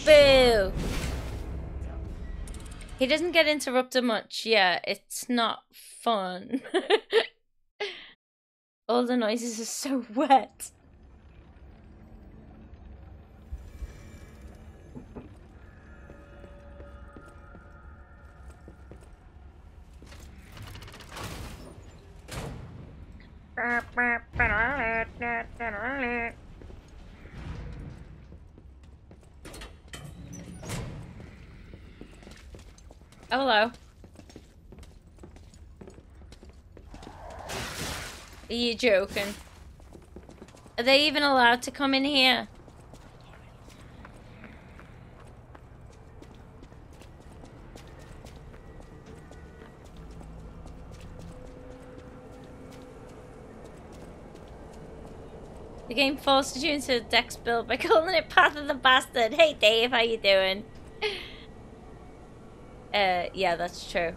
Boo! He doesn't get interrupted much. Yeah, it's not fun. All the noises are so wet. Oh, hello. Are you joking? Are they even allowed to come in here? The game forces you into a dex build by calling it Path of the Bastard. Hey Dave, how you doing? Uh, yeah, that's true.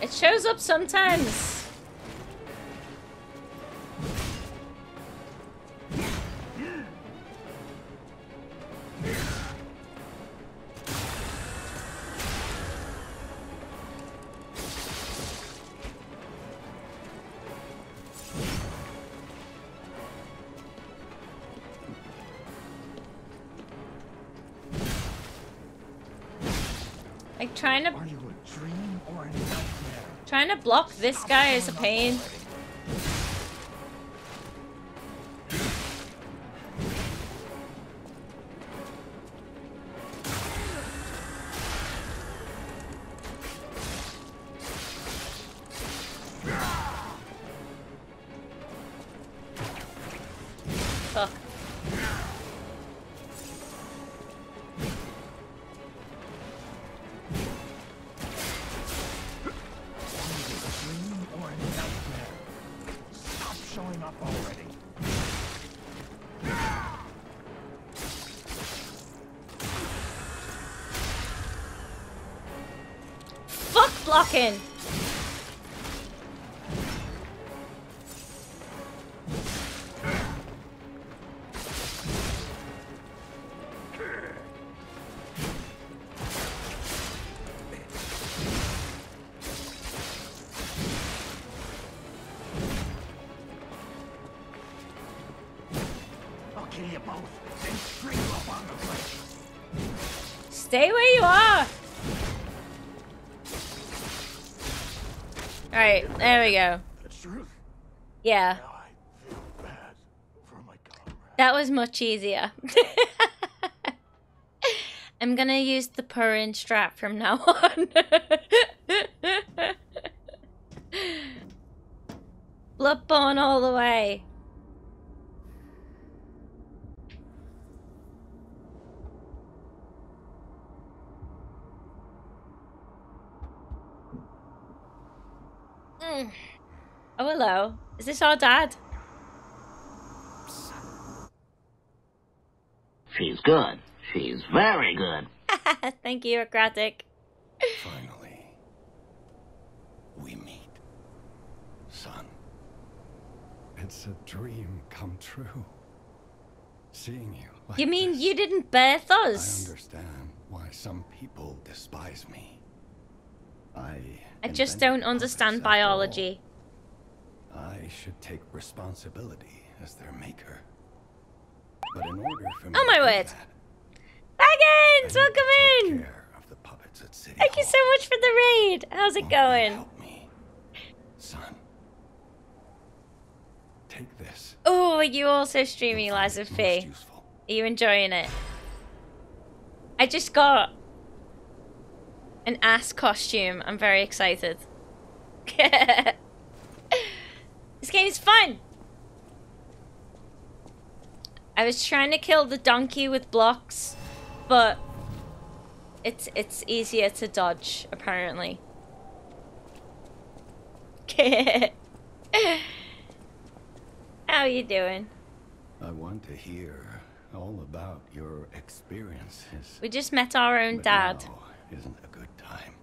It shows up sometimes. Block this guy is a pain. There we go. Truth. Yeah, Now I feel bad for my comrade. that was much easier. I'm gonna use the purring strap from now on. Bloodborne all the way. Mm. Oh, hello. Is this our dad? She's good. She's very good. Thank you, Acratic. Finally, we meet. Son. It's a dream come true. Seeing you like You mean this, you didn't birth us? I understand why some people despise me. I I just don't understand after all. biology. I should take responsibility as their maker. But in order for me Oh my word. Baggins, I need to welcome in! care of the puppets at City Thank you so much for the raid. How's it Won't going? Help me, son. Take this. Oh, are you also streaming Lies of Fee? Are you enjoying it? I just got an ass costume. I'm very excited. this game is fun. I was trying to kill the donkey with blocks, but it's it's easier to dodge apparently. How are you doing? I want to hear all about your experiences. We just met our own But dad. now isn't a good time.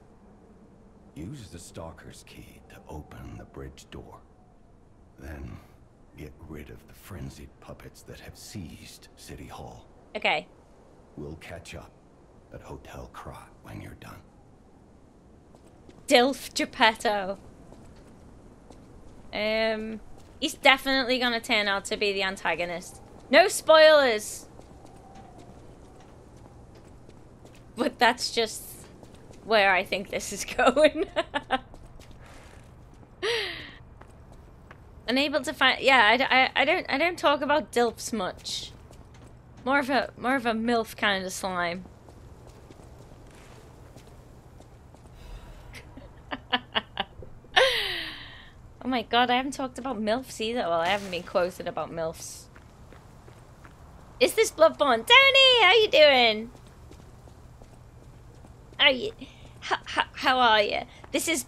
Use the stalker's key to open the bridge door. Then get rid of the frenzied puppets that have seized City Hall. Okay. We'll catch up at Hotel Krat when you're done. Dilf Geppetto. Um, he's definitely gonna turn out to be the antagonist. No spoilers. But that's just where I think this is going. Unable to find. Yeah, I, I, I don't I don't talk about dilps much. More of a more of a milf kind of slime. oh my god, I haven't talked about milfs either. Well, I haven't been quoted about milfs. Is this Bloodborne? Tony, how you doing? How you? How, how, how are you? This is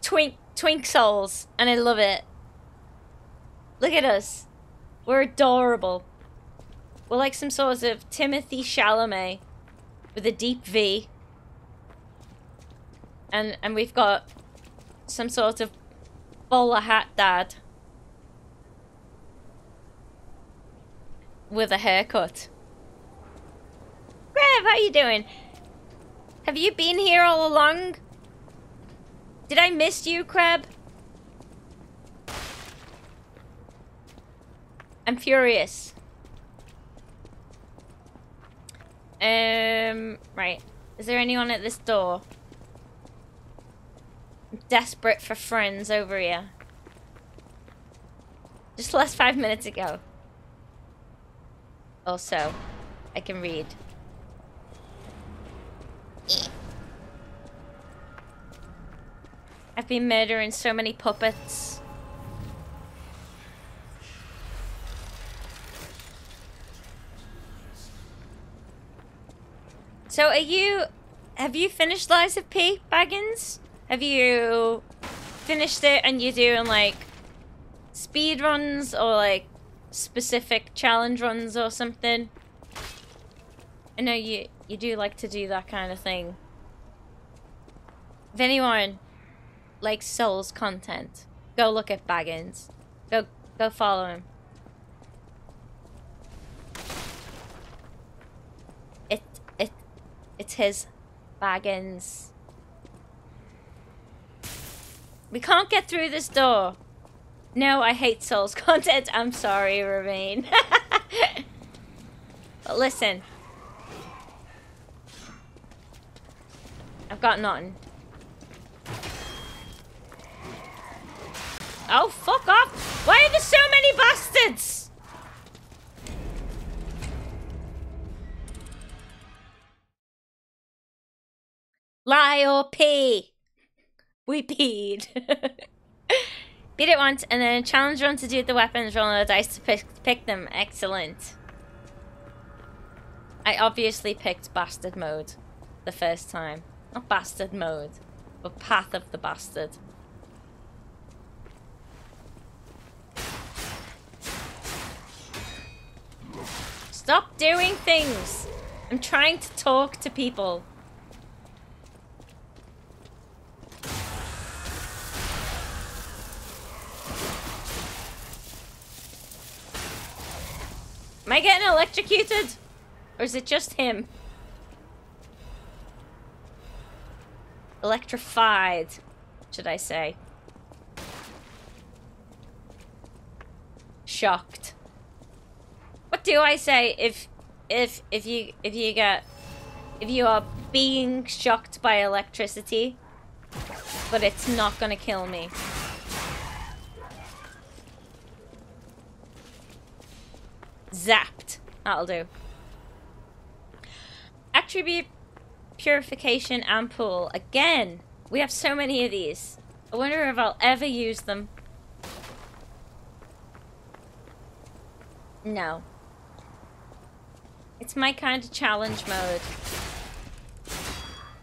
Twink Twink Souls, and I love it. Look at us. We're adorable. We're like some sort of Timothée Chalamet with a deep V. And and we've got some sort of bowler hat dad. With a haircut. Rev, how you doing? Have you been here all along? Did I miss you, Crab? I'm furious. Um, right. Is there anyone at this door? I'm desperate for friends over here. Just last five minutes ago. Also, I can read. I've been murdering so many puppets. So are you... Have you finished Lies of P, Baggins? Have you finished it and you're doing like speed runs or like specific challenge runs or something? I know you, you do like to do that kind of thing. If anyone likes Souls content, go look at Baggins. Go go follow him. It it it's his Baggins. We can't get through this door. No, I hate Souls content. I'm sorry, Remain. but listen. I've got nothing. Oh, fuck off! Why are there so many bastards? Lie or pee? We peed. Beat it once, and then challenge run to do the weapons, rolling the dice to pick, pick them. Excellent. I obviously picked bastard mode the first time. Not bastard mode, but path of the bastard. Stop doing things! I'm trying to talk to people. Am I getting electrocuted? Or is it just him? Electrified, should I say. Shocked. What do I say if if if you if you get if you are being shocked by electricity but it's not gonna kill me? Zapped. That'll do. Attribute purification ampoule. Again, we have so many of these. I wonder if I'll ever use them. No. It's my kind of challenge mode.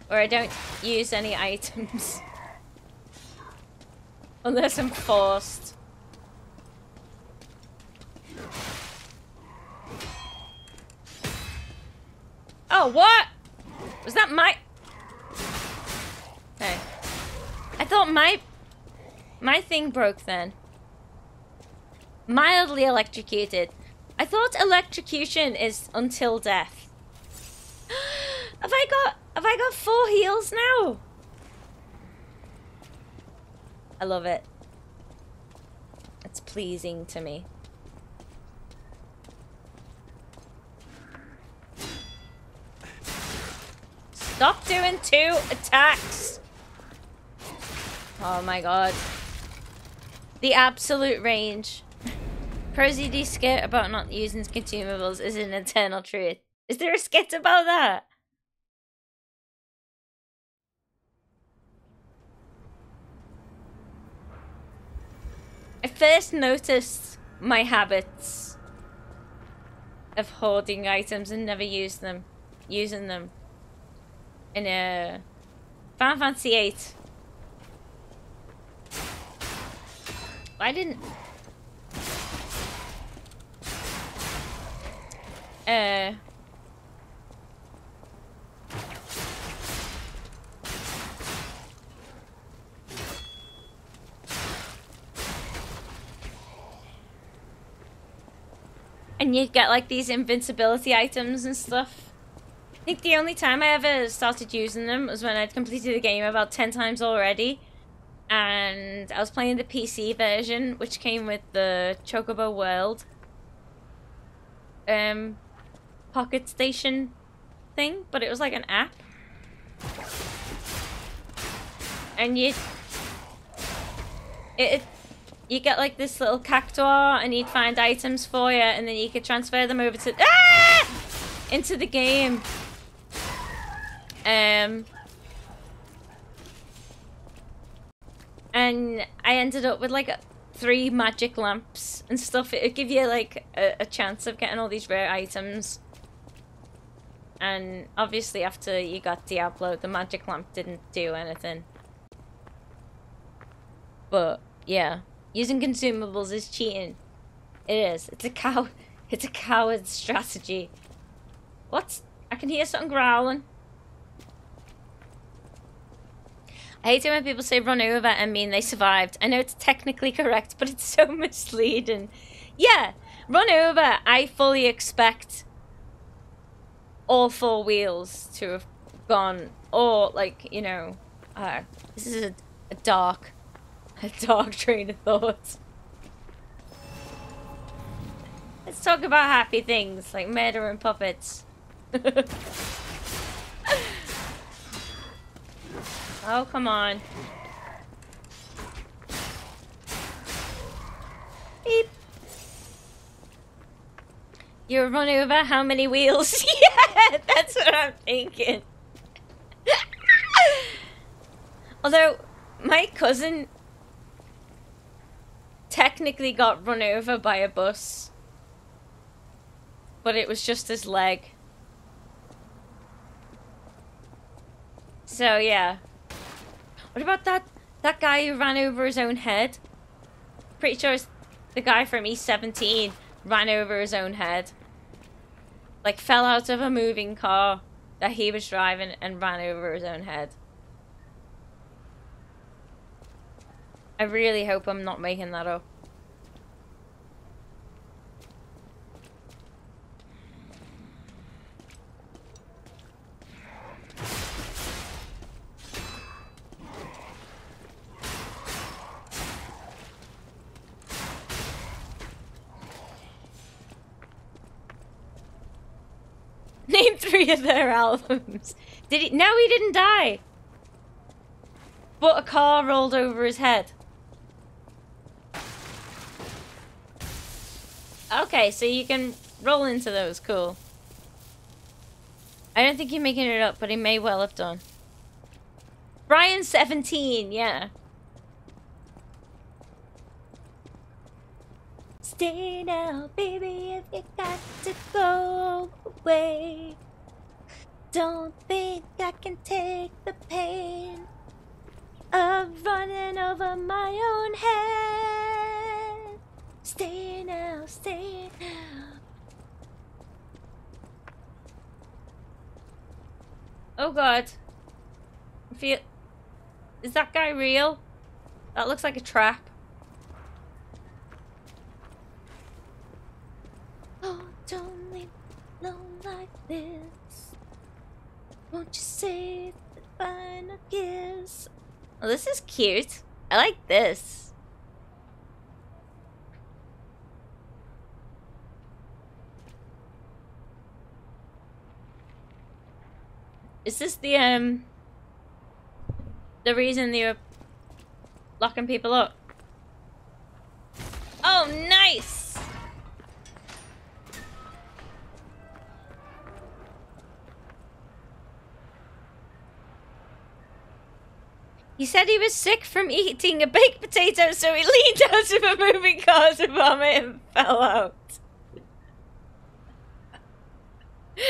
Where I don't use any items. Unless I'm forced. Oh, what? Was that my... Hey. I thought my... My thing broke then. Mildly electrocuted. I thought electrocution is until death. have I got... Have I got four heals now? I love it. It's pleasing to me. Stop doing two attacks. Oh my god. The absolute range. Prosy skit about not using consumables is an eternal truth. Is there a skit about that? I first noticed my habits of hoarding items and never use them, using them in a Final Fantasy VIII. I didn't. Uh. And you get like these invincibility items and stuff. I think the only time I ever started using them was when I'd completed the game about 10 times already. And I was playing the PC version, which came with the Chocobo World um, Pocket Station thing, but it was like an app. And you... It, it you get like this little cactuar and you'd find items for you and then you could transfer them over to ah! into the game um and I ended up with like three magic lamps and stuff it would give you like a, a chance of getting all these rare items and obviously after you got Diablo the magic lamp didn't do anything but yeah Using consumables is cheating. It is. It's a cow. It's a coward strategy. What's? I can hear something growling. I hate it when people say run over and mean they survived. I know it's technically correct, but it's so misleading. Yeah, run over. I fully expect all four wheels to have gone, or like you know, uh, this is a, a dark a dog train of thought. Let's talk about happy things like murder and puppets. oh, come on. Beep. You're run over how many wheels? yeah, that's what I'm thinking. Although, my cousin technically got run over by a bus. But it was just his leg. So, yeah. What about that that guy who ran over his own head? Pretty sure it's the guy from E17 ran over his own head. Like, fell out of a moving car that he was driving and ran over his own head. I really hope I'm not making that up. Name three of their albums. Did he? No, he didn't die. But a car rolled over his head. Okay, so you can roll into those. Cool. I don't think you're making it up, but he may well have done. Brian 17, yeah. Stay now, baby, if you got to go away. Don't think I can take the pain of running over my own head. Stay now, stay now. Oh god. I feel... Is that guy real? That looks like a trap. Oh, don't leave alone like this. Won't you say the final kiss? Oh, this is cute. I like this. Is this the, um... The reason were locking people up? Oh, nice! He said he was sick from eating a baked potato, so he leaned out of a moving car to vomit and fell out.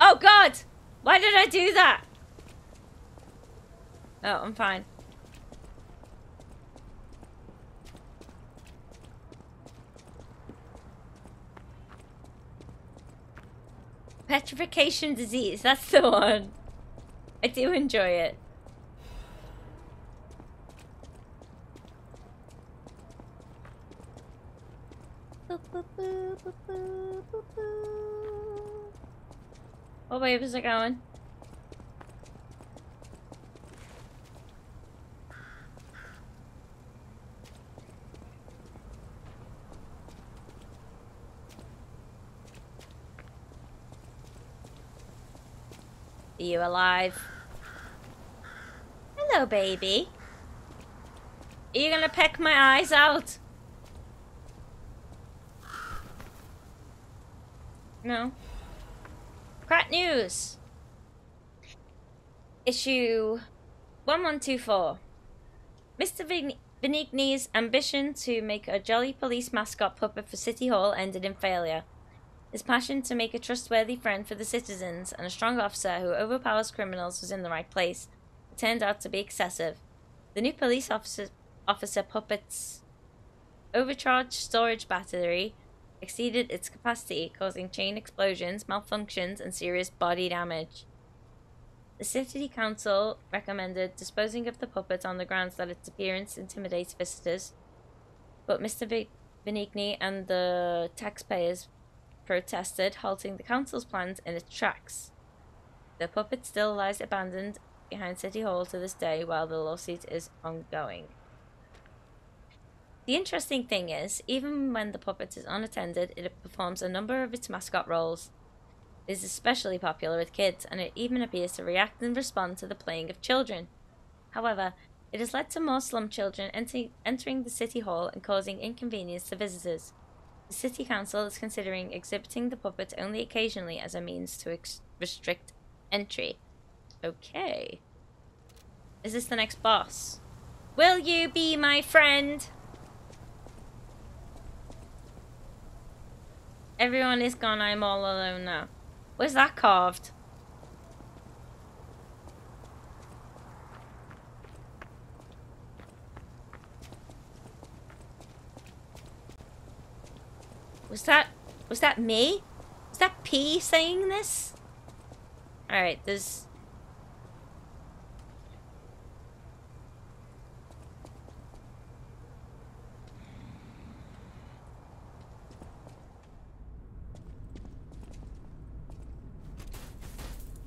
oh god! Why did I do that? Oh, I'm fine. Petrification disease, that's the one. I do enjoy it. Oh, what way was it going? Are you alive? Hello, baby. Are you gonna peck my eyes out? No. Crap news! Issue 1124. Mr. Venigni's ambition to make a jolly police mascot puppet for City Hall ended in failure. His passion to make a trustworthy friend for the citizens and a strong officer who overpowers criminals was in the right place. It turned out to be excessive. The new police officer, officer puppet's overcharged storage battery exceeded its capacity, causing chain explosions, malfunctions, and serious body damage. The City Council recommended disposing of the puppet on the grounds that its appearance intimidates visitors, but Mr. Venigni and the taxpayers protested, halting the council's plans in its tracks. The puppet still lies abandoned behind City Hall to this day while the lawsuit is ongoing. The interesting thing is, even when the puppet is unattended, it performs a number of its mascot roles. It is especially popular with kids, and it even appears to react and respond to the playing of children. However, it has led to more slum children entering the City Hall and causing inconvenience to visitors. The City Council is considering exhibiting the puppet only occasionally as a means to restrict entry. Okay. Is this the next boss? Will you be my friend? Everyone is gone, I'm all alone now. Where's that carved? Was that... Was that me? Was that P saying this? Alright, there's...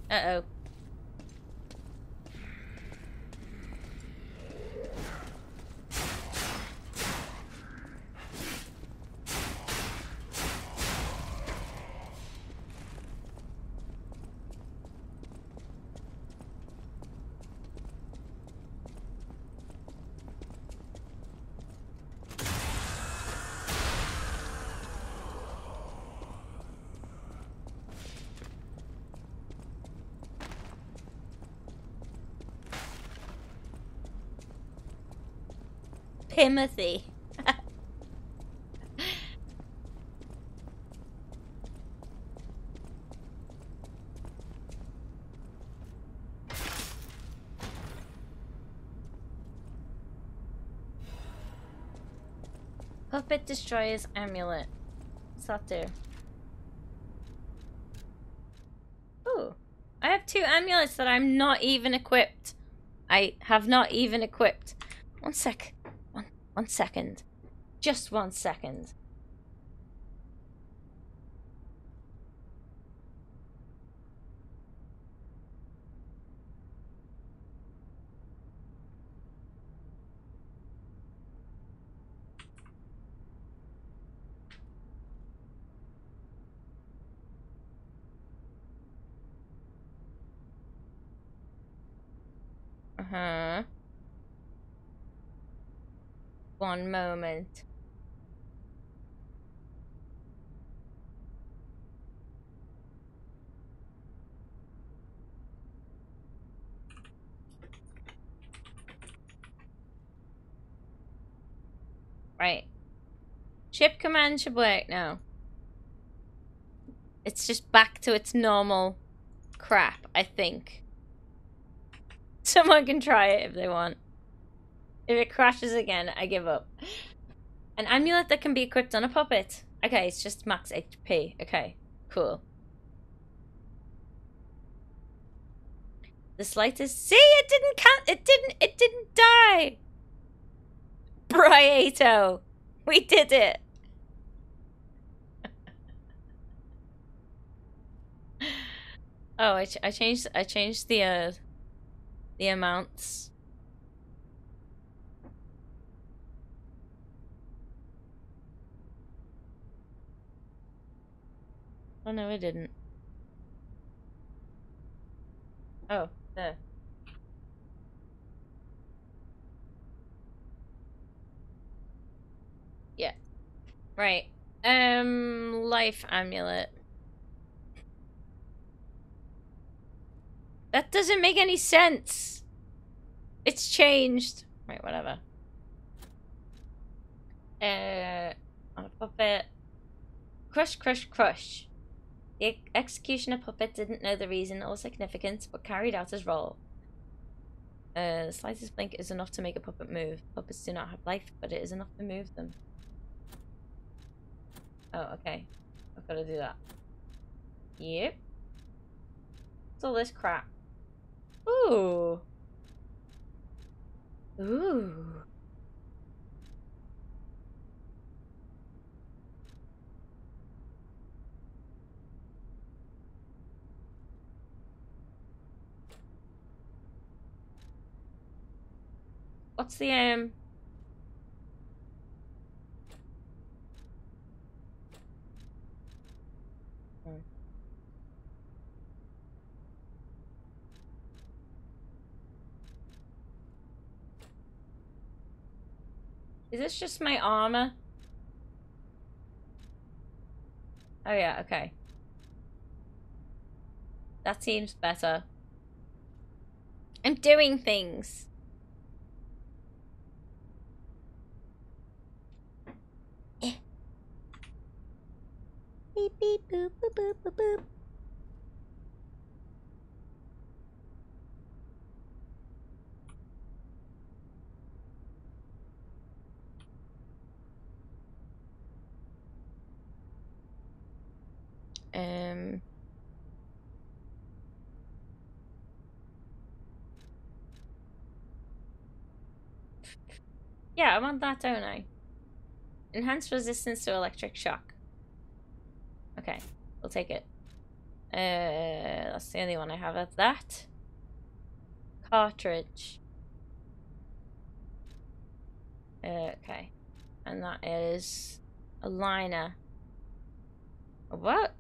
Uh-oh. Timothy. Puppet destroyers amulet. What's that do? Ooh. I have two amulets that I'm not even equipped. I have not even equipped. One sec. One second. Just one second. one moment Right. Ship command should work now. It's just back to its normal crap, I think. Someone can try it if they want. If it crashes again, I give up. An amulet that can be equipped on a puppet. Okay, it's just max HP. Okay, cool. The slightest. See, it didn't count. It didn't. It didn't die. Brieto, we did it. oh, I, ch I changed. I changed the uh, the amounts. Oh no, it didn't. Oh, there. Yeah. Right. Um, life amulet. That doesn't make any sense. It's changed. Right, whatever. Uh, on a puppet. Crush, crush, crush. The executioner puppet didn't know the reason or significance, but carried out his role. Uh, the slightest blink is enough to make a puppet move. Puppets do not have life, but it is enough to move them. Oh, okay. I've got to do that. Yep. What's all this crap? Ooh. Ooh. What's the um Is this just my armor? Oh yeah, okay. That seems better. I'm doing things. Beep beep boop boop boop boop boop. Um. Yeah, I want that, don't I? Enhanced resistance to electric shock. Okay, we'll take it. Uh, that's the only one I have of that. Cartridge. Uh, okay. And that is a liner. What?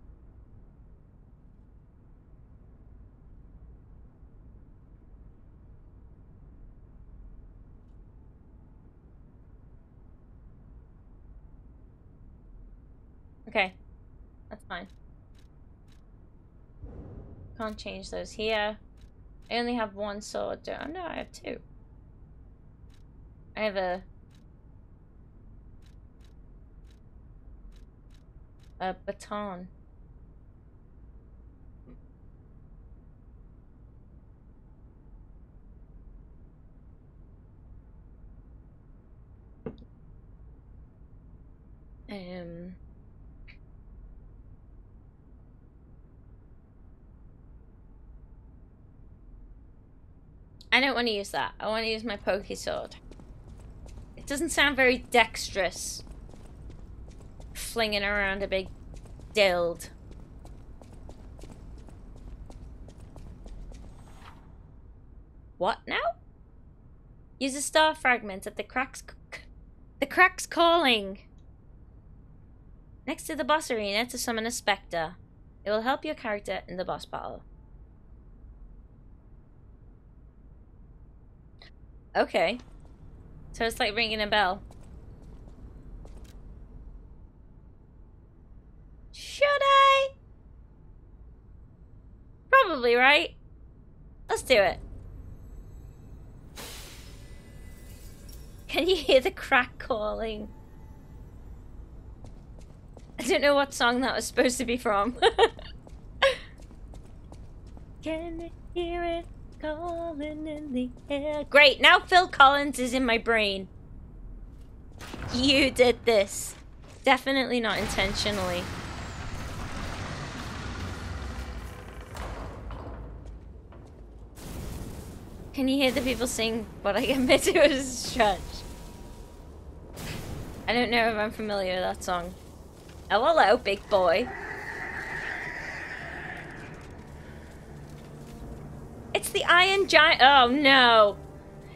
Okay. That's fine. Can't change those here. I only have one sword. Oh no, I have two. I have a... A baton. Um... I don't want to use that. I want to use my pokey sword. It doesn't sound very dexterous. Flinging around a big dild. What now? Use a star fragment at the cracks... The crack's calling! Next to the boss arena to summon a spectre. It will help your character in the boss battle. Okay. So it's like ringing a bell. Should I? Probably, right? Let's do it. Can you hear the crack calling? I don't know what song that was supposed to be from. Can you hear it calling in the air? Great, now Phil Collins is in my brain. You did this. Definitely not intentionally. Can you hear the people sing What I Admit to is a stretch? I don't know if I'm familiar with that song. Oh, hello, big boy. It's the Iron Giant. Oh, no.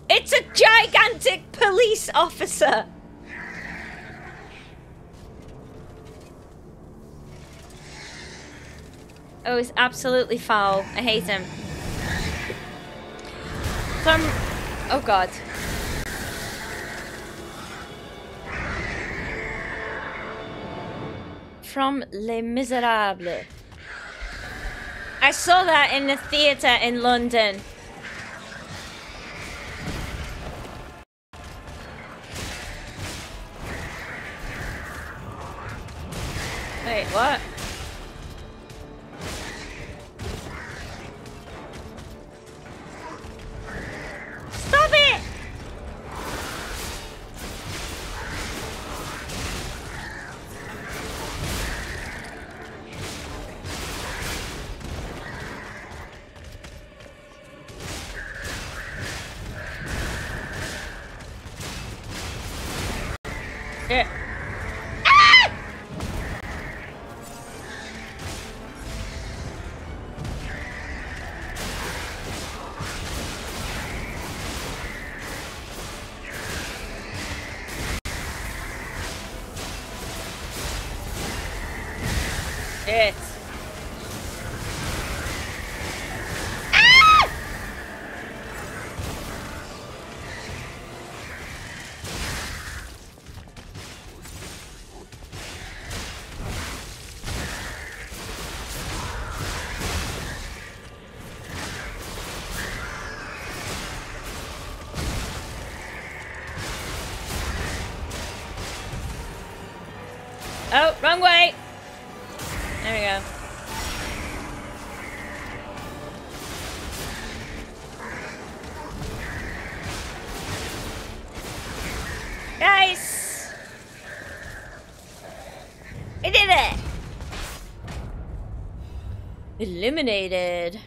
It's a gigantic police officer. Oh, he's absolutely foul. I hate him. From... Oh, God. From Les Miserables. I saw that in the theatre in London. Wait, what? Wrong way. There we go. Nice. I did it. Eliminated.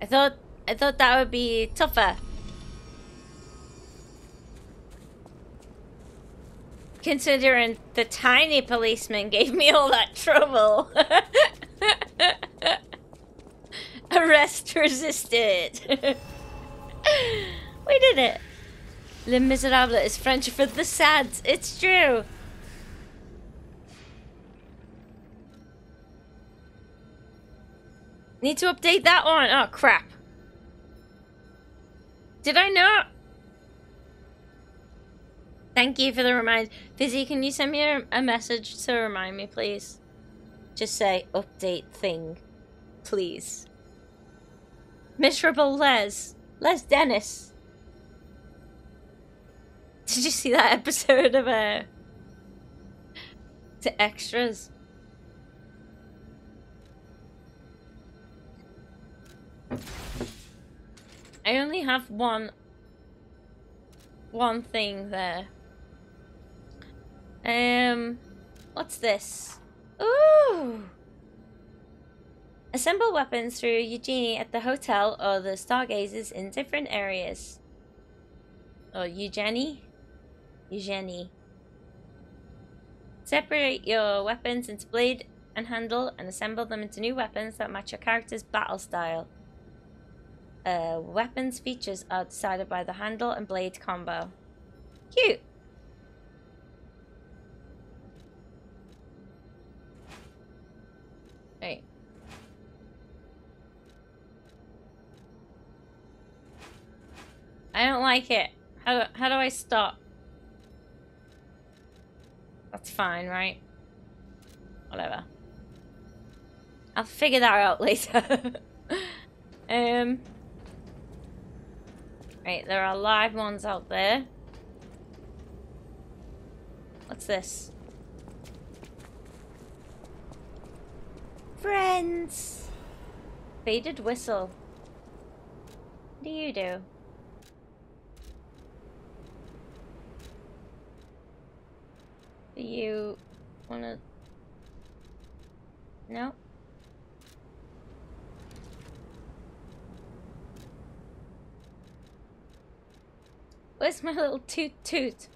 I thought I thought that would be tougher. Considering the tiny policeman gave me all that trouble. Arrest resisted. we did it. Le Miserable is French for the sad. It's true. Need to update that one. Oh, crap. Did I not? Thank you for the remind. Fizzy, can you send me a, a message to remind me, please? Just say update thing. Please. Miserable Les. Les Dennis. Did you see that episode of uh to extras? I only have one one thing there. Um, what's this? Ooh! Assemble weapons through Eugenie at the hotel or the stargazers in different areas. Or Eugenie? Eugenie. Separate your weapons into blade and handle and assemble them into new weapons that match your character's battle style. Uh, weapons features are decided by the handle and blade combo. Cute! I don't like it. How do, how do I stop? That's fine, right? Whatever. I'll figure that out later. um. Right, there are live ones out there. What's this? Friends! Faded whistle. What do you do? You wanna... No? Where's my little toot toot?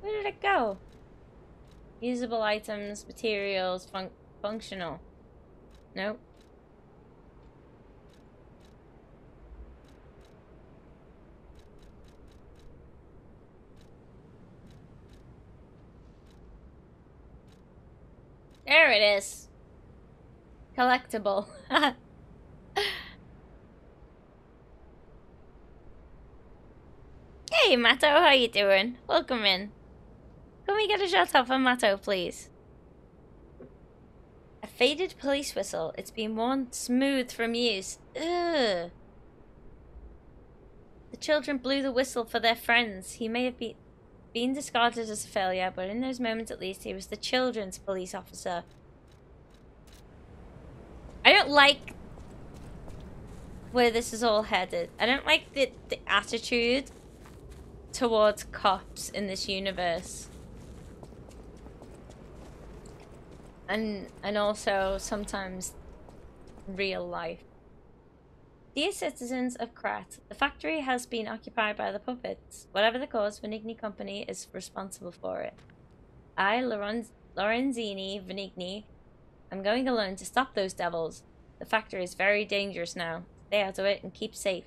Where did it go? Usable items, materials, fun functional. Nope. There it is. Collectible. hey, Matto, how you doing? Welcome in. Can we get a shot out for Matto, please? A faded police whistle. It's been worn smooth from use. Ugh. The children blew the whistle for their friends. He may have been been discarded as a failure, but in those moments at least, he was the children's police officer. I don't like where this is all headed. I don't like the, the attitude towards cops in this universe. And and also sometimes real life. Dear citizens of Krat, the factory has been occupied by the puppets. Whatever the cause, Venigni Company is responsible for it. I, Lorenz Lorenzini Venigni, am going alone to stop those devils. The factory is very dangerous now. Stay out of it and keep safe.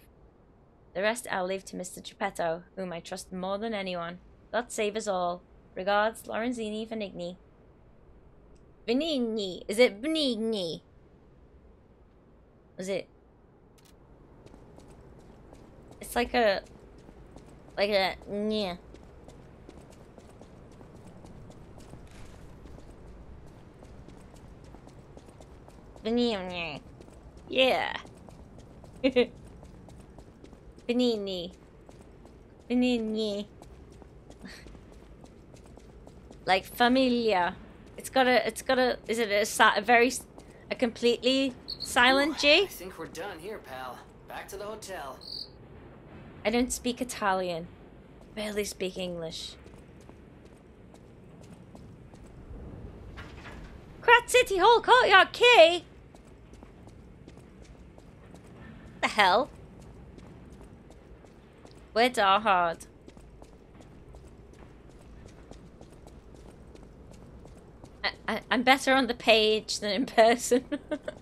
The rest I'll leave to Mr. Geppetto, whom I trust more than anyone. God save us all. Regards, Lorenzini Venigni. Venigni. Is it Venigni? Was it it's like a, like a, yeah. Vanini. Yeah. Vanini. Vanini. like familia. It's got a, it's got a, is it a, a very, a completely silent Ooh, G? I think we're done here, pal. Back to the hotel. I don't speak Italian. Barely speak English. Krat City Hall Courtyard Key? What the hell? We're hard. I, I, I'm better on the page than in person.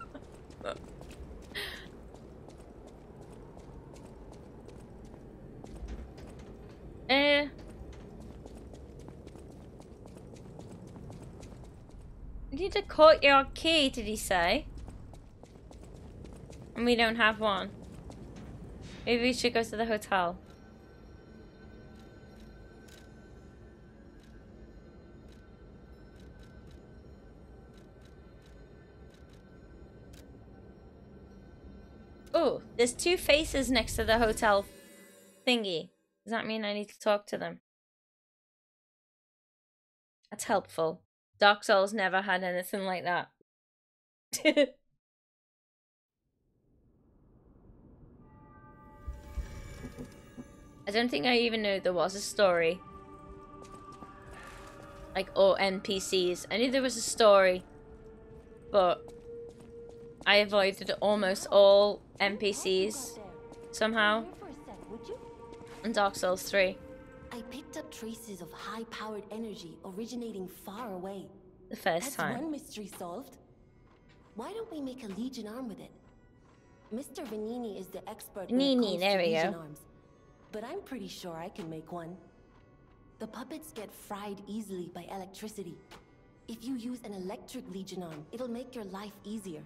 Eh. We need a courtyard key, did he say? And we don't have one. Maybe we should go to the hotel. Oh, there's two faces next to the hotel thingy. Does that mean I need to talk to them? That's helpful. Dark Souls never had anything like that. I don't think I even knew there was a story. Like, or NPCs. I knew there was a story. But I avoided almost all NPCs somehow Dark Souls 3. I picked up traces of high-powered energy originating far away. The first That's time. one mystery solved. Why don't we make a Legion arm with it? Mr. Venigni is the expert when it Vanini, comes there to we Legion go. arms. But I'm pretty sure I can make one. The puppets get fried easily by electricity. If you use an electric Legion arm, it'll make your life easier.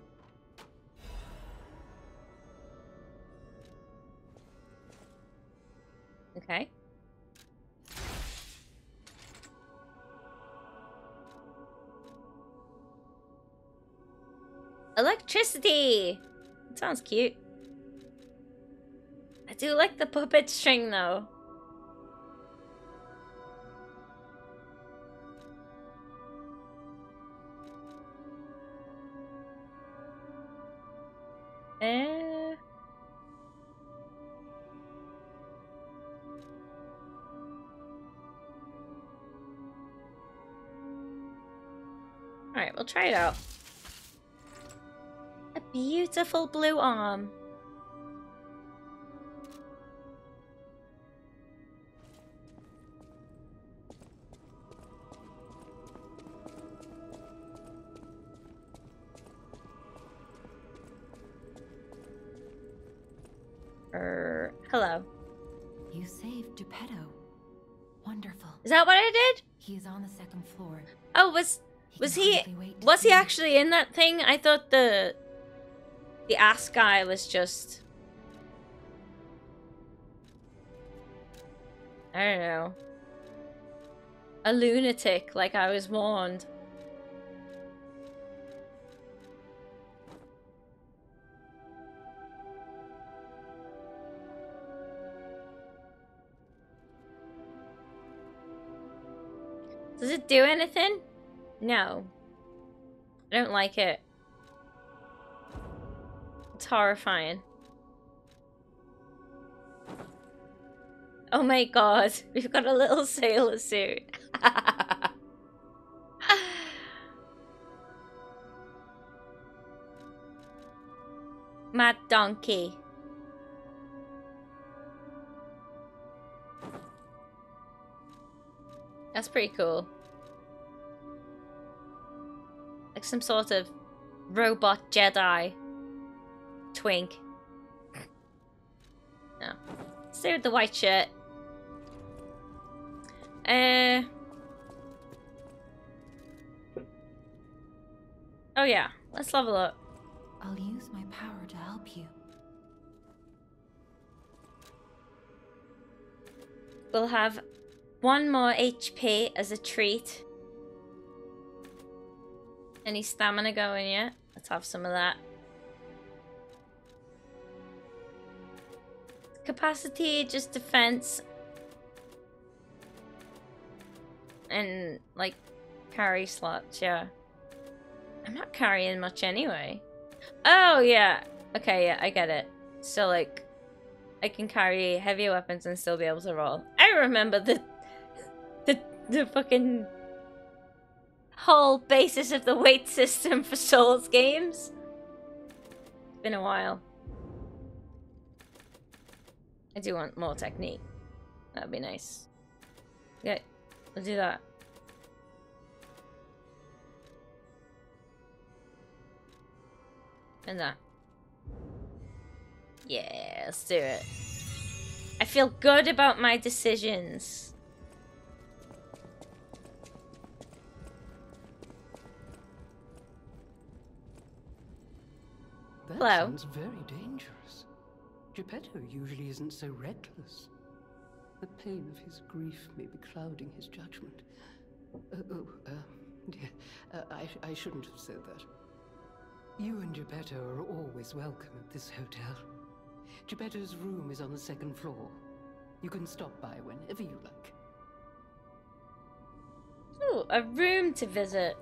Okay. Electricity! Sounds cute. I do like the puppet string though. And... try it out. A beautiful blue arm. Er, hello. You saved Geppetto. Wonderful. Is that what I did? He is on the second floor. Oh, was was he hardly wait to was he actually in that thing? I thought the the ass guy was just I don't know. A lunatic like I was warned. Does it do anything? No. I don't like it. It's horrifying. Oh my god, we've got a little sailor suit. Mad donkey. That's pretty cool. Like some sort of robot Jedi twink. No. Stay with the white shirt. Uh. Oh yeah, let's level up. I'll use my power to help you. We'll have one more HP as a treat. Any stamina going yet? Let's have some of that. Capacity, just defense. And, like, carry slots, yeah. I'm not carrying much anyway. Oh, yeah. Okay, yeah, I get it. So, like, I can carry heavier weapons and still be able to roll. I remember the the the fucking whole basis of the weight system for Souls games. It's been a while. I do want more technique. That'd be nice. Yeah, let's do that. And that. Yeah, let's do it. I feel good about my decisions. That Hello. sounds very dangerous. Geppetto usually isn't so reckless. The pain of his grief may be clouding his judgment. Uh, oh, uh, dear, uh, I, I shouldn't have said that. You and Geppetto are always welcome at this hotel. Geppetto's room is on the second floor. You can stop by whenever you like. Oh, a room to visit.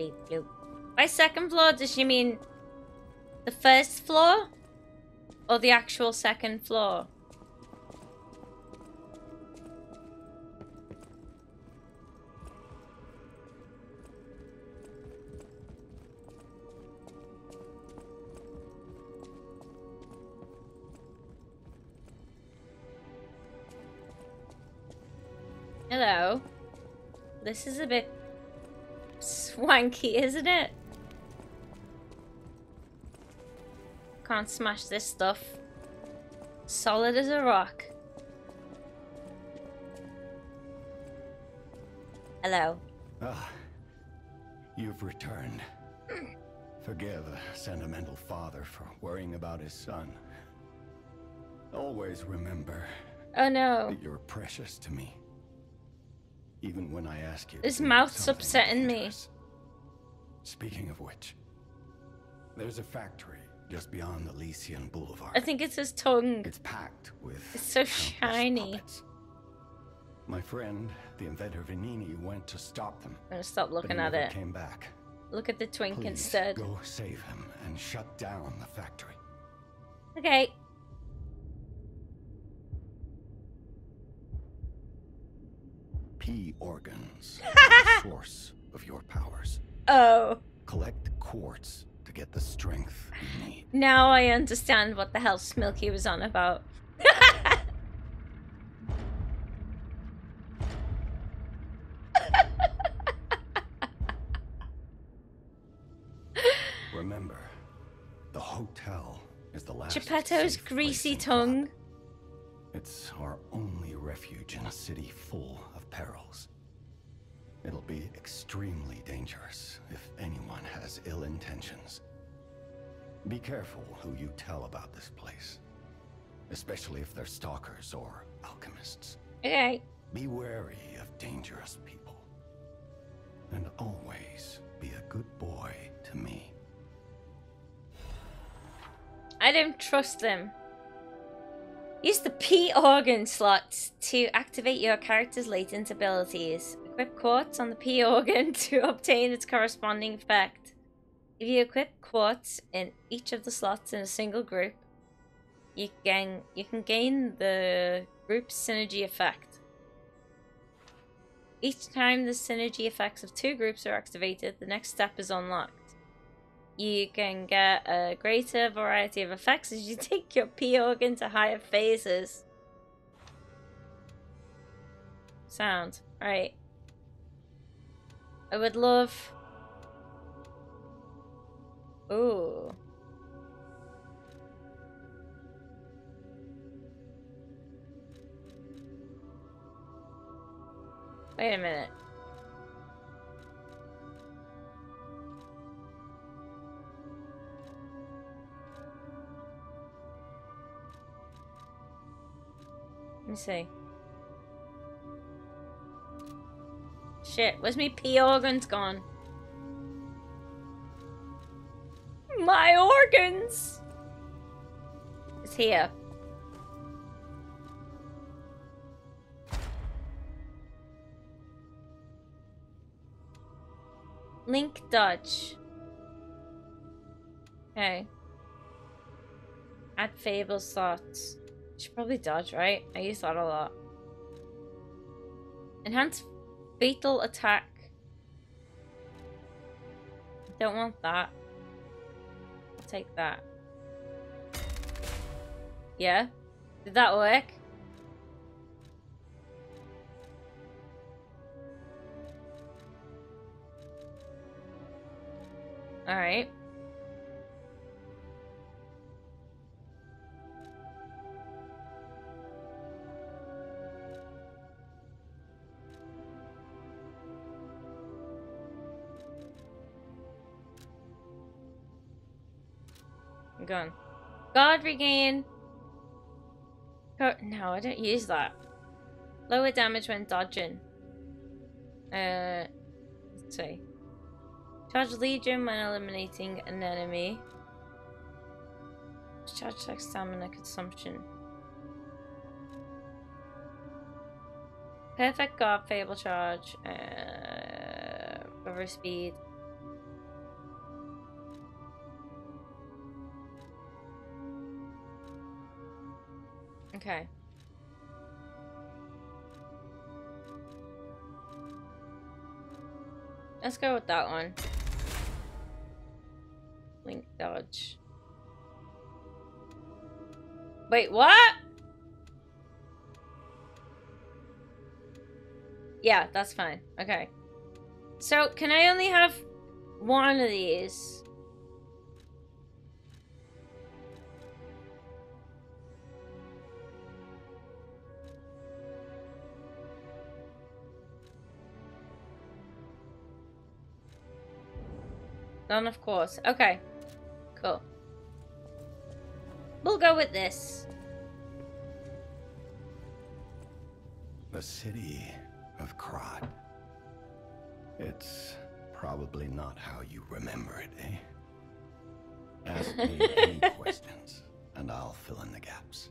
Bloop, bloop. By second floor, does she mean the first floor? Or the actual second floor? Hello. This is a bit swanky, isn't it? Can't smash this stuff. Solid as a rock. Hello. Ah, you've returned. Forgive a sentimental father for worrying about his son. Always remember Oh no. that you're precious to me. Even when I ask you. His mouth's upsetting me. Speaking of which, there's a factory just beyond Elysian Boulevard. I think it's his tongue. It's packed with. It's so shiny. puppets. My friend, the inventor Venigni, went to stop them. I'm gonna stop looking at it. Came back. Look at the twink Please instead. go save him and shut down the factory. Okay. P organs are the source of your powers. Oh. Collect quartz to get the strength you need. Now I understand what the hell Smilky was on about. Remember, the hotel is the last. Geppetto's greasy tongue. It's our only refuge in a city full of perils. It'll be extremely dangerous if anyone has ill intentions. Be careful who you tell about this place, especially if they're stalkers or alchemists. Okay. Be wary of dangerous people. And always be a good boy to me. I don't trust them. Use the P organ slots to activate your character's latent abilities. Equip quartz on the P organ to obtain its corresponding effect. If you equip quartz in each of the slots in a single group, you can you can gain the group synergy effect. Each time the synergy effects of two groups are activated, the next step is unlocked. You can get a greater variety of effects as you take your P organ to higher phases. Sound. Right. I would love... Ooh. Wait a minute. Let me see. Shit, where's my P organs gone? My organs! It's here. Link dodge. Okay. Add Fable slots. Should probably dodge, right? I use that a lot. Enhance fatal attack. Don't want that. I'll take that. Yeah? Did that work? Alright. Going. Guard regain. No, I don't use that. Lower damage when dodging. Uh, let's see. Charge Legion when eliminating an enemy. Charge like stamina consumption. Perfect guard, Fable charge. Uh, recovery speed. Okay. Let's go with that one. Link dodge. Wait, what? Yeah, that's fine. Okay. So, can I only have one of these? None, of course. Okay. Cool. We'll go with this. The city of Krat. It's probably not how you remember it, eh? Ask me any questions, and I'll fill in the gaps.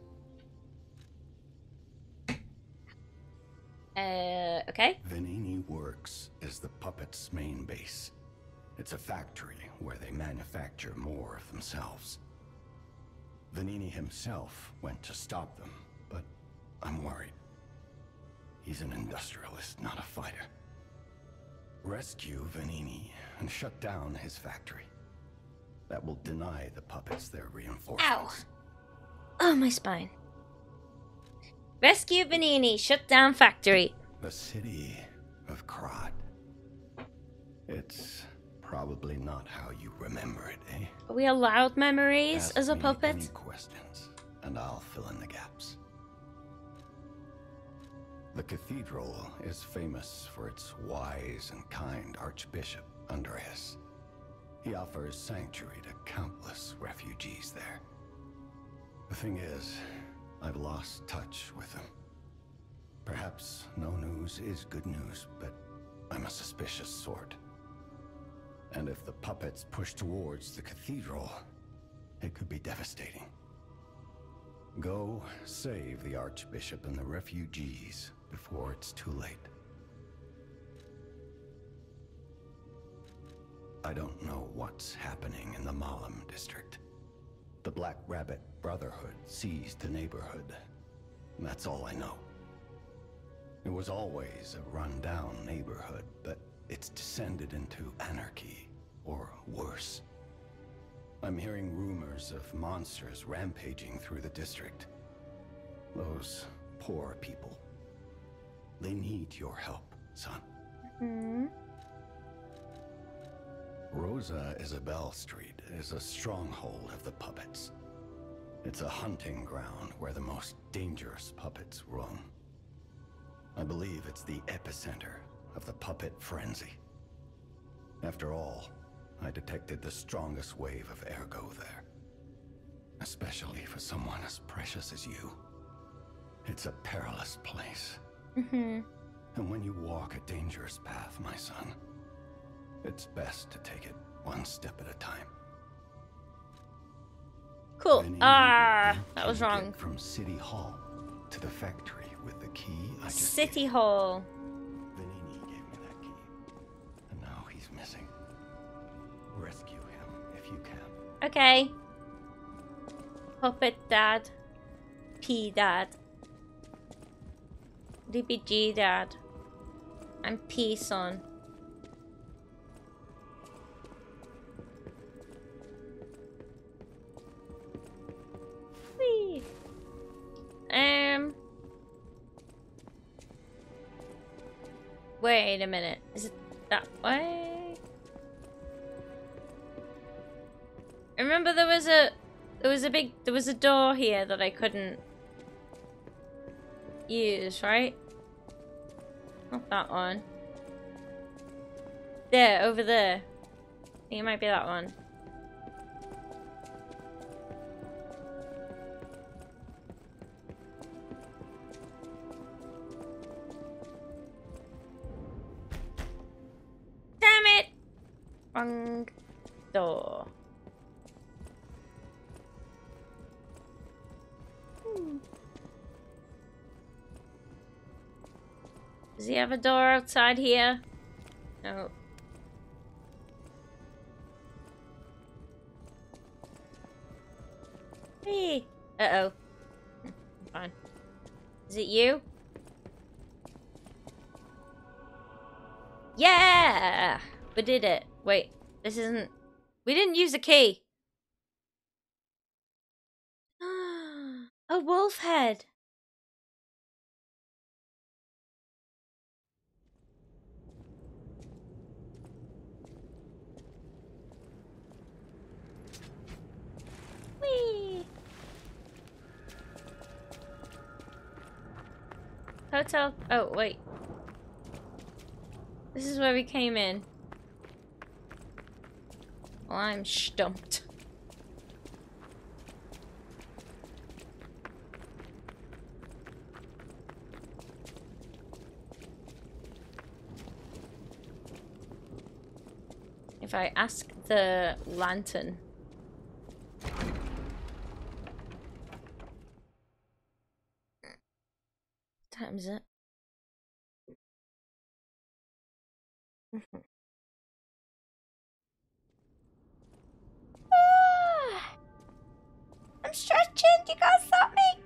Uh, okay. Venigni Works is the puppet's main base. It's a factory where they manufacture more of themselves. Venigni himself went to stop them, but I'm worried. He's an industrialist, not a fighter. Rescue Venigni and shut down his factory. That will deny the puppets their reinforcements. Ow! Oh, my spine. Rescue Vanini, shut down factory. The city of Krat. It's probably not how you remember it, eh? Are we allowed memories Ask as a me puppet? Any questions, and I'll fill in the gaps. The cathedral is famous for its wise and kind Archbishop Andreas. He offers sanctuary to countless refugees there. The thing is, I've lost touch with him. Perhaps no news is good news, but I'm a suspicious sort. And if the puppets push towards the cathedral, it could be devastating. Go save the Archbishop and the refugees before it's too late. I don't know what's happening in the Malum district. The Black Rabbit Brotherhood seized the neighborhood. That's all I know. It was always a run-down neighborhood, but it's descended into anarchy, or worse. I'm hearing rumors of monsters rampaging through the district. Those poor people. They need your help, son. Hmm. Rosa Isabelle Street is a stronghold of the puppets. It's a hunting ground where the most dangerous puppets roam. I believe it's the epicenter of the puppet frenzy. After all, I detected the strongest wave of ergo there. Especially for someone as precious as you. It's a perilous place. Mm-hmm. And when you walk a dangerous path, my son, it's best to take it one step at a time. Cool. Ah, that was wrong. From City Hall to the factory with the key City Hall. Okay. Puppet Dad. P Dad. DPG Dad. I'm P Son. Whee. Um. Wait a minute. Is it that way? I remember there was a there was a big there was a door here that I couldn't use, right? Not that one. There, over there. I think it might be that one. Damn it! Wrong door. Does he have a door outside here? No. Hey. Uh-oh. Fine. Is it you? Yeah! We did it. Wait, this isn't... We didn't use a key. a wolf head. Whee! Hotel. Oh, wait. This is where we came in. Well, I'm stumped. If I ask the lantern time is it? Mhm. Ah! I'm stretching. You can't stop me.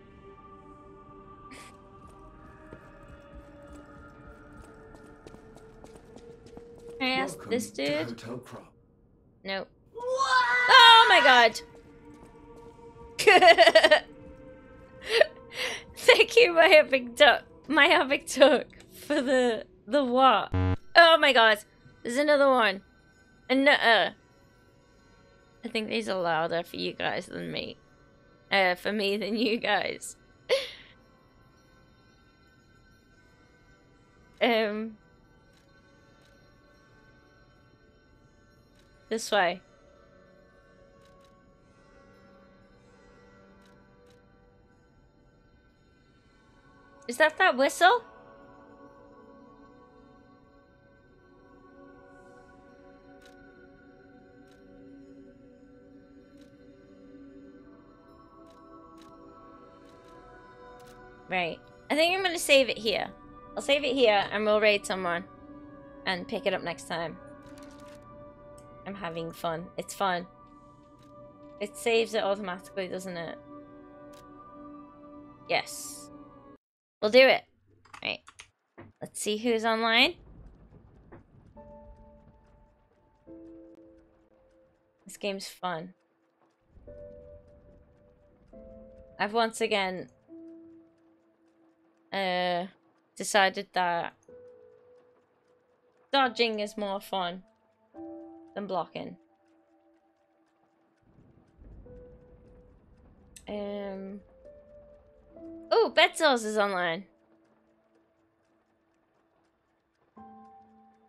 Can I ask this dude? Hotel Crop. Nope. Oh my god. Thank you, my epic duck, my epic duck, for the the what? Oh my god, there's another one. And uh, I think these are louder for you guys than me. Uh, for me than you guys. um. This way. Is that that whistle? Right. I think I'm gonna save it here. I'll save it here and we'll raid someone and pick it up next time. I'm having fun. It's fun. It saves it automatically, doesn't it? Yes. We'll do it. Right. Let's see who's online. This game's fun. I've once again uh decided that dodging is more fun than blocking. Um Oh, Betzos is online.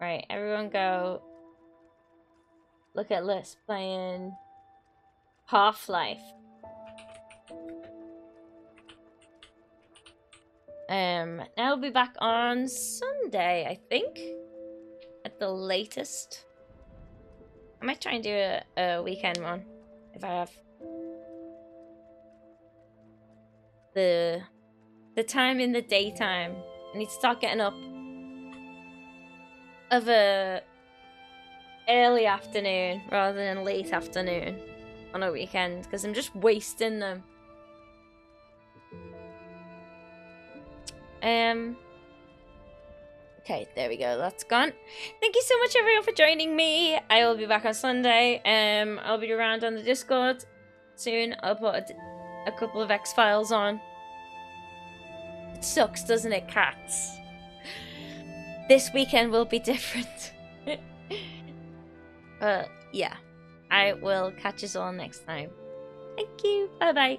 Right, everyone go look at list playing Half-Life. Um, we'll be back on Sunday, I think. At the latest. I might try and do a, a weekend one if I have the the time in the daytime. I need to start getting up of a early afternoon rather than late afternoon on a weekend because I'm just wasting them. Um. Okay, there we go. That's gone. Thank you so much, everyone, for joining me. I will be back on Sunday. Um, I'll be around on the Discord soon. I'll put a, a couple of X Files on. Sucks, doesn't it, cats? This weekend will be different. but yeah, I will catch us all next time. Thank you. Bye bye.